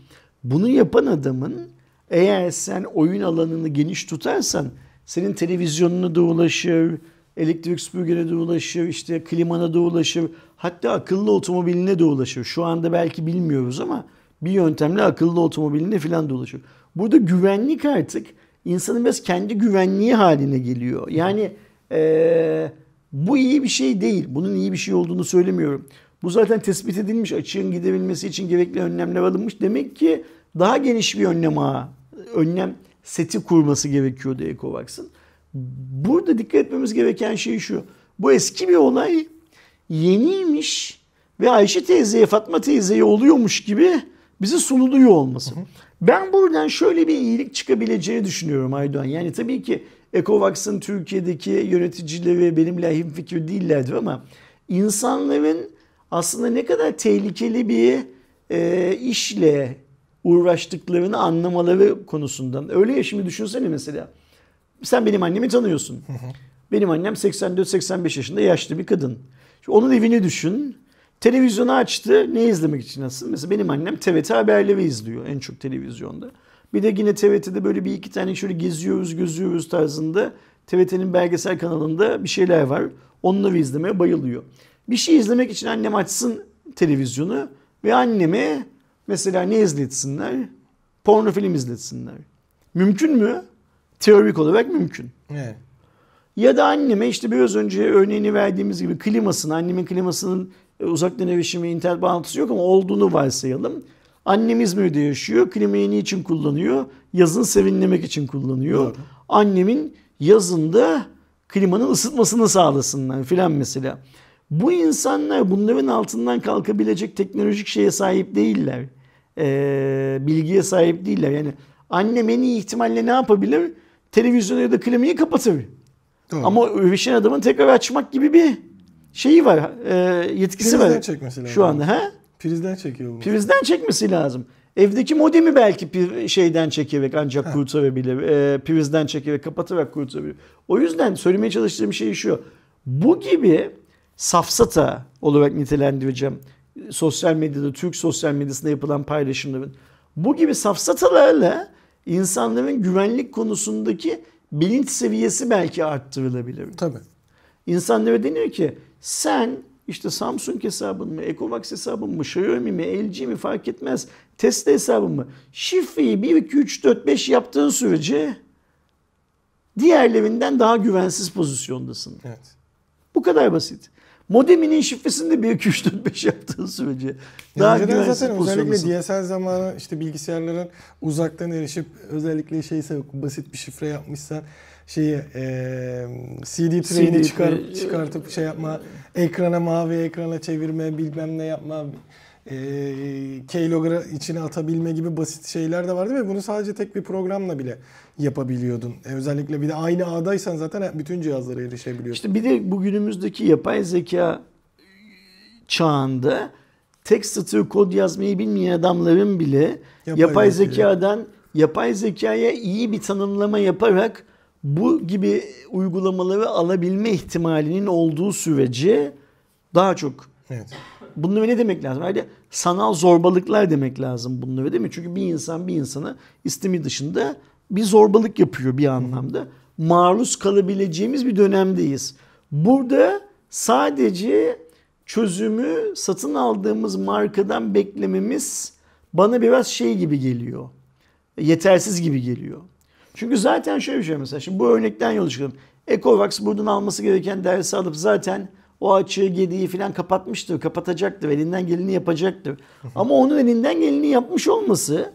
Bunu yapan adamın eğer sen oyun alanını geniş tutarsan senin televizyonuna da ulaşır, elektrik süpürgene de ulaşır, işte klimana da ulaşır, hatta akıllı otomobiline de ulaşır. Şu anda belki bilmiyoruz ama bir yöntemle akıllı otomobiline falan da ulaşır. Burada güvenlik artık insanın biraz kendi güvenliği haline geliyor. Yani ee, bu iyi bir şey değil. Bunun iyi bir şey olduğunu söylemiyorum. Bu zaten tespit edilmiş. Açığın gidebilmesi için gerekli önlemler alınmış. Demek ki daha geniş bir önlem ağı, önlem seti kurması gerekiyordu Ecovax'ın. Burada dikkat etmemiz gereken şey şu. Bu eski bir olay yeniymiş ve Ayşe teyzeye Fatma teyzeye oluyormuş gibi bize sunuluyor olması. Hı hı. Ben buradan şöyle bir iyilik çıkabileceğini düşünüyorum Aydoğan. Yani tabii ki Ecovax'ın Türkiye'deki yöneticileri benimle hemfikir değillerdir ama insanların aslında ne kadar tehlikeli bir e, işle uğraştıklarını anlamaları konusundan. Öyle ya şimdi düşünsene mesela. Sen benim annemi tanıyorsun. Hı hı. Benim annem 84-85 yaşında yaşlı bir kadın. Şimdi onun evini düşün. Televizyonu açtı. Ne izlemek için aslında? Mesela benim annem TRT haberleri izliyor en çok televizyonda. Bir de yine TRT'de böyle bir iki tane şöyle geziyoruz, gözüyoruz tarzında TRT'nin belgesel kanalında bir şeyler var. Onları izlemeye bayılıyor. Bir şey izlemek için annem açsın televizyonu ve anneme mesela ne izletsinler? Porno film izletsinler. Mümkün mü? Teorik olarak mümkün. Evet. Ya da anneme işte biraz önce örneğini verdiğimiz gibi klimasını, annemin klimasının e, uzaktan erişimi, internet bağlantısı yok ama olduğunu varsayalım. Annem İzmir'de yaşıyor. Klimayı niçin kullanıyor? Yazın serinlemek için kullanıyor. Doğru. Annemin yazında klimanın ısıtmasını sağlasınlar filan mesela. Bu insanlar bunların altından kalkabilecek teknolojik şeye sahip değiller. Ee, bilgiye sahip değiller. Yani annem en iyi ihtimalle ne yapabilir? Televizyonu ya da klimayı kapatır. Doğru. Ama övüşen adamın tekrar açmak gibi bir şeyi var. E, yetkisi Prizden var. çekmesi lazım. Şu anda. Ha? Prizden çekiyor bunu. Prizden çekmesi lazım. Evdeki modemi belki bir şeyden çekerek ancak kurtarabilir. E, prizden çekerek kapatarak kurtarabilir. O yüzden söylemeye çalıştığım şey şu. Bu gibi safsata olarak nitelendireceğim sosyal medyada, Türk sosyal medyasında yapılan paylaşımların. Bu gibi safsatalarla insanların güvenlik konusundaki bilinç seviyesi belki arttırılabilir. Tabii. İnsanlara deniyor ki sen işte Samsung hesabın mı, Ecovax hesabın mı, Xiaomi mi, LG mi fark etmez. Tesla hesabın mı? Şifreyi 1, 2, 3, 4, 5 yaptığın sürece diğerlerinden daha güvensiz pozisyondasın. Evet. Bu kadar basit. Modeminin şifresini de 1, 2, 3, 4, 5 yaptığın sürece daha Önceden güvensiz zaten özellikle. DSL zamanı işte bilgisayarların uzaktan erişip özellikle şeyse basit bir şifre yapmışsan şeyi e, CD trade'i çıkarıp, çıkartıp şey yapma, ekrana mavi ekrana çevirme, bilmem ne yapma, e, keylogger'ı içine atabilme gibi basit şeyler de vardı ve bunu sadece tek bir programla bile yapabiliyordun. E, özellikle bir de aynı ağdaysan zaten bütün cihazlara erişebiliyorsun. İşte bir de bugünümüzdeki yapay zeka çağında tek satır kod yazmayı bilmeyen adamların bile yapay, yapay zekadan yapay zekaya iyi bir tanımlama yaparak bu gibi uygulamaları alabilme ihtimalinin olduğu sürece daha çok Evet. Bunları ne demek lazım? Yani sanal zorbalıklar demek lazım bunları değil mi? Çünkü bir insan bir insana istemi dışında bir zorbalık yapıyor bir anlamda. Maruz kalabileceğimiz bir dönemdeyiz. Burada sadece çözümü satın aldığımız markadan beklememiz bana biraz şey gibi geliyor. Yetersiz gibi geliyor. Çünkü zaten şöyle bir şey mesela şimdi bu örnekten yola çıkalım. Ecovax buradan alması gereken dersi alıp zaten o açığı gediği falan kapatmıştır, kapatacaktır, elinden geleni yapacaktır. Ama onun elinden geleni yapmış olması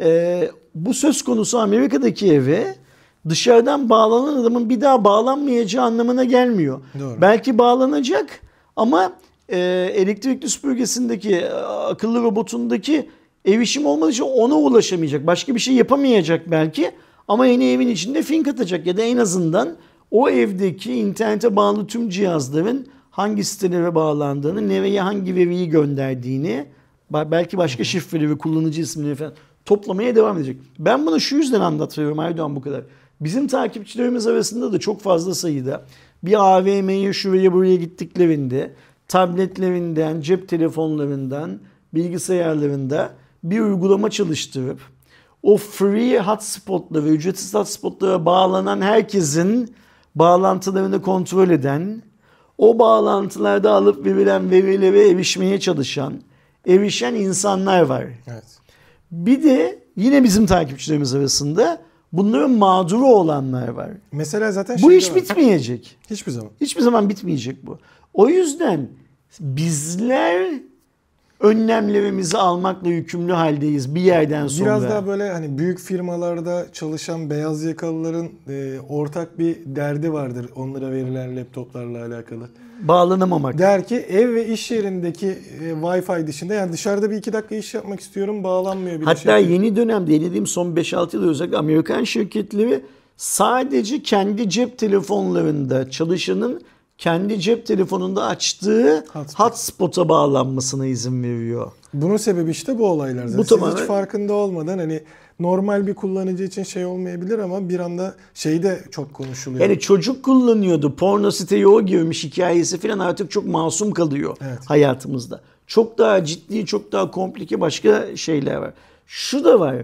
e, bu söz konusu Amerika'daki eve dışarıdan bağlanan adamın bir daha bağlanmayacağı anlamına gelmiyor. Doğru. Belki bağlanacak ama e, elektrikli süpürgesindeki e, akıllı robotundaki erişim olmadığı için ona ulaşamayacak. Başka bir şey yapamayacak belki ama yeni evin içinde fink atacak ya da en azından o evdeki internete bağlı tüm cihazların hangi sitelere bağlandığını, nereye hangi veriyi gönderdiğini, belki başka şifreleri, kullanıcı isimleri falan toplamaya devam edecek. Ben bunu şu yüzden anlatıyorum Aydoğan bu kadar. Bizim takipçilerimiz arasında da çok fazla sayıda bir AVM'ye şuraya buraya gittiklerinde tabletlerinden, cep telefonlarından, bilgisayarlarında bir uygulama çalıştırıp o free hotspotlara, ücretsiz hotspotlara bağlanan herkesin bağlantılarını kontrol eden, o bağlantılarda alıp verilen verilere erişmeye çalışan, erişen insanlar var. Evet. Bir de yine bizim takipçilerimiz arasında bunların mağduru olanlar var. Mesela zaten bu iş var. bitmeyecek. Hiçbir zaman. Hiçbir zaman bitmeyecek bu. O yüzden bizler önlemlerimizi almakla yükümlü haldeyiz bir yerden sonra. Biraz daha böyle hani büyük firmalarda çalışan beyaz yakalıların e, ortak bir derdi vardır onlara verilen laptoplarla alakalı. Bağlanamamak. Der ki ev ve iş yerindeki e, Wi-Fi dışında yani dışarıda bir iki dakika iş yapmak istiyorum bağlanmıyor. Bir Hatta şey. yeni dönemde dediğim son 5-6 yıl özellikle Amerikan şirketleri sadece kendi cep telefonlarında çalışanın kendi cep telefonunda açtığı hotspot. hotspot'a bağlanmasına izin veriyor. Bunun sebebi işte bu olaylar zaten. Bu Siz tamamen... hiç farkında olmadan hani normal bir kullanıcı için şey olmayabilir ama bir anda şey de çok konuşuluyor. Yani çocuk kullanıyordu. Porno siteye o girmiş hikayesi falan artık çok masum kalıyor evet. hayatımızda. Çok daha ciddi, çok daha komplike başka şeyler var. Şu da var.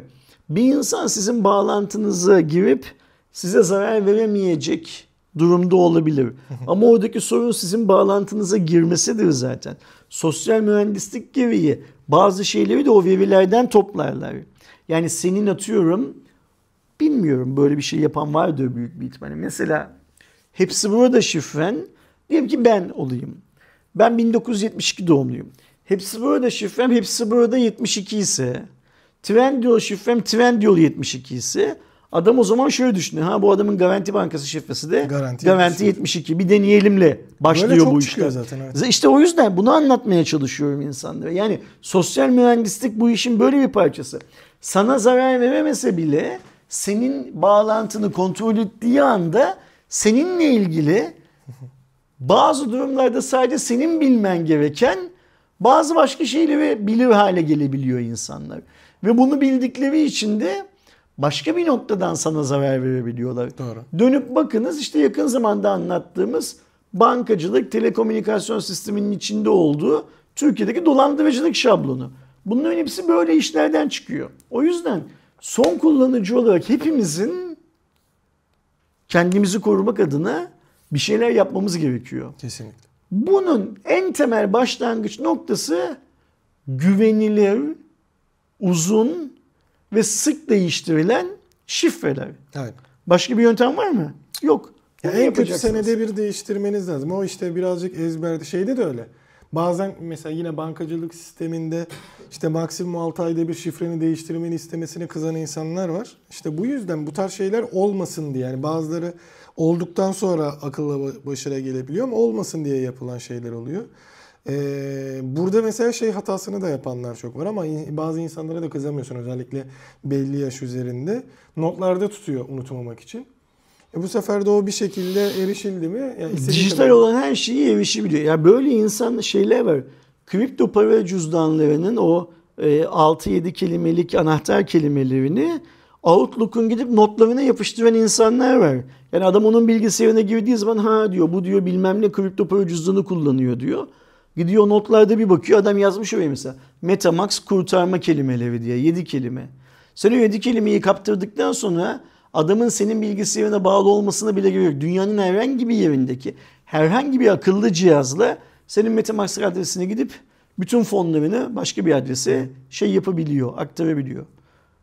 Bir insan sizin bağlantınıza girip size zarar veremeyecek durumda olabilir. <laughs> Ama oradaki sorun sizin bağlantınıza girmesidir zaten. Sosyal mühendislik gereği bazı şeyleri de o verilerden toplarlar. Yani senin atıyorum bilmiyorum böyle bir şey yapan vardır büyük bir ihtimalle. Mesela hepsi burada şifren diyelim ki ben olayım. Ben 1972 doğumluyum. Hepsi burada şifrem hepsi burada 72 ise Trendyol şifrem Trendyol 72 ise Adam o zaman şöyle düşünüyor. Ha bu adamın Garanti Bankası şifresi de Garanti, Garanti 72. Bir deneyelimle başlıyor bu işler. zaten evet. İşte o yüzden bunu anlatmaya çalışıyorum insanlara. Yani sosyal mühendislik bu işin böyle bir parçası. Sana zarar veremese bile senin bağlantını kontrol ettiği anda seninle ilgili bazı durumlarda sadece senin bilmen gereken bazı başka şeyleri bilir hale gelebiliyor insanlar. Ve bunu bildikleri için de başka bir noktadan sana zarar verebiliyorlar. Doğru. Dönüp bakınız işte yakın zamanda anlattığımız bankacılık, telekomünikasyon sisteminin içinde olduğu Türkiye'deki dolandırıcılık şablonu. Bunların hepsi böyle işlerden çıkıyor. O yüzden son kullanıcı olarak hepimizin kendimizi korumak adına bir şeyler yapmamız gerekiyor. Kesinlikle. Bunun en temel başlangıç noktası güvenilir, uzun ve sık değiştirilen şifreler. Evet. Başka bir yöntem var mı? Yok. Ya en kötü senede bir değiştirmeniz lazım. O işte birazcık ezberde şeyde de öyle. Bazen mesela yine bankacılık sisteminde işte maksimum 6 ayda bir şifreni değiştirmeni istemesine kızan insanlar var. İşte bu yüzden bu tarz şeyler olmasın diye yani bazıları olduktan sonra akılla başarıya gelebiliyor ama olmasın diye yapılan şeyler oluyor. Ee, burada mesela şey hatasını da yapanlar çok var ama bazı insanlara da kızamıyorsun özellikle belli yaş üzerinde. Notlarda tutuyor unutmamak için. E bu sefer de o bir şekilde erişildi mi? Yani Dijital kadar... olan her şeyi erişebiliyor. Ya yani böyle insan şeyler var. Kripto para cüzdanlarının o e, 6-7 kelimelik anahtar kelimelerini Outlook'un gidip notlarına yapıştıran insanlar var. Yani adam onun bilgisayarına girdiği zaman ha diyor bu diyor bilmem ne kripto para cüzdanı kullanıyor diyor. Gidiyor notlarda bir bakıyor adam yazmış öyle mesela. Metamax kurtarma kelimeleri diye 7 kelime. Sen o 7 kelimeyi kaptırdıktan sonra adamın senin bilgisayarına bağlı olmasına bile gerek yok. Dünyanın herhangi bir yerindeki herhangi bir akıllı cihazla senin Metamax adresine gidip bütün fonlarını başka bir adrese şey yapabiliyor, aktarabiliyor.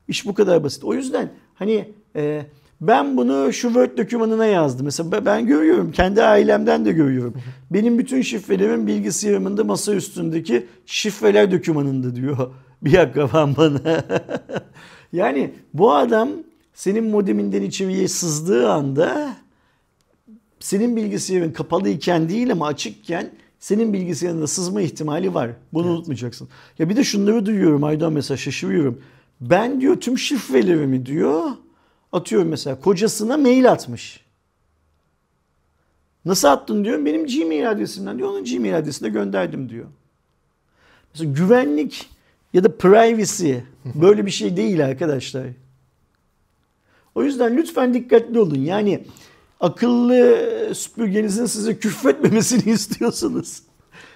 İş bu kadar basit. O yüzden hani e, ben bunu şu Word dokümanına yazdım. Mesela ben görüyorum, kendi ailemden de görüyorum. Benim bütün şifrelerim bilgisayarımın da masa üstündeki şifreler dokümanında diyor <laughs> bir akrabam bana. <laughs> yani bu adam senin modeminden içeriye sızdığı anda senin bilgisayarın kapalı iken değil ama açıkken senin bilgisayarına sızma ihtimali var. Bunu evet. unutmayacaksın. Ya bir de şunları duyuyorum Aydan mesela şaşırıyorum. Ben diyor tüm şifrelerimi diyor atıyorum mesela kocasına mail atmış. Nasıl attın diyor. Benim Gmail adresimden diyor. Onun Gmail adresine gönderdim diyor. Mesela güvenlik ya da privacy <laughs> böyle bir şey değil arkadaşlar. O yüzden lütfen dikkatli olun. Yani akıllı süpürgenizin size küfretmemesini <laughs> istiyorsanız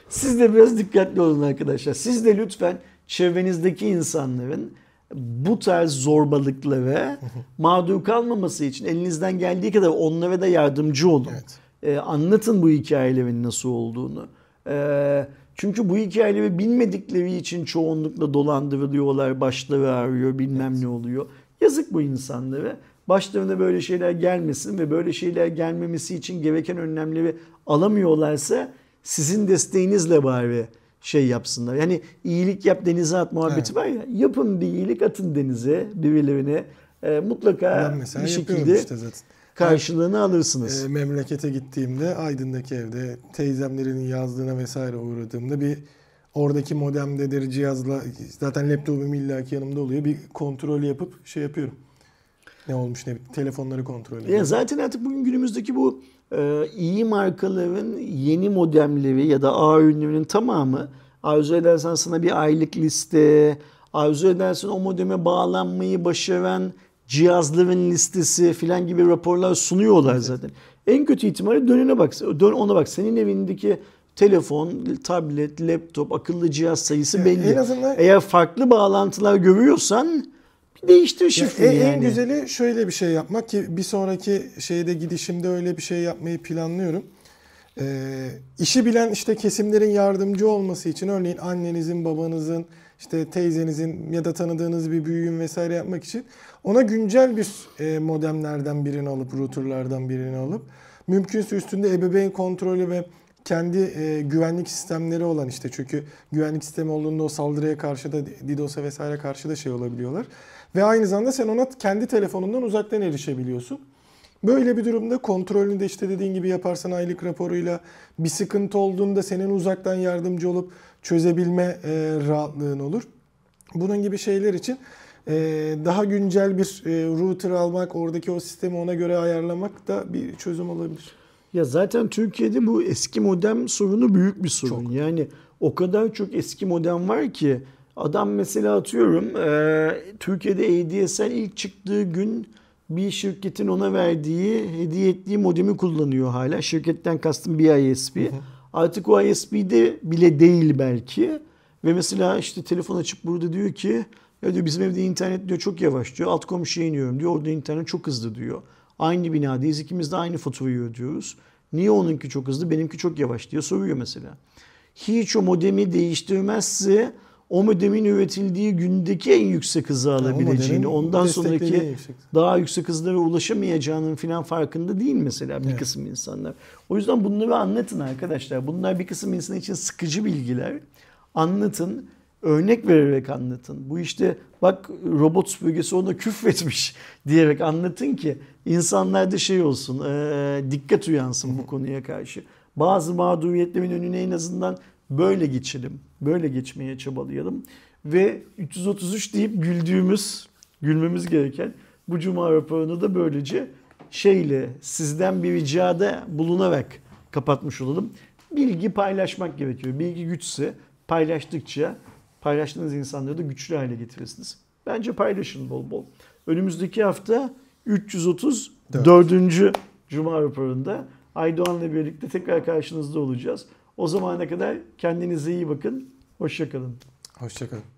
siz de biraz dikkatli olun arkadaşlar. Siz de lütfen çevrenizdeki insanların bu tarz zorbalıklara <laughs> mağdur kalmaması için elinizden geldiği kadar onlara da yardımcı olun. Evet. Ee, anlatın bu hikayelerin nasıl olduğunu. Ee, çünkü bu hikayeleri bilmedikleri için çoğunlukla dolandırılıyorlar, başları ağrıyor, bilmem evet. ne oluyor. Yazık bu insanlara. Başlarına böyle şeyler gelmesin ve böyle şeyler gelmemesi için gereken önlemleri alamıyorlarsa sizin desteğinizle bari şey yapsınlar. Yani iyilik yap denize at muhabbeti evet. var ya. Yapın bir iyilik atın denize birilerine. E, mutlaka bir şekilde işte zaten. karşılığını alırsınız. E, memlekete gittiğimde Aydın'daki evde teyzemlerinin yazdığına vesaire uğradığımda bir oradaki modemdedir cihazla zaten laptopum illaki yanımda oluyor. Bir kontrol yapıp şey yapıyorum. Ne olmuş ne telefonları kontrol ediyorum. Ya zaten artık bugün günümüzdeki bu iyi markaların yeni modemleri ya da ağ ürünlerinin tamamı arzu edersen sana bir aylık liste, arzu edersen o modeme bağlanmayı başaran cihazların listesi filan gibi raporlar sunuyorlar evet. zaten. En kötü ihtimalle dönene bak. Dön ona bak. Senin evindeki telefon, tablet, laptop, akıllı cihaz sayısı belli. En azından eğer farklı bağlantılar görüyorsan değiştir şifreyi yani. En güzeli şöyle bir şey yapmak ki bir sonraki şeyde gidişimde öyle bir şey yapmayı planlıyorum. Ee, işi bilen işte kesimlerin yardımcı olması için örneğin annenizin, babanızın, işte teyzenizin ya da tanıdığınız bir büyüğün vesaire yapmak için ona güncel bir e, modemlerden birini alıp routerlardan birini alıp mümkünse üstünde ebeveyn kontrolü ve kendi e, güvenlik sistemleri olan işte çünkü güvenlik sistemi olduğunda o saldırıya karşı da DDoS'a vesaire karşı da şey olabiliyorlar. Ve aynı zamanda sen ona kendi telefonundan uzaktan erişebiliyorsun. Böyle bir durumda kontrolünü de işte dediğin gibi yaparsan aylık raporuyla bir sıkıntı olduğunda senin uzaktan yardımcı olup çözebilme e, rahatlığın olur. Bunun gibi şeyler için e, daha güncel bir e, router almak, oradaki o sistemi ona göre ayarlamak da bir çözüm olabilir. Ya zaten Türkiye'de bu eski modem sorunu büyük bir sorun. Çok. Yani o kadar çok eski modem var ki Adam mesela atıyorum e, Türkiye'de ADSL ilk çıktığı gün bir şirketin ona verdiği, hediye ettiği modemi kullanıyor hala. Şirketten kastım bir ISP. Hı hı. Artık o ISP'de bile değil belki. Ve mesela işte telefon açıp burada diyor ki ya diyor bizim evde internet diyor çok yavaş diyor. Alt komşuya iniyorum diyor. Orada internet çok hızlı diyor. Aynı binadayız. ikimiz de aynı faturayı ödüyoruz. Niye onunki çok hızlı benimki çok yavaş diye soruyor mesela. Hiç o modemi değiştirmezse o modemin üretildiği gündeki en yüksek hızı alabileceğini, ondan sonraki daha yüksek hızlara ulaşamayacağının filan farkında değil mesela bir evet. kısım insanlar. O yüzden bunları anlatın arkadaşlar. Bunlar bir kısım insan için sıkıcı bilgiler. Anlatın örnek vererek anlatın. Bu işte bak robot süpürgesi ona küfretmiş <laughs> diyerek anlatın ki insanlarda şey olsun e, dikkat uyansın bu konuya karşı. Bazı mağduriyetlerin önüne en azından böyle geçelim. Böyle geçmeye çabalayalım. Ve 333 deyip güldüğümüz, gülmemiz gereken bu cuma raporunu da böylece şeyle sizden bir ricada bulunarak kapatmış olalım. Bilgi paylaşmak gerekiyor. Bilgi güçse paylaştıkça paylaştığınız insanları da güçlü hale getirirsiniz. Bence paylaşın bol bol. Önümüzdeki hafta 334. Cuma raporunda Aydoğan'la birlikte tekrar karşınızda olacağız. O zamana kadar kendinize iyi bakın. Hoşçakalın. Hoşçakalın.